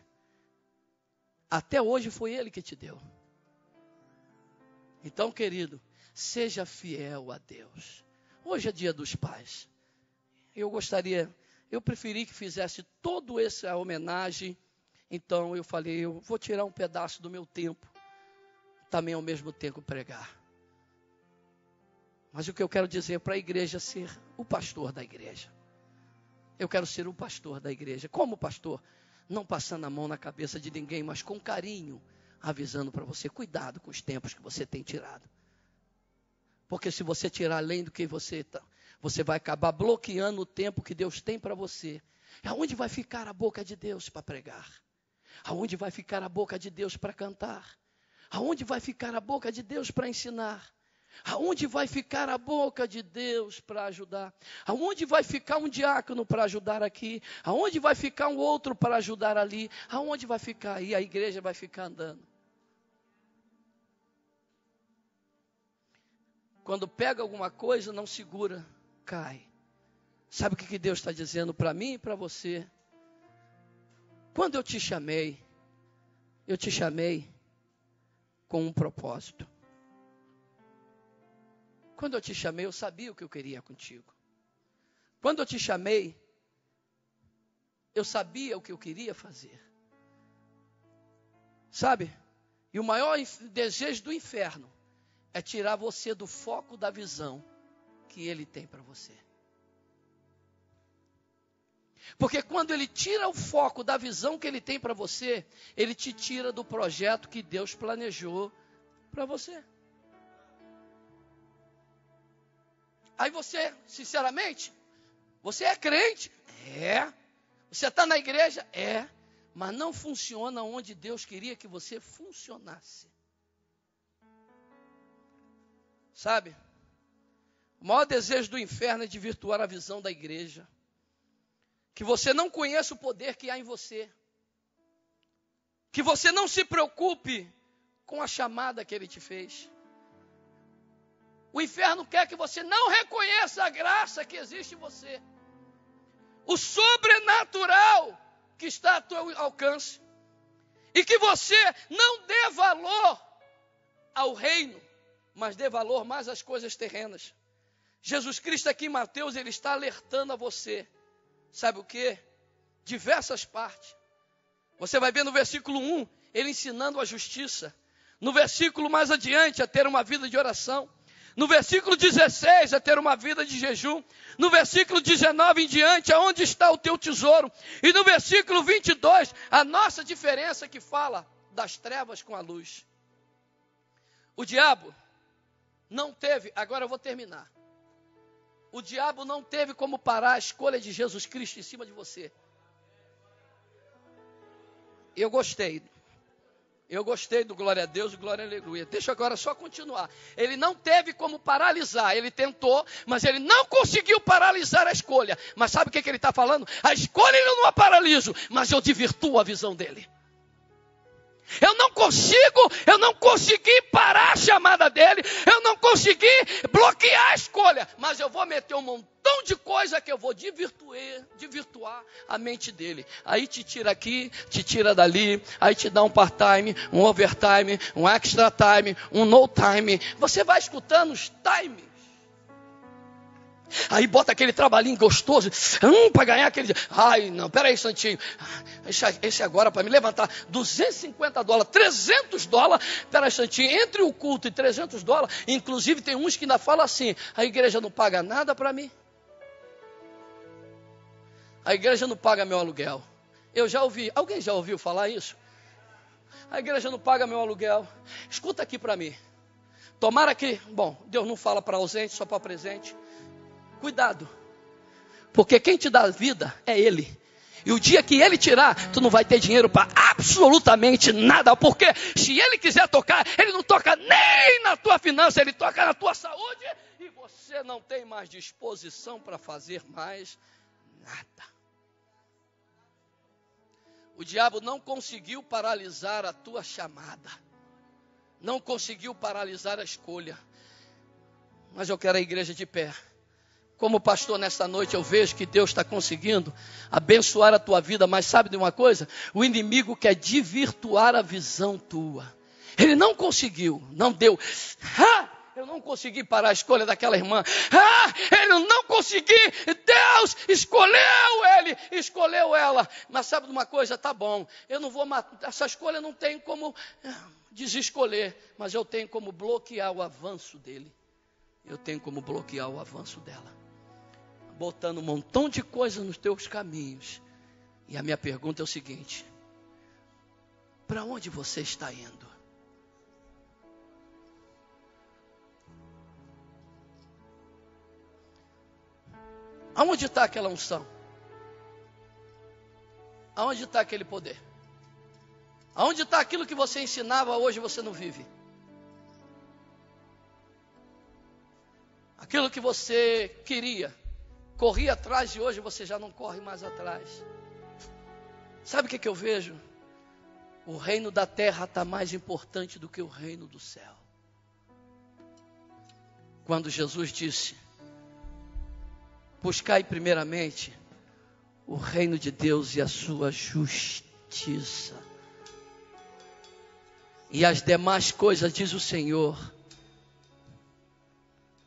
até hoje foi Ele que te deu. Então, querido, seja fiel a Deus. Hoje é dia dos pais eu gostaria, eu preferi que fizesse toda essa homenagem. Então eu falei, eu vou tirar um pedaço do meu tempo, também ao mesmo tempo pregar. Mas o que eu quero dizer para a igreja ser o pastor da igreja. Eu quero ser o pastor da igreja. Como pastor? Não passando a mão na cabeça de ninguém, mas com carinho, avisando para você: cuidado com os tempos que você tem tirado. Porque se você tirar além do que você está você vai acabar bloqueando o tempo que Deus tem para você. Aonde vai ficar a boca de Deus para pregar? Aonde vai ficar a boca de Deus para cantar? Aonde vai ficar a boca de Deus para ensinar? Aonde vai ficar a boca de Deus para ajudar? Aonde vai ficar um diácono para ajudar aqui? Aonde vai ficar um outro para ajudar ali? Aonde vai ficar? E a igreja vai ficar andando. Quando pega alguma coisa, não segura cai. Sabe o que Deus está dizendo para mim e para você? Quando eu te chamei, eu te chamei com um propósito. Quando eu te chamei, eu sabia o que eu queria contigo. Quando eu te chamei, eu sabia o que eu queria fazer. Sabe? E o maior desejo do inferno é tirar você do foco da visão que ele tem para você. Porque quando ele tira o foco da visão que ele tem para você, ele te tira do projeto que Deus planejou para você. Aí você, sinceramente, você é crente? É. Você está na igreja? É. Mas não funciona onde Deus queria que você funcionasse. Sabe? O maior desejo do inferno é de virtuar a visão da igreja. Que você não conheça o poder que há em você. Que você não se preocupe com a chamada que ele te fez. O inferno quer que você não reconheça a graça que existe em você. O sobrenatural que está a teu alcance. E que você não dê valor ao reino, mas dê valor mais às coisas terrenas. Jesus Cristo aqui em Mateus, ele está alertando a você. Sabe o que? Diversas partes. Você vai ver no versículo 1, ele ensinando a justiça. No versículo mais adiante, a ter uma vida de oração. No versículo 16, a ter uma vida de jejum. No versículo 19 em diante, aonde está o teu tesouro. E no versículo 22, a nossa diferença que fala das trevas com a luz. O diabo não teve, agora eu vou terminar. O diabo não teve como parar a escolha de Jesus Cristo em cima de você. Eu gostei. Eu gostei do glória a Deus e glória a aleluia. Deixa eu agora só continuar. Ele não teve como paralisar. Ele tentou, mas ele não conseguiu paralisar a escolha. Mas sabe o que, que ele está falando? A escolha ele não a paraliso, mas eu divirtuo a visão dele. Eu não consigo, eu não consegui parar a chamada dele, eu não consegui bloquear a escolha, mas eu vou meter um montão de coisa que eu vou divirtuar, divirtuar a mente dele. Aí te tira aqui, te tira dali, aí te dá um part-time, um overtime, um extra time, um no time. Você vai escutando os times. Aí bota aquele trabalhinho gostoso, hum, para ganhar aquele. Ai, não, peraí, Santinho. Esse, esse agora, para me levantar 250 dólares, 300 dólares. Peraí, Santinho, entre o culto e 300 dólares. Inclusive, tem uns que ainda falam assim: a igreja não paga nada para mim. A igreja não paga meu aluguel. Eu já ouvi, alguém já ouviu falar isso? A igreja não paga meu aluguel. Escuta aqui para mim. Tomara que, bom, Deus não fala para ausente, só para presente. Cuidado. Porque quem te dá vida é Ele. E o dia que Ele tirar, tu não vai ter dinheiro para absolutamente nada. Porque se Ele quiser tocar, Ele não toca nem na tua finança, Ele toca na tua saúde. E você não tem mais disposição para fazer mais nada. O diabo não conseguiu paralisar a tua chamada. Não conseguiu paralisar a escolha. Mas eu quero a igreja de pé. Como pastor nesta noite eu vejo que Deus está conseguindo abençoar a tua vida, mas sabe de uma coisa? O inimigo quer divirtuar a visão tua. Ele não conseguiu, não deu. Ah, eu não consegui parar a escolha daquela irmã. Ah, ele não consegui. Deus escolheu ele, escolheu ela. Mas sabe de uma coisa? Tá bom. Eu não vou matar. Essa escolha não tem como ah, desescolher, mas eu tenho como bloquear o avanço dele. Eu tenho como bloquear o avanço dela botando um montão de coisas nos teus caminhos. E a minha pergunta é o seguinte: para onde você está indo? Aonde está aquela unção? Aonde está aquele poder? Aonde está aquilo que você ensinava hoje você não vive? Aquilo que você queria, corria atrás e hoje você já não corre mais atrás. Sabe o que, que eu vejo? O reino da terra está mais importante do que o reino do céu. Quando Jesus disse: Buscai primeiramente o reino de Deus e a sua justiça. E as demais coisas, diz o Senhor,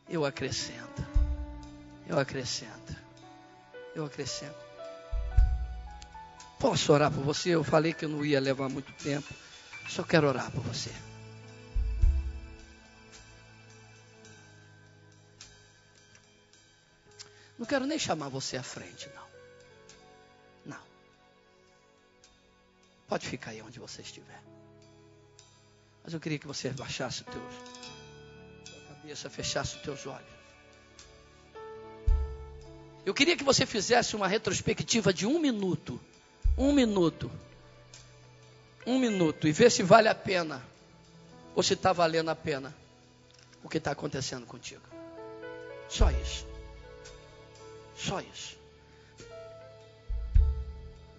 eu acrescento. Eu acrescento. Eu acrescento. Posso orar por você? Eu falei que eu não ia levar muito tempo. Só quero orar por você. Não quero nem chamar você à frente, não. Não. Pode ficar aí onde você estiver. Mas eu queria que você baixasse o teu, a cabeça, fechasse os teus olhos. Eu queria que você fizesse uma retrospectiva de um minuto. Um minuto. Um minuto. E ver se vale a pena. Ou se está valendo a pena o que está acontecendo contigo. Só isso. Só isso.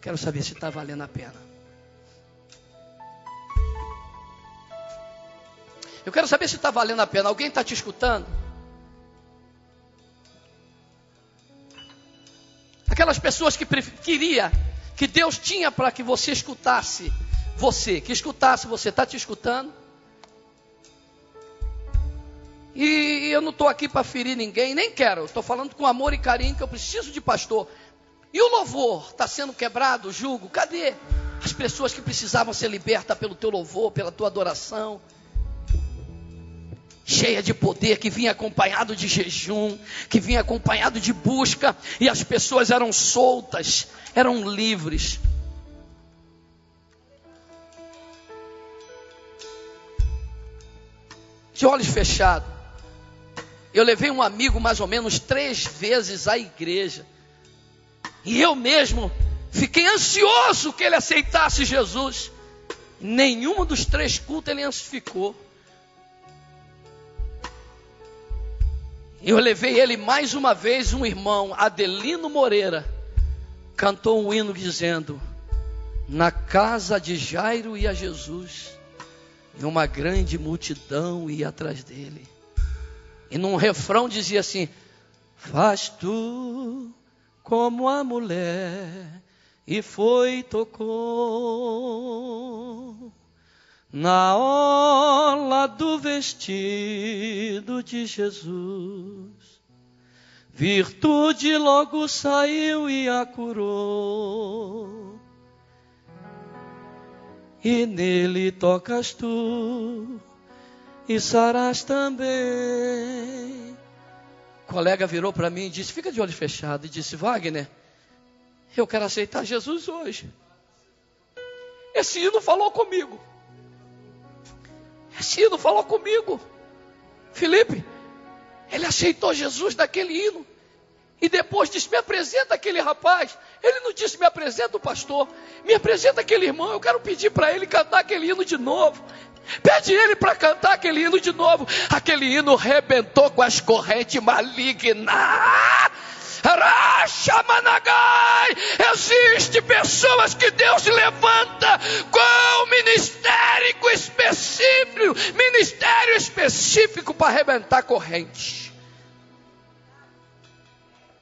Quero saber se está valendo a pena. Eu quero saber se está valendo a pena. Alguém está te escutando? Aquelas pessoas que queria, que Deus tinha para que você escutasse, você, que escutasse você, está te escutando? E eu não estou aqui para ferir ninguém, nem quero. Estou falando com amor e carinho que eu preciso de pastor. E o louvor está sendo quebrado, o jugo? Cadê? As pessoas que precisavam ser libertas pelo teu louvor, pela tua adoração cheia de poder, que vinha acompanhado de jejum, que vinha acompanhado de busca, e as pessoas eram soltas, eram livres. De olhos fechados. Eu levei um amigo mais ou menos três vezes à igreja. E eu mesmo fiquei ansioso que ele aceitasse Jesus. Nenhum dos três cultos ele ficou. Eu levei ele mais uma vez, um irmão, Adelino Moreira, cantou um hino dizendo: Na casa de Jairo ia Jesus, e uma grande multidão ia atrás dele. E num refrão dizia assim: Faz tu como a mulher, e foi tocou na orla do vestido de Jesus. Virtude logo saiu e a curou. E nele tocas tu e sarás também. O colega virou para mim e disse: Fica de olho fechado. E disse: Wagner, eu quero aceitar Jesus hoje. Esse hino falou comigo. Esse hino falou comigo. Felipe, ele aceitou Jesus daquele hino. E depois disse: Me apresenta aquele rapaz. Ele não disse: Me apresenta o pastor. Me apresenta aquele irmão. Eu quero pedir para ele cantar aquele hino de novo. Pede ele para cantar aquele hino de novo. Aquele hino rebentou com as correntes malignas. Rachamanagai. Existe pessoas que Deus levanta com ministério específico, ministério específico para arrebentar corrente.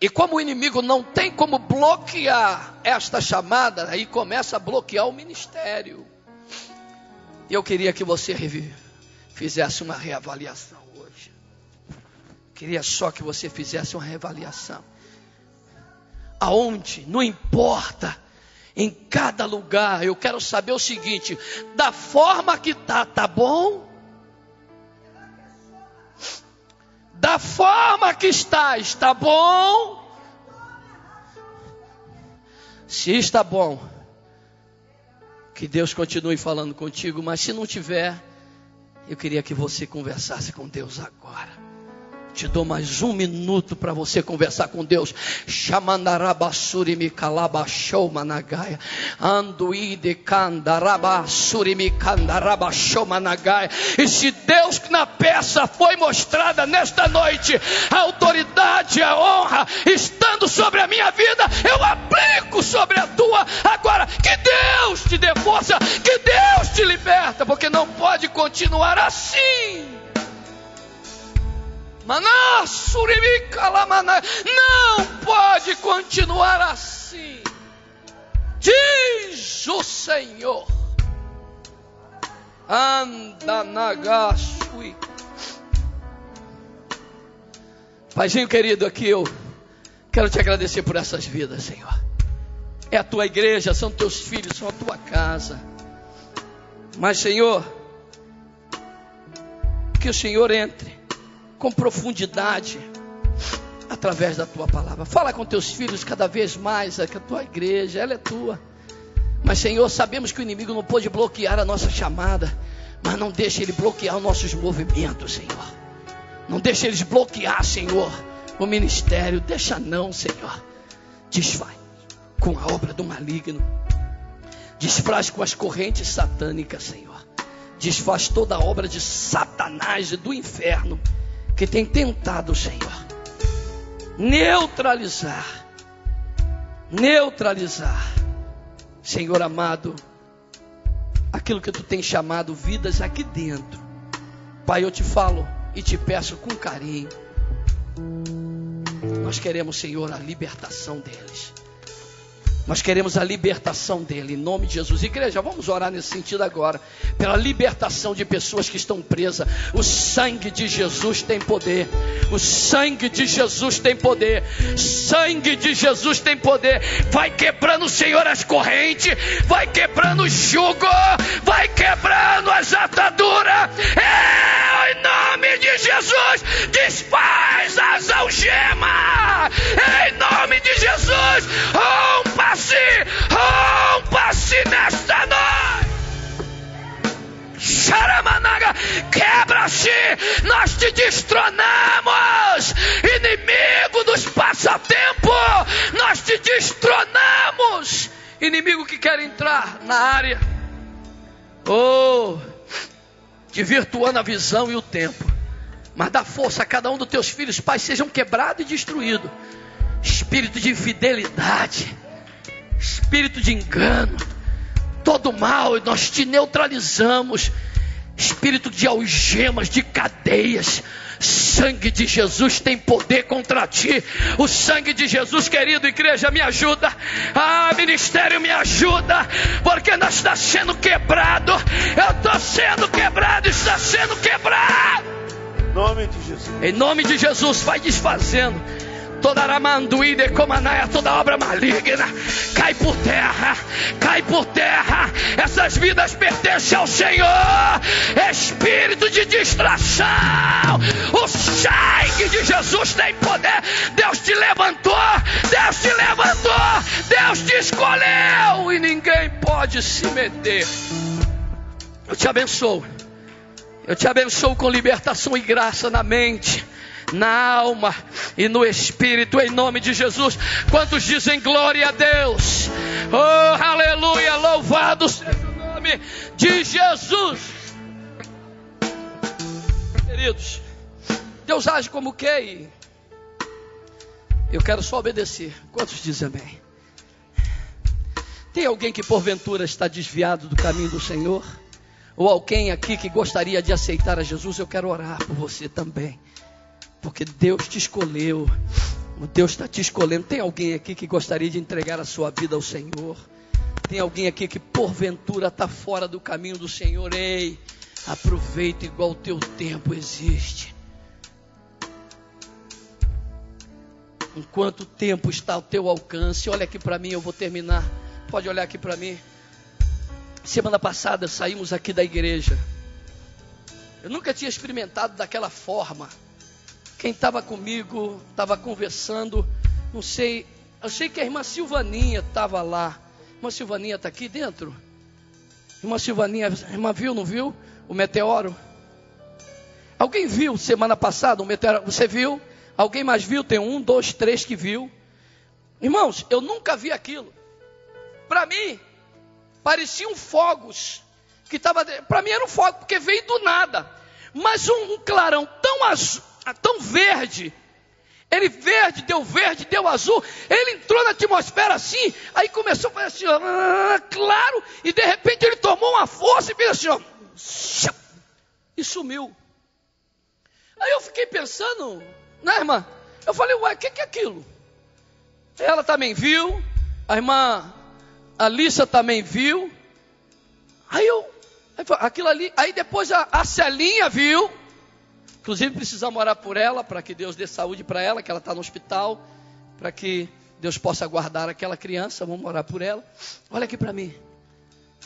E como o inimigo não tem como bloquear esta chamada, aí começa a bloquear o ministério. E eu queria que você fizesse uma reavaliação hoje. Queria só que você fizesse uma reavaliação. Aonde, não importa, em cada lugar, eu quero saber o seguinte: da forma que tá, tá bom? Da forma que está, está bom? Se está bom, que Deus continue falando contigo, mas se não tiver, eu queria que você conversasse com Deus agora. Te dou mais um minuto para você conversar com Deus. Shamandarabasuri mikalabashou managaia. Anduide kandarabasuri mikandarabashou managaia. E se Deus na peça foi mostrada nesta noite, a autoridade, a honra, estando sobre a minha vida, eu aplico sobre a tua. Agora, que Deus te dê força, que Deus te liberta, porque não pode continuar assim. Não pode continuar assim. Diz o Senhor. Anda nagashui. Paizinho querido, aqui eu quero te agradecer por essas vidas, Senhor. É a tua igreja, são teus filhos, são a tua casa. Mas, Senhor, que o Senhor entre com profundidade através da tua palavra. Fala com teus filhos cada vez mais, é que a tua igreja, ela é tua. Mas, Senhor, sabemos que o inimigo não pode bloquear a nossa chamada, mas não deixe ele bloquear os nossos movimentos, Senhor. Não deixe eles bloquear, Senhor, o ministério. Deixa não, Senhor. Desfaz com a obra do maligno. Desfaz com as correntes satânicas, Senhor. Desfaz toda a obra de Satanás e do inferno que tem tentado, Senhor, neutralizar, neutralizar, Senhor amado, aquilo que tu tem chamado vidas aqui dentro. Pai, eu te falo e te peço com carinho. Nós queremos, Senhor, a libertação deles. Nós queremos a libertação dele, em nome de Jesus. Igreja, vamos orar nesse sentido agora, pela libertação de pessoas que estão presas. O sangue de Jesus tem poder. O sangue de Jesus tem poder. Sangue de Jesus tem poder. Vai quebrando, Senhor, as correntes, vai quebrando o jugo, vai quebrando as ataduras. É, em nome de Jesus, desfaz as algemas. Em nome de Jesus, rompa rompa-se, rompa-se nesta noite. Xaramanaga, quebra ti, nós te destronamos. Inimigo dos passatempo, nós te destronamos. Inimigo que quer entrar na área, oh, virtuando a visão e o tempo. Mas dá força a cada um dos teus filhos, pais, sejam quebrados e destruídos. Espírito de infidelidade, espírito de engano, todo mal, nós te neutralizamos. Espírito de algemas, de cadeias, sangue de Jesus tem poder contra ti. O sangue de Jesus, querido, igreja, me ajuda. Ah, ministério, me ajuda. Porque nós está sendo quebrado. Eu estou sendo quebrado, está sendo quebrado. Em nome de Jesus. Em nome de Jesus, vai desfazendo toda aramanduída e comanaia, toda obra maligna, cai por terra, cai por terra. Essas vidas pertencem ao Senhor. Espírito de distração, o sangue de Jesus tem poder. Deus te levantou, Deus te levantou, Deus te escolheu e ninguém pode se meter. Eu te abençoo. Eu te abençoo com libertação e graça na mente na alma e no espírito, em nome de Jesus. Quantos dizem glória a Deus? Oh, aleluia! Louvado seja o nome de Jesus. Queridos, Deus age como que? Eu quero só obedecer. Quantos dizem amém? Tem alguém que porventura está desviado do caminho do Senhor? Ou alguém aqui que gostaria de aceitar a Jesus? Eu quero orar por você também. Porque Deus te escolheu. Deus está te escolhendo. Tem alguém aqui que gostaria de entregar a sua vida ao Senhor? Tem alguém aqui que porventura está fora do caminho do Senhor? Ei, aproveita igual o teu tempo existe. Enquanto o tempo está ao teu alcance, olha aqui para mim, eu vou terminar. Pode olhar aqui para mim. Semana passada saímos aqui da igreja. Eu nunca tinha experimentado daquela forma. Quem estava comigo, estava conversando, não sei, eu sei que a irmã Silvaninha estava lá. Irmã Silvaninha está aqui dentro? Irmã Silvaninha, irmã viu, não viu? O meteoro? Alguém viu semana passada o meteoro? Você viu? Alguém mais viu? Tem um, dois, três que viu. Irmãos, eu nunca vi aquilo. Para mim, pareciam fogos. Que tava, para mim era um fogo, porque veio do nada. Mas um, um clarão tão azul, tão verde. Ele verde, deu verde, deu azul. Ele entrou na atmosfera assim, aí começou a fazer assim, ó, ah, claro, e de repente ele tomou uma força e fez assim, ó, e sumiu. Aí eu fiquei pensando, né, irmã? Eu falei, ué, o que, que é aquilo? Ela também viu, a irmã Alissa também viu. Aí eu, aquilo ali, aí depois a, a Celinha viu. Inclusive precisamos orar por ela, para que Deus dê saúde para ela, que ela está no hospital, para que Deus possa guardar aquela criança. Vamos orar por ela. Olha aqui para mim.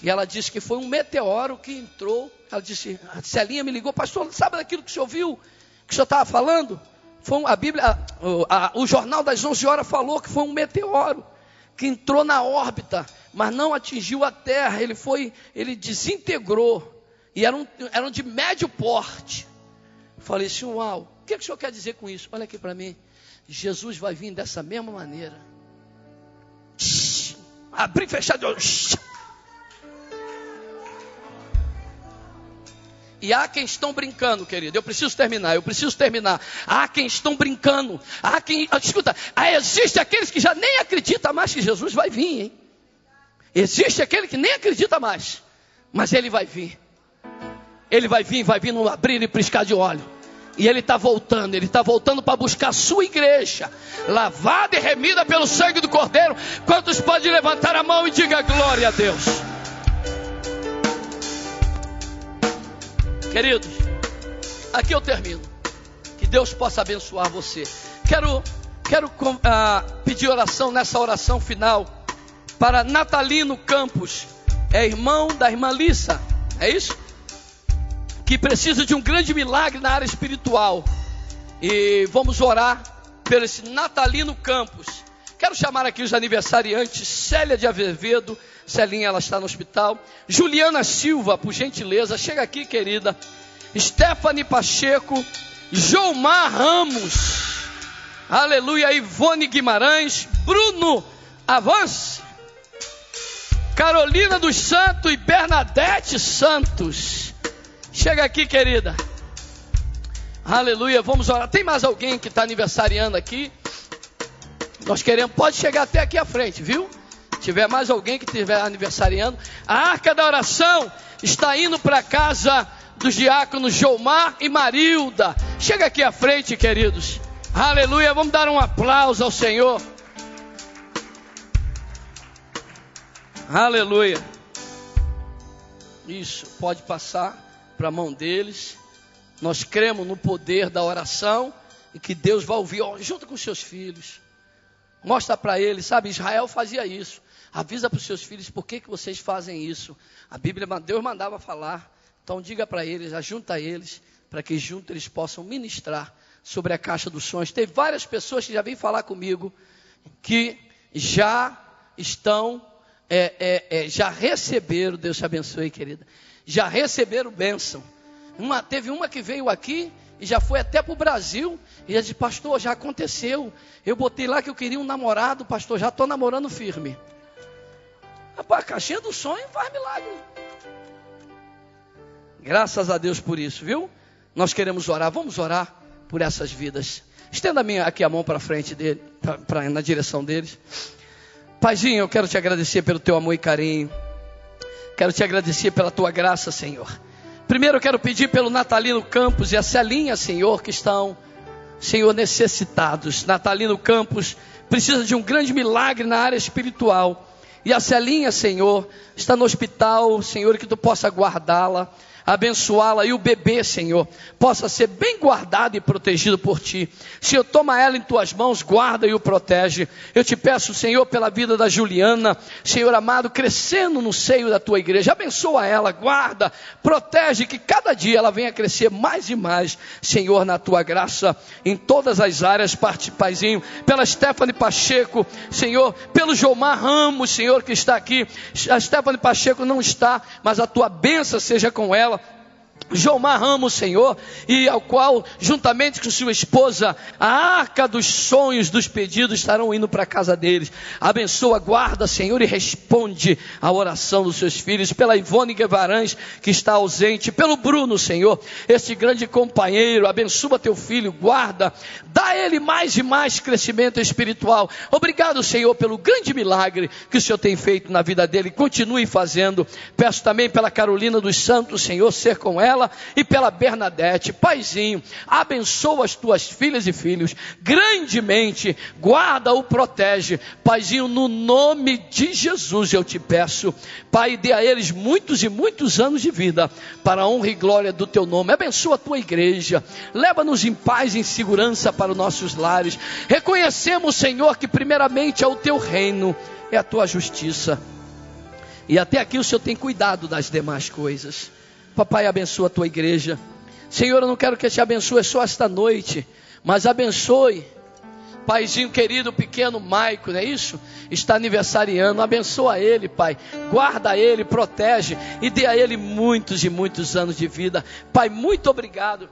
E ela disse que foi um meteoro que entrou. Ela disse, a Celinha me ligou, pastor, sabe daquilo que o senhor viu? Que o senhor estava falando? Foi a Bíblia, a, a, o jornal das 11 horas falou que foi um meteoro que entrou na órbita, mas não atingiu a Terra. Ele foi, ele desintegrou. E eram, eram de médio porte. Falei assim, uau, o que, é que o senhor quer dizer com isso? Olha aqui para mim. Jesus vai vir dessa mesma maneira. Abrir e fechar de olho. E há quem estão brincando, querido. Eu preciso terminar, eu preciso terminar. Há quem estão brincando. Há quem. Ah, escuta, existe aqueles que já nem acreditam mais que Jesus vai vir, hein? Existe aquele que nem acredita mais. Mas ele vai vir. Ele vai vir, vai vir no abrir e piscar de óleo. E ele está voltando, ele está voltando para buscar a sua igreja, lavada e remida pelo sangue do Cordeiro. Quantos podem levantar a mão e diga glória a Deus? Queridos, aqui eu termino. Que Deus possa abençoar você. Quero, quero uh, pedir oração nessa oração final para Natalino Campos, é irmão da irmã Lissa, é isso? Que precisa de um grande milagre na área espiritual. E vamos orar pelo esse Natalino Campos. Quero chamar aqui os aniversariantes, Célia de Azevedo, Celinha, ela está no hospital. Juliana Silva, por gentileza, chega aqui, querida. Stephanie Pacheco, Joumar Ramos, aleluia, Ivone Guimarães, Bruno Avance, Carolina dos Santos e Bernadette Santos. Chega aqui, querida. Aleluia, vamos orar. Tem mais alguém que está aniversariando aqui? Nós queremos, pode chegar até aqui à frente, viu? Se tiver mais alguém que estiver aniversariando, a arca da oração está indo para casa dos diáconos Jomar e Marilda. Chega aqui à frente, queridos. Aleluia, vamos dar um aplauso ao Senhor. Aleluia. Isso, pode passar para a mão deles. Nós cremos no poder da oração e que Deus vai ouvir junto com seus filhos. Mostra para eles, sabe? Israel fazia isso. Avisa para os seus filhos por que, que vocês fazem isso. A Bíblia, Deus mandava falar. Então diga para eles, ajunta eles, para que juntos eles possam ministrar sobre a caixa dos sonhos. Teve várias pessoas que já vêm falar comigo que já estão, é, é, é, já receberam, Deus te abençoe, querida, já receberam bênção. Uma, teve uma que veio aqui e já foi até para o Brasil. E ela disse, pastor, já aconteceu. Eu botei lá que eu queria um namorado, pastor, já estou namorando firme. A caixinha do sonho faz milagre. Graças a Deus por isso, viu? Nós queremos orar, vamos orar por essas vidas. Estenda minha, aqui a mão para frente dele, pra, pra, na direção deles. Paizinho, eu quero te agradecer pelo teu amor e carinho. Quero te agradecer pela tua graça, Senhor. Primeiro quero pedir pelo Natalino Campos e a Celinha, Senhor, que estão, Senhor, necessitados. Natalino Campos precisa de um grande milagre na área espiritual. E a Celinha, Senhor, está no hospital, Senhor, que tu possa guardá-la abençoá-la e o bebê, Senhor, possa ser bem guardado e protegido por ti. Senhor, toma ela em tuas mãos, guarda e o protege. Eu te peço, Senhor, pela vida da Juliana, Senhor amado, crescendo no seio da tua igreja, abençoa ela, guarda, protege, que cada dia ela venha crescer mais e mais, Senhor, na tua graça, em todas as áreas, parte, Paizinho, pela Stephanie Pacheco, Senhor, pelo Jomar Ramos, Senhor, que está aqui. A Stephanie Pacheco não está, mas a tua bênção seja com ela Jomar Ramos, Senhor, e ao qual, juntamente com sua esposa, a arca dos sonhos, dos pedidos, estarão indo para a casa deles. Abençoa, guarda, Senhor, e responde a oração dos seus filhos, pela Ivone Guevarães, que está ausente, pelo Bruno, Senhor, este grande companheiro, abençoa teu filho, guarda, dá ele mais e mais crescimento espiritual. Obrigado, Senhor, pelo grande milagre que o Senhor tem feito na vida dele, continue fazendo. Peço também pela Carolina dos Santos, Senhor, ser com ela e pela Bernadette. Paizinho, abençoa as tuas filhas e filhos grandemente, guarda-o, protege. Paizinho, no nome de Jesus eu te peço, Pai, dê a eles muitos e muitos anos de vida, para a honra e glória do teu nome. Abençoa a tua igreja, leva-nos em paz e em segurança para os nossos lares. Reconhecemos, Senhor, que primeiramente é o teu reino, é a tua justiça. E até aqui o Senhor tem cuidado das demais coisas. Papai, abençoa a tua igreja. Senhor, eu não quero que te abençoe só esta noite, mas abençoe. Paizinho querido, pequeno Maico, não é isso? Está aniversariando, abençoa ele, Pai. Guarda ele, protege e dê a ele muitos e muitos anos de vida. Pai, muito obrigado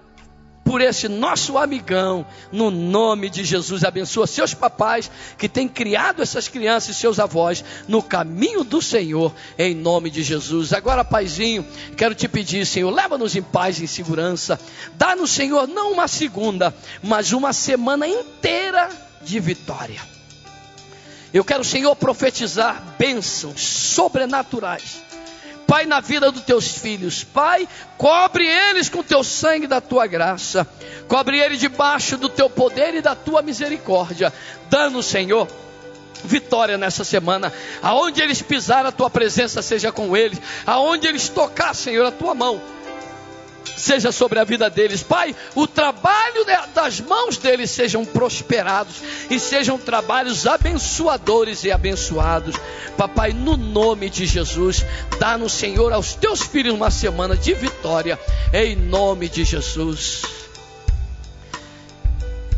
por esse nosso amigão, no nome de Jesus. Abençoa seus papais que têm criado essas crianças e seus avós no caminho do Senhor, em nome de Jesus. Agora, Paizinho, quero te pedir, Senhor, leva-nos em paz e em segurança. Dá-nos, Senhor, não uma segunda, mas uma semana inteira de vitória. Eu quero, Senhor, profetizar bênçãos sobrenaturais Pai, na vida dos teus filhos. Pai, cobre eles com teu sangue da tua graça. Cobre eles debaixo do teu poder e da tua misericórdia. Dando, Senhor, vitória nessa semana. Aonde eles pisar, a tua presença seja com eles. Aonde eles tocar, Senhor, a tua mão seja sobre a vida deles. Pai, o trabalho das mãos deles sejam prosperados e sejam trabalhos abençoadores e abençoados. Papai, no nome de Jesus, dá-nos, Senhor, aos teus filhos uma semana de vitória, em nome de Jesus.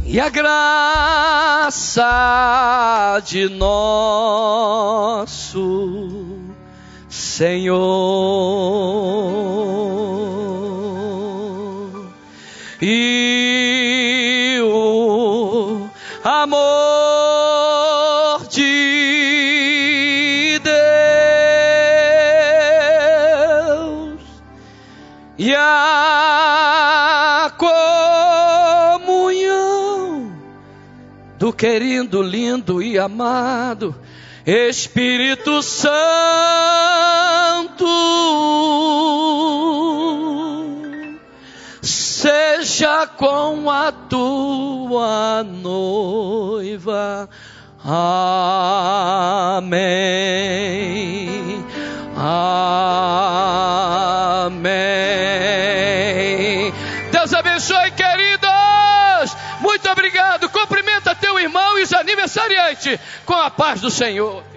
E a graça de nosso Senhor e o amor de Deus e a comunhão do querido, lindo e amado Espírito Santo seja com a tua noiva. Amém. Amém. Deus abençoe, queridos. Muito obrigado. Cumprimenta teu irmão e os aniversariantes com a paz do Senhor.